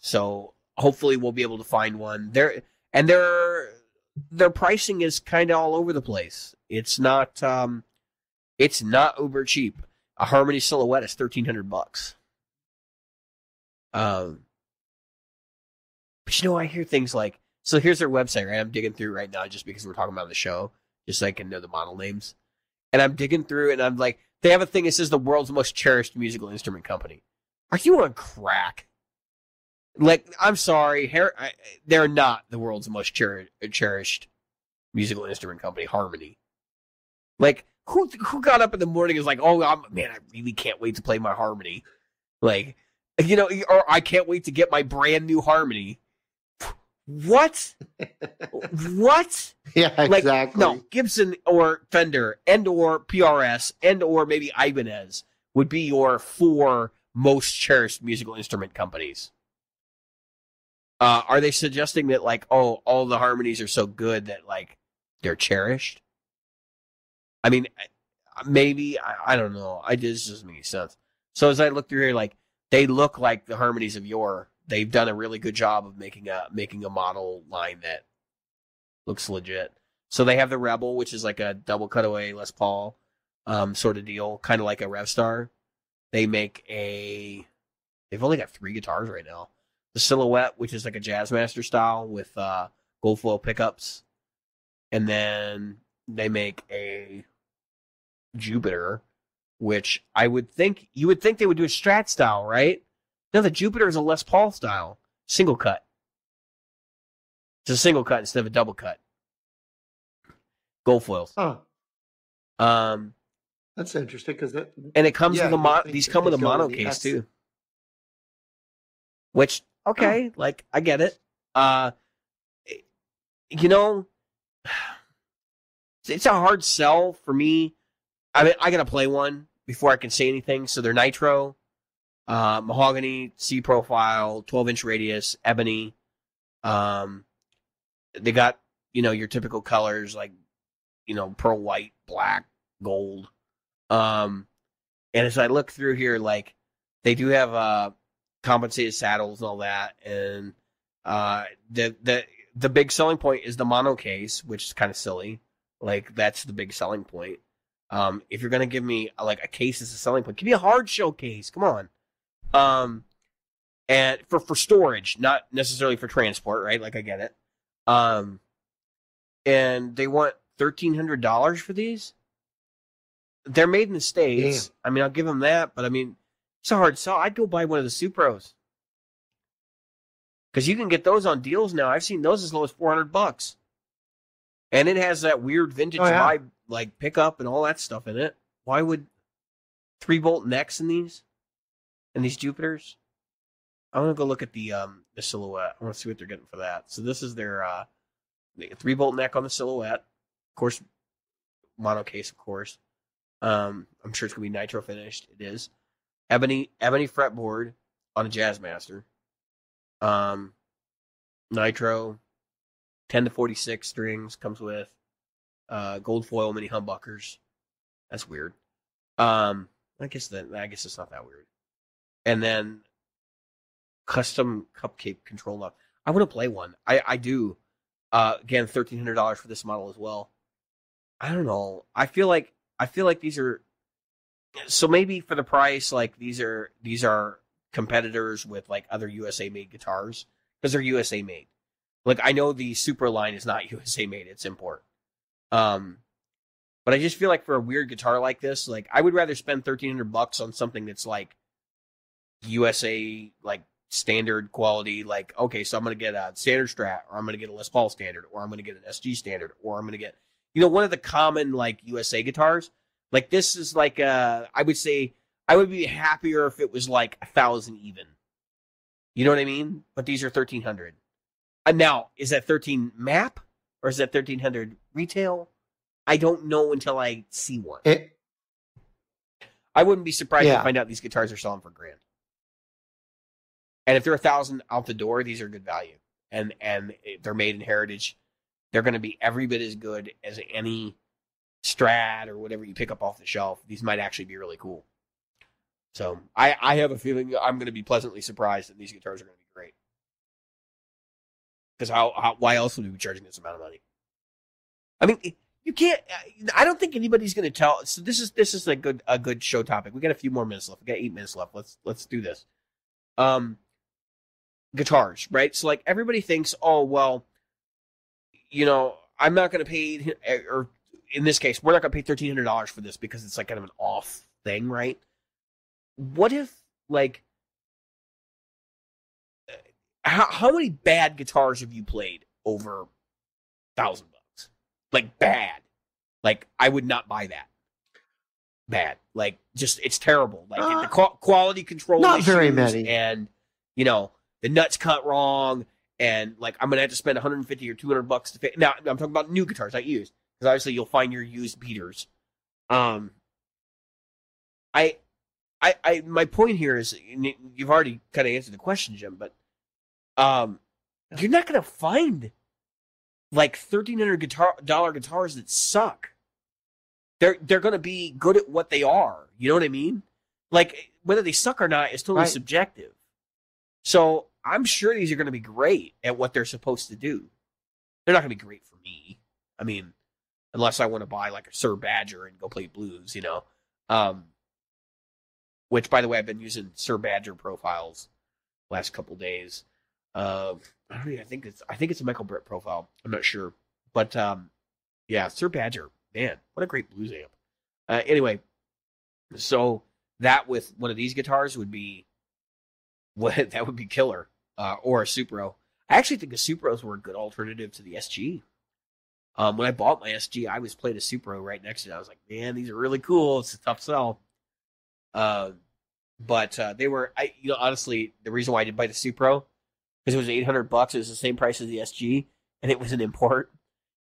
so hopefully we'll be able to find one. There and their their pricing is kind of all over the place. It's not um, it's not uber cheap. A Harmony Silhouette is thirteen hundred bucks. Um, but you know, I hear things like So here's their website, right? I'm digging through right now just because we're talking about the show, just so I can know the model names. And I'm digging through and I'm like, they have a thing that says the world's most cherished musical instrument company. Are you on crack? Like, I'm sorry, Har- I- they're not the world's most cher- cherished musical instrument company, Harmony. Like, who who got up in the morning is like, oh, I'm, man, I really can't wait to play my Harmony. Like, you know, or I can't wait to get my brand new Harmony. What? what? Yeah, Like, exactly. No, Gibson or Fender and or PRS and or maybe Ibanez would be your four most cherished musical instrument companies. Uh, are they suggesting that like, oh, all the harmonies are so good that like they're cherished? I mean, maybe I, I don't know. I this doesn't make any sense. So as I look through here, like they look like the harmonies of yore. They've done a really good job of making a making a model line that looks legit. So they have the Rebel, which is like a double cutaway Les Paul um, sort of deal, kind of like a Revstar. They make a. They've only got three guitars right now. The Silhouette, which is like a Jazzmaster style with uh, gold foil pickups, and then they make a Jupiter, which I would think you would think they would do a Strat style, right? No, the Jupiter is a Les Paul style, single cut. It's a single cut instead of a double cut. Gold foils. Huh. Um, That's interesting because that. and it comes Yeah, with a you'd mon- think these come with a mono case S. too. Which okay, like I get it. Uh you know it's a hard sell for me. I mean I gotta play one before I can say anything. So they're nitro, uh mahogany, C profile, twelve inch radius, ebony. Um they got, you know, your typical colors like, you know, pearl white, black, gold. Um and as I look through here, like they do have uh compensated saddles and all that, and uh the the the big selling point is the mono case, which is kind of silly. Like that's the big selling point. Um, if you're gonna give me like a case as a selling point, give me a hard shell case. Come on. Um, and for for storage, not necessarily for transport, right? Like I get it. Um, and they want thirteen hundred dollars for these. They're made in the states. I mean, I'll give them that, but I mean, it's a hard sell. I'd go buy one of the Supros because you can get those on deals now. I've seen those as low as four hundred bucks, and it has that weird vintage Oh, yeah. vibe, like pickup and all that stuff in it. Why would three bolt necks in these and these Jupiters? I want to go look at the um the silhouette. I want to see what they're getting for that. So this is their uh three bolt neck on the silhouette, of course, mono case, of course. Um, I'm sure it's gonna be nitro finished. It is ebony ebony fretboard on a Jazzmaster. Um, nitro, ten to forty six strings comes with uh gold foil mini humbuckers. That's weird. Um, I guess that I guess it's not that weird. And then custom cupcake control knob. I want to play one. I I do. Uh, again, thirteen hundred dollars for this model as well. I don't know. I feel like I feel like these are so maybe for the price, like these are these are competitors with like other USA made guitars because they're USA made. Like I know the Supro line is not USA made; it's import. Um, but I just feel like for a weird guitar like this, like I would rather spend thirteen hundred bucks on something that's like USA like standard quality. Like okay, so I'm gonna get a standard Strat, or I'm gonna get a Les Paul standard, or I'm gonna get an SG standard, or I'm gonna get you know one of the common like USA guitars. Like this is like uh I would say I would be happier if it was like a thousand even. You know what I mean? But these are thirteen hundred. And now is that thirteen map or is that thirteen hundred retail? I don't know until I see one. It, I wouldn't be surprised to find out these guitars are selling for grand. And if they're a thousand out the door, these are good value. And and they're made in heritage. They're going to be every bit as good as any Strat or whatever you pick up off the shelf. These might actually be really cool. So I I have a feeling I'm going to be pleasantly surprised that these guitars are going to be great. Because how, how why else would we be charging this amount of money? I mean, you can't. I don't think anybody's going to tell. So this is this is a good a good show topic. We got a few more minutes left. We got eight minutes left. Let's let's do this. Um, guitars, right? So like everybody thinks, oh well, you know, I'm not going to pay, eh, or in this case, we're not going to pay thirteen hundred dollars for this because it's like kind of an off thing, right? What if like eh, how how many bad guitars have you played over thousand bucks? Like bad, like I would not buy that. Bad, like just it's terrible. Like Uh, the qu- quality control, not very many. and you know the nuts cut wrong, and like I'm gonna have to spend 150 or 200 bucks to fix. Now I'm talking about new guitars I use because obviously you'll find your used beaters. Um, I, I, I, my point here is you've already kind of answered the question, Jim, but um, you're not gonna find like 1300 guitar dollar guitars that suck. They're they're gonna be good at what they are. You know what I mean? Like whether they suck or not is totally Right. subjective. So I'm sure these are going to be great at what they're supposed to do. They're not going to be great for me. I mean, unless I want to buy like a Suhr Badger and go play blues, you know. Um, which, by the way, I've been using Suhr Badger profiles last couple days. Uh, I don't even, I think it's I think it's a Michael Britt profile. I'm not sure, but um, yeah, Suhr Badger, man, what a great blues amp. Uh, anyway, so that with one of these guitars would be what that would be killer, uh, or a Supro. I actually think the Supros were a good alternative to the SG. Um, when I bought my SG, I was playing a Supro right next to it. I was like, man, these are really cool. It's a tough sell. Uh, but uh, they were, I you know, honestly, the reason why I didn't buy the Supro because it was eight hundred bucks. It was the same price as the SG, and it was an import.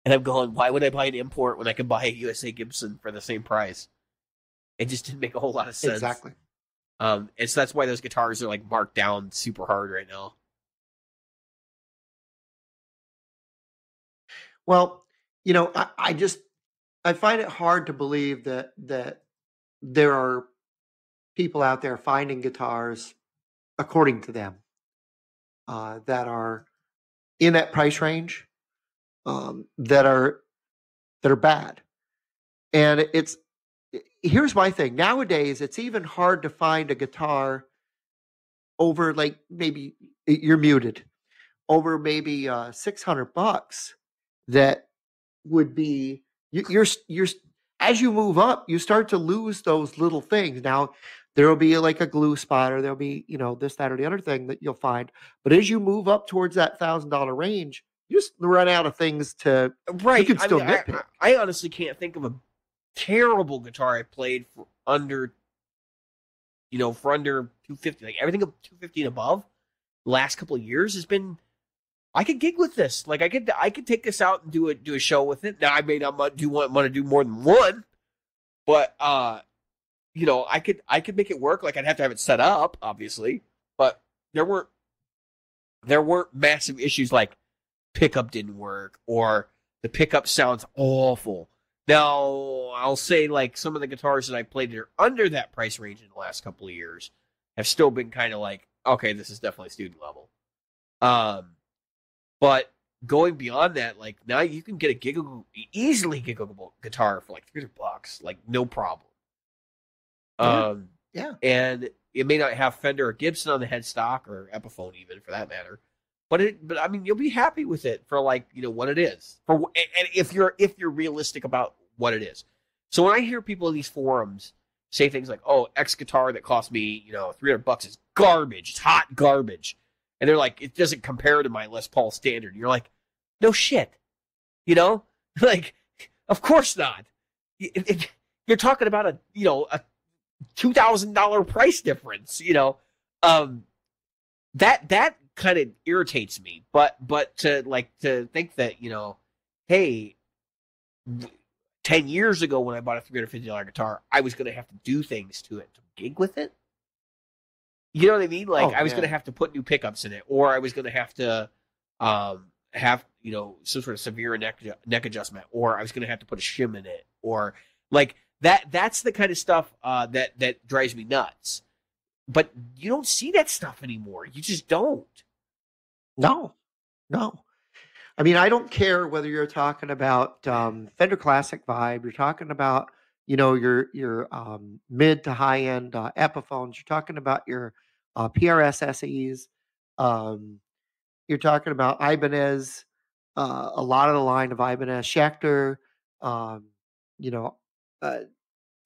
And I'm going, why would I buy an import when I could buy a USA Gibson for the same price? It just didn't make a whole lot of sense. Exactly. Um, and so that's why those guitars are like marked down super hard right now. Well, you know, I, I just I find it hard to believe that that there are people out there finding guitars according to them uh, that are in that price range um, that are that are bad. And it's here's my thing. Nowadays, it's even hard to find a guitar over like maybe you're muted over maybe uh, 600 bucks that would be you, you're you're as you move up you start to lose those little things now there'll be like a glue spot or there'll be you know this that or the other thing that you'll find but as you move up towards that thousand dollar range you just run out of things to Right. can I still mean, I- nitpick. I, I honestly can't think of a terrible guitar I played for under, you know, for under 250. Like everything up 250 and above, last couple of years has been. I could gig with this. Like I could, I could take this out and do a do a show with it. Now I may not do want want to do more than one, but uh, you know, I could I could make it work. Like I'd have to have it set up, obviously, but there weren't there weren't massive issues like pickup didn't work or the pickup sounds awful. Now, I'll say like some of the guitars that I played that are under that price range in the last couple of years have still been kind of like, okay, this is definitely student level. Um, but going beyond that, like now you can get a giggle easily giggable guitar for like 300 bucks, like no problem. Yeah. Um, Yeah. and it may not have Fender or Gibson on the headstock or Epiphone even for that matter. But it, but I mean, you'll be happy with it for like you know what it is. For and if you're if you're realistic about what it is. So when I hear people in these forums say things like, "Oh, X guitar that cost me you know 300 bucks is garbage. It's hot garbage," and they're like, "It doesn't compare to my Les Paul standard." You're like, "No shit," you know, like, of course not. It- it- you're talking about a you know a two thousand dollar price difference. You know, um, that that kind of irritates me. But but to like to think that you know, hey, ten years ago when I bought a three hundred fifty dollar guitar, I was going to have to do things to it to gig with it. You know what I mean? Like Oh, I was going to have to put new pickups in it, or I was going to have to um have you know some sort of severe neck neck adjustment, or I was going to have to put a shim in it, or like that. That's the kind of stuff uh, that that drives me nuts. But you don't see that stuff anymore. You just don't. No, no. I mean, I don't care whether you're talking about um, Fender Classic Vibe, you're talking about, you know, your your um, mid to high end uh, Epiphones, you're talking about your uh, PRS SEs, um, you're talking about Ibanez uh, a lot of the line of Ibanez Schecter, um, you know, uh,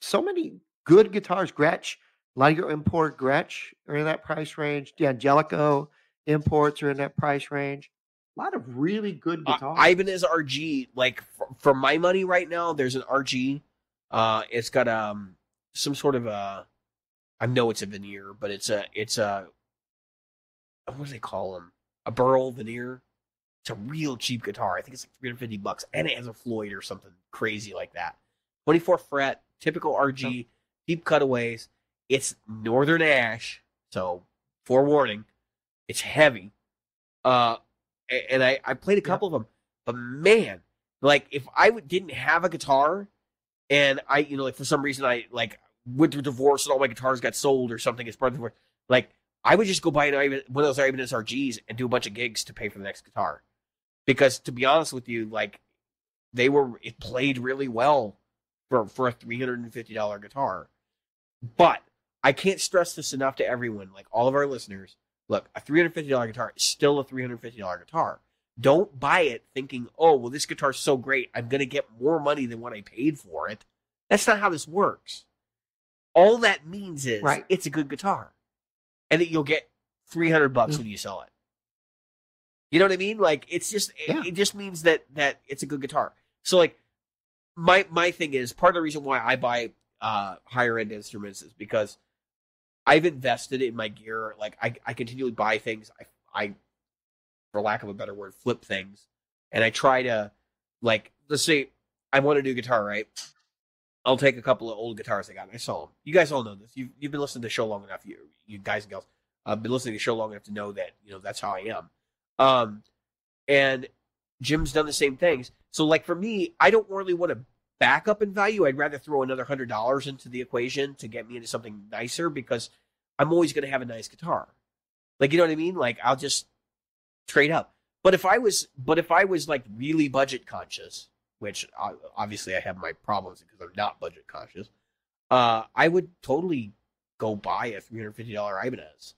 so many good guitars. Gretsch, a lot of your import Gretsch are in that price range. D'Angelico imports are in that price range. A lot of really good guitars. Uh, guitars. Ibanez RG, like for, for my money right now, there's an RG. Uh, it's got um some sort of a, I know it's a veneer, but it's a it's a what do they call them? A burl veneer. It's a real cheap guitar. I think it's like 350 bucks, and it has a Floyd or something crazy like that. 24 fret, typical RG, deep cutaways. It's Northern Ash, so forewarning, it's heavy. Uh, and I I played a Yeah. couple of them, but man, like if I w- didn't have a guitar, and I you know like for some reason I like went through divorce and all my guitars got sold or something as part of the divorce, like I would just go buy an one of those Ibanez SRGs and do a bunch of gigs to pay for the next guitar, because to be honest with you, like they were it played really well for for a three hundred and fifty dollar guitar, but I can't stress this enough to everyone, like all of our listeners. Look, a three hundred fifty dollar guitar is still a three hundred fifty dollar guitar. Don't buy it thinking, oh, well, this guitar's so great, I'm gonna get more money than what I paid for it. That's not how this works. All that means is Right. it's a good guitar, and that you'll get three hundred bucks Mm. when you sell it. You know what I mean? Like it's just it- Yeah. it just means that that it's a good guitar. So like my my thing is part of the reason why I buy uh higher end instruments is because I've invested in my gear. Like I I continually buy things. I I for lack of a better word flip things, and I try to like let's say I want a new guitar, right? I'll take a couple of old guitars I got. I saw them. You guys all know this. You've you've been listening to the show long enough. You you guys and girls, I've been listening to the show long enough to know that you know that's how I am. Um, and Jim's done the same things. So like for me, I don't really want to back up in value. I'd rather throw another hundred dollars into the equation to get me into something nicer because I'm always going to have a nice guitar. Like you know what I mean? Like I'll just trade up. But if I was, but if I was like really budget conscious, which uh, obviously I have my problems because I'm not budget conscious, uh, I would totally go buy a three hundred fifty dollar Ibanez,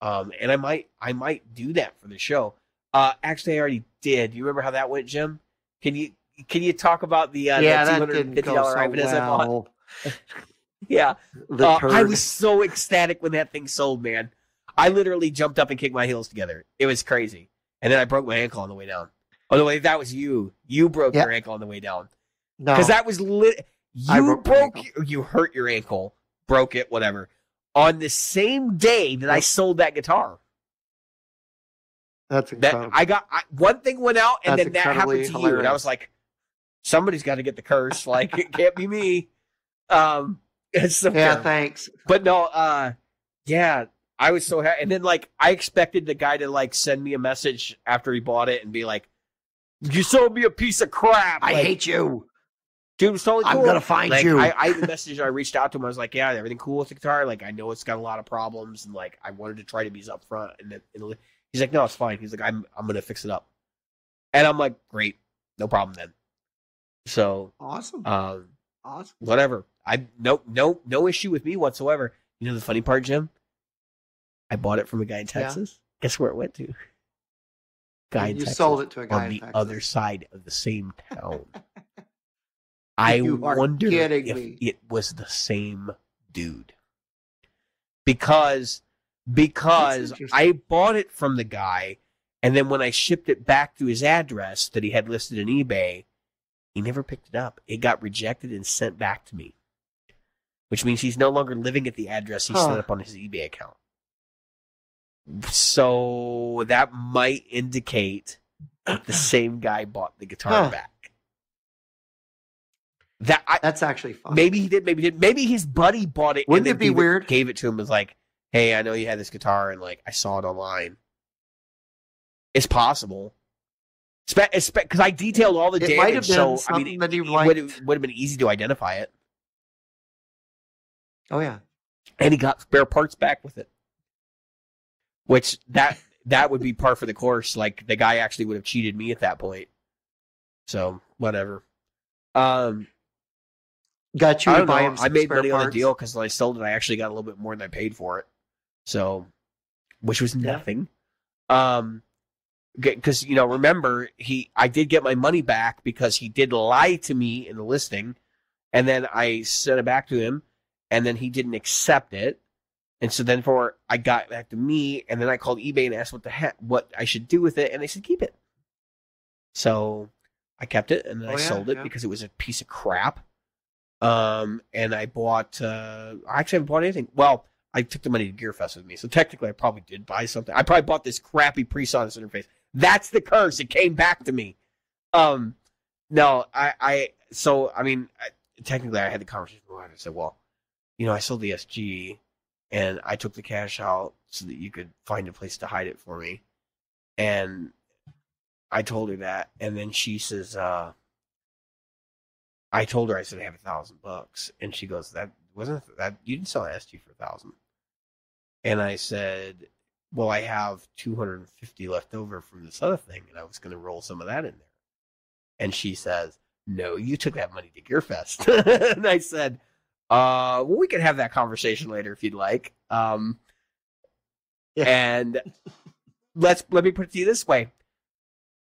um, and I might, I might do that for the show. Uh, actually, I already did. You remember how that went, Jim? Can you can you talk about the uh, yeah, the two that hundred didn't go so I well. Yeah, The uh, I was so ecstatic when that thing sold, man. I literally jumped up and kicked my heels together. It was crazy. And then I broke my ankle on the way down. Oh no, wait, that was you. You broke Yeah. your ankle on the way down no. because that was lit. I You broke broke, you hurt your ankle, broke it, whatever. On the same day that I sold that guitar, That's that. I got I, one thing went out, and That's then that happened to incredibly you, and I was like, somebody's got to get the curse. Like it can't be me. Um, so yeah, thanks. But no, uh yeah, I was so happy. And then like I expected the guy to like send me a message after he bought it and be like, "You sold me a piece of crap." I Like, hate you. dude. It's totally I'm gonna find Like, you. I, I even messaged. I reached out to him. I was like, "Yeah, everything cool with the guitar? Like, I know it's got a lot of problems, and like I wanted to try to be as upfront." And then and he's like, "No, it's fine." He's like, "I'm I'm gonna fix it up," and I'm like, "Great, no problem then." So, Awesome. um, awesome. whatever. I no no no issue with me whatsoever. You know the funny part, Jim? I bought it from a guy in Yeah. Texas. Guess where it went to? Guy in you Texas sold it to a guy on in the Texas. other side of the same town. I You wonder if me. it was the same dude. Because because. I bought it from the guy and then when I shipped it back to his address that he had listed in eBay, he never picked it up. It got rejected and sent back to me. Which means he's no longer living at the address he set up on his eBay account. So that might indicate that the same guy bought the guitar Huh. back. That I, That's actually fun. maybe he did, maybe he did. Maybe his buddy bought it. Wouldn't and it be weird? Gave it to him was like, "Hey, I know you had this guitar, and like I saw it online. It's possible." Because I detailed all the It damage, might have been so I mean, that it, he would have been easy to identify it, Oh yeah. and he got spare parts back with it. Which that that would be par for the course. Like the guy actually would have cheated me at that point. So whatever. Um, Got you I to buy him. I made money on the deal because when I sold it, I actually got a little bit more than I paid for it. So, which was Yeah. nothing. Um, because you know remember he I did get my money back because he did lie to me in the listing, and then I sent it back to him, and then he didn't accept it, and so then for I got back to me, and then I called eBay and asked what the heck what I should do with it, and they said keep it. So I kept it and then Oh, I yeah, sold it yeah. because it was a piece of crap. Um, and I bought. Uh, I actually haven't bought anything. Well, I took the money to GearFest with me, so technically I probably did buy something. I probably bought this crappy PreSonus interface. That's the curse. It came back to me. Um, no, I, I. So I mean, I, technically I had the conversation with my wife. I said, well, you know, I sold the SG, and I took the cash out so that you could find a place to hide it for me, and I told her that, and then she says, uh, I told her I said I have a thousand bucks, and she goes, "That wasn't that you didn't sell an SG for a thousand. And I said, "Well, I have two hundred and fifty left over from this other thing, and I was going to roll some of that in there." And she says, "No, you took that money to Gearfest." and I said, "Uh, well, we can have that conversation later if you'd like." Um, Yeah. and let's let me put it to you this way: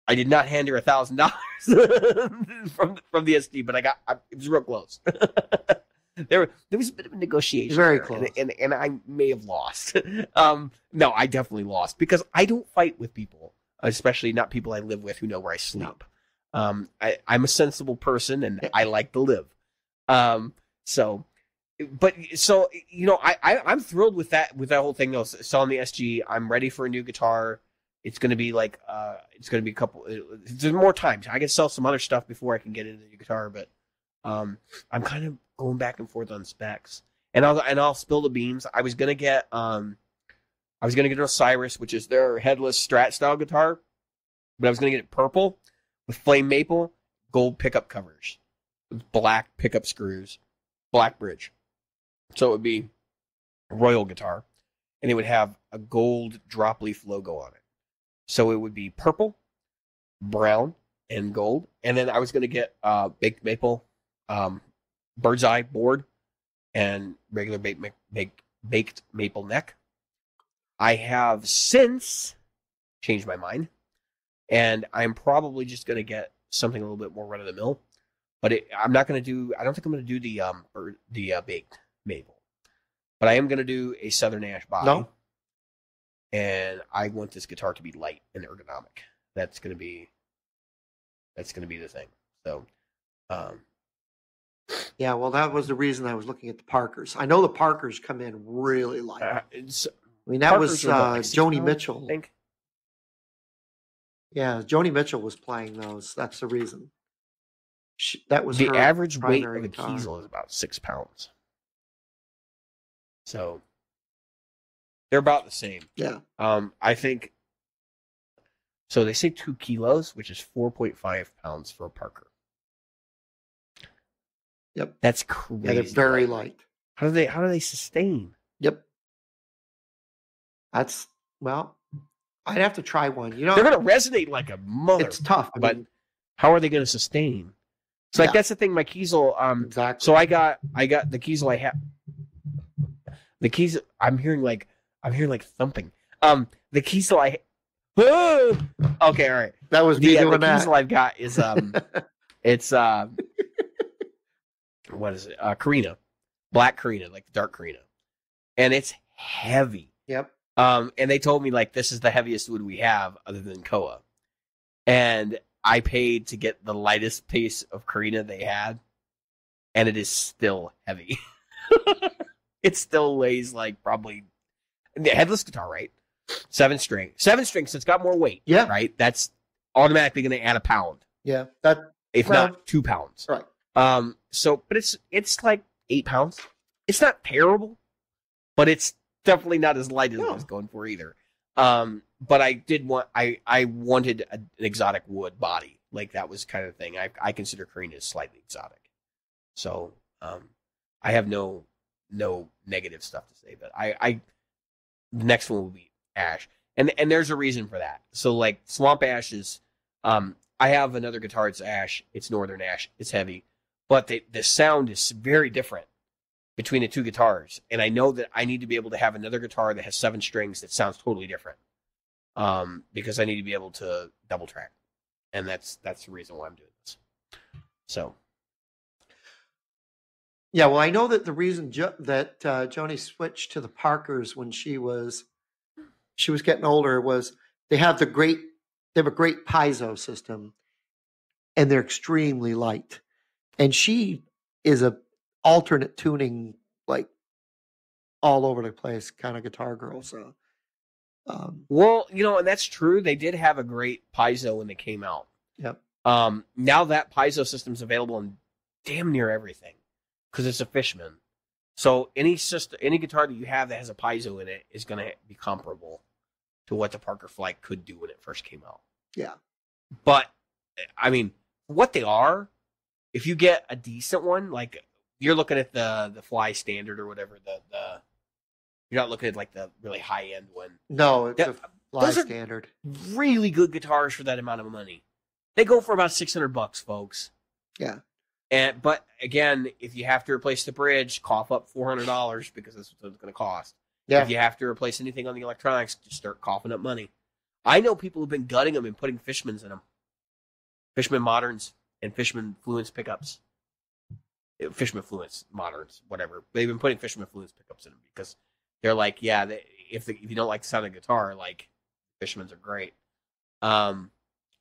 I did not hand her a thousand dollars from from the SG, but I got I, it was real close. there there was a bit of a negotiation, Very there, close. and, and and I may have lost. um, no, I definitely lost because I don't fight with people, especially not people I live with who know where I sleep. Um, I, I'm a sensible person and I like to live. Um, so, but so you know, I, I I'm thrilled with that with that whole thing. Though, selling the SG, I'm ready for a new guitar. It's going to be like uh, it's going to be a couple. uh, There's more time. I can sell some other stuff before I can get into the new guitar, but um, I'm kind of going back and forth on specs. And I'll and I'll spill the beans. I was gonna get um, I was gonna get Osiris, which is their headless Strat style guitar, but I was gonna get it purple with flame maple, gold pickup covers, with black pickup screws, black bridge. So it would be a royal guitar, and it would have a gold drop leaf logo on it. So it would be purple, brown, and gold. And then I was gonna get uh baked maple, um, bird's eye board, and regular baked baked baked maple neck. I have since changed my mind, and I'm probably just gonna get something a little bit more run of the mill. But it, I'm not gonna do. I don't think I'm gonna do the um or the uh, baked maple, but I am gonna do a southern ash body. No. And I want this guitar to be light and ergonomic. That's gonna be. That's gonna be the thing. So, um, Yeah, well, that was the reason I was looking at the Parkers. I know the Parkers come in really light. uh, I mean, that Parkers was uh, like, Joni Mitchell. Yeah, Joni Mitchell was playing those. That's the reason. She, that was the average weight of a guitar. Kiesel is about six pounds. So they're about the same. Yeah, Um, I think. So they say two kilos, which is four point five pounds for a Parker. Yep. That's crazy. yeah, they're very light. How do they? How do they sustain? Yep. That's well, I'd have to try one. You know, They're going to resonate like a mother. it's tough. I but mean, how are they going to sustain? So like that's the thing. My Kiesel. Um, exactly. So I got I got the keys I have. The keys I'm hearing like I'm hearing like thumping. Um, the keys I. Whoa! Okay, all right. that was me The, uh, the doing keys that. I've got is um, it's uh, what is it? Uh, Korina, black Korina, like the dark Korina, and it's heavy. yep. Um, and they told me like this is the heaviest wood we have other than Koa, and I paid to get the lightest piece of Korina they had, and it is still heavy. it still weighs like probably the headless guitar, right? Seven string, seven strings. It's got more weight, Yeah. right? That's automatically going to add a pound, Yeah. That if Well- not two pounds. right. Um, so, but it's it's like eight pounds. It's not terrible, but it's definitely not as light as I was going for either. Um, but I did want I I wanted a, an exotic wood body, like that was kind of thing. I I consider Korina slightly exotic, so um, I have no no negative stuff to say. But I I the next one will be ash, and and there's a reason for that. So like swamp ash is um I have another guitar. It's ash. It's northern ash. It's heavy, but the the sound is very different between the two guitars. And I know that I need to be able to have another guitar that has seven strings that sounds totally different. um, because I need to be able to double track, and that's that's the reason why I'm doing this. So Yeah, well, I know that the reason jo- that uh, Joni switched to the Parkers when she was she was getting older was they have the great they have a great piezo system, and they're extremely light, and she is a alternate tuning like all over the place kind of guitar girl. So, um, Well, you know, and that's true. They did have a great piezo when they came out. Yep. Um, now that piezo system's available in damn near everything because it's a Fishman. So any system, any guitar that you have that has a piezo in it is going to be comparable to what the Parker Flight could do when it first came out. Yeah. But I mean, what they are, if you get a decent one, like you're looking at the the Fly Standard or whatever, the the you're not looking at like the really high end one no, it's a fly standard. really good guitars for that amount of money. They go for about six hundred bucks, folks. Yeah. And but again, if you have to replace the bridge, cough up four hundred dollars because that's what it's going to cost. Yeah, If you have to replace anything on the electronics, just start coughing up money. I know people who've been gutting them and putting Fishmans in them, Fishman moderns and Fishman Fluence pickups. Uh, Fishman Fluence moderns, whatever. They've been putting Fishman Fluence pickups in them because they're like, yeah, they, if if you don't like the sound of guitar, like Fishmans are great. Um,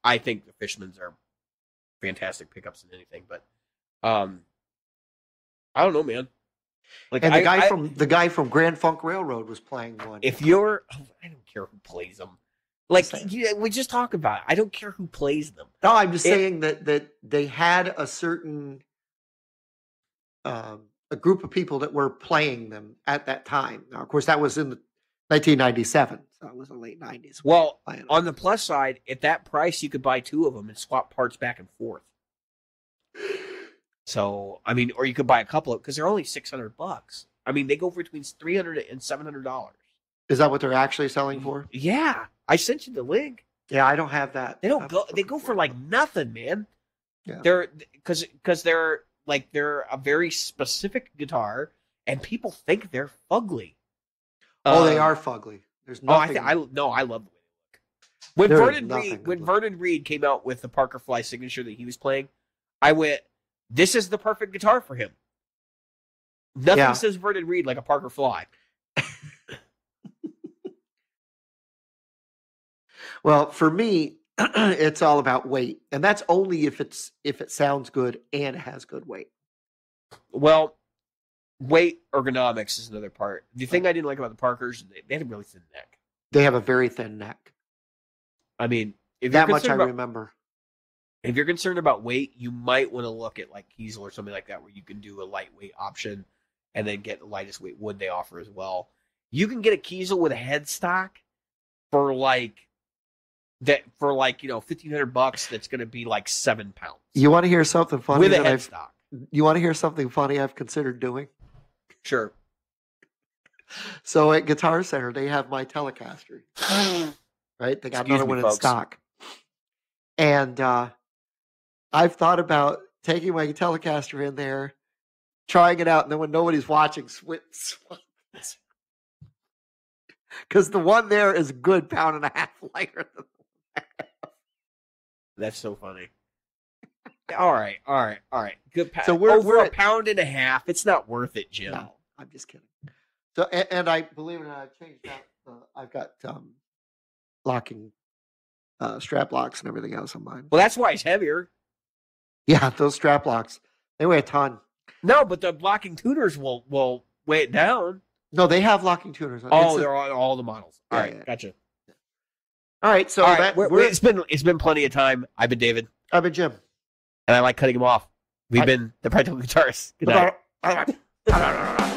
I think the Fishmans are fantastic pickups in anything, but um, I don't know, man. Like and the I- guy I- from the guy from Grand Funk Railroad was playing one. if you're, oh, I don't care who plays them. Like you, we just talk about it. I don't care who plays them. No, I'm just It- saying that that they had a certain um, a group of people that were playing them at that time. Now, of course, that was in the 1997, so it was the late 90s. Well, on the plus side, at that price, you could buy two of them and swap parts back and forth. So, I mean, or you could buy a couple of because they're only six hundred bucks. I mean, they go for between three hundred and seven hundred dollars. Is that what they're actually selling for? Yeah, I sent you the link. Yeah, I don't have that. They don't I'm go. They go for like nothing, man. Yeah. They're because because they're like they're a very specific guitar, and people think they're fugly. Oh, they Um, are fugly. There's Oh, I nothing. think I no, I love the way they look. When There Vernon Reid when. Vernon Reid came out with the Parker Fly signature that he was playing, I went, "This is the perfect guitar for him." Nothing Yeah. says Vernon Reid like a Parker Fly. well, for me, it's all about weight, and that's only if it's if it sounds good and has good weight. Well, weight ergonomics is another part. The thing I didn't like about the Parkers, they, they had a really thin neck. They have a very thin neck. I mean, if That much I about, remember. if you're concerned about weight, you might want to look at like Kiesel or something like that, where you can do a lightweight option and then get the lightest weight wood they offer as well. You can get a Kiesel with a headstock for like that for like you know fifteen hundred bucks. That's going to be like seven pounds You want to hear something funny? with a headstock. you want to hear something funny I've considered doing? Sure. So at Guitar Center, they have my Telecaster, right? They got Excuse another me, one in stock. And uh, I've thought about taking my Telecaster in there, trying it out, and then when nobody's watching, switch. Because the one there is a good pound and a half lighter than That's so funny. All right, all right, all right. Good. Pa- So we're- over we're a at- pound and a half. It's not worth it, Jim. No, I'm just kidding. So, and, and I believe it or not, I've changed out. Uh, I've got um, locking uh, strap locks and everything else on mine. Well, that's why it's heavier. Yeah, those strap locks. They weigh a ton. No, but the locking tuners will will weigh it down. No, they have locking tuners. Oh, It's they're on all the models. All Yeah, right, yeah. gotcha. All right. So all right, that we're- we're, it's been it's been plenty of time. I've been David, I've been Jim. and I like cutting him off. We've I- been the practical guitarists. Good night.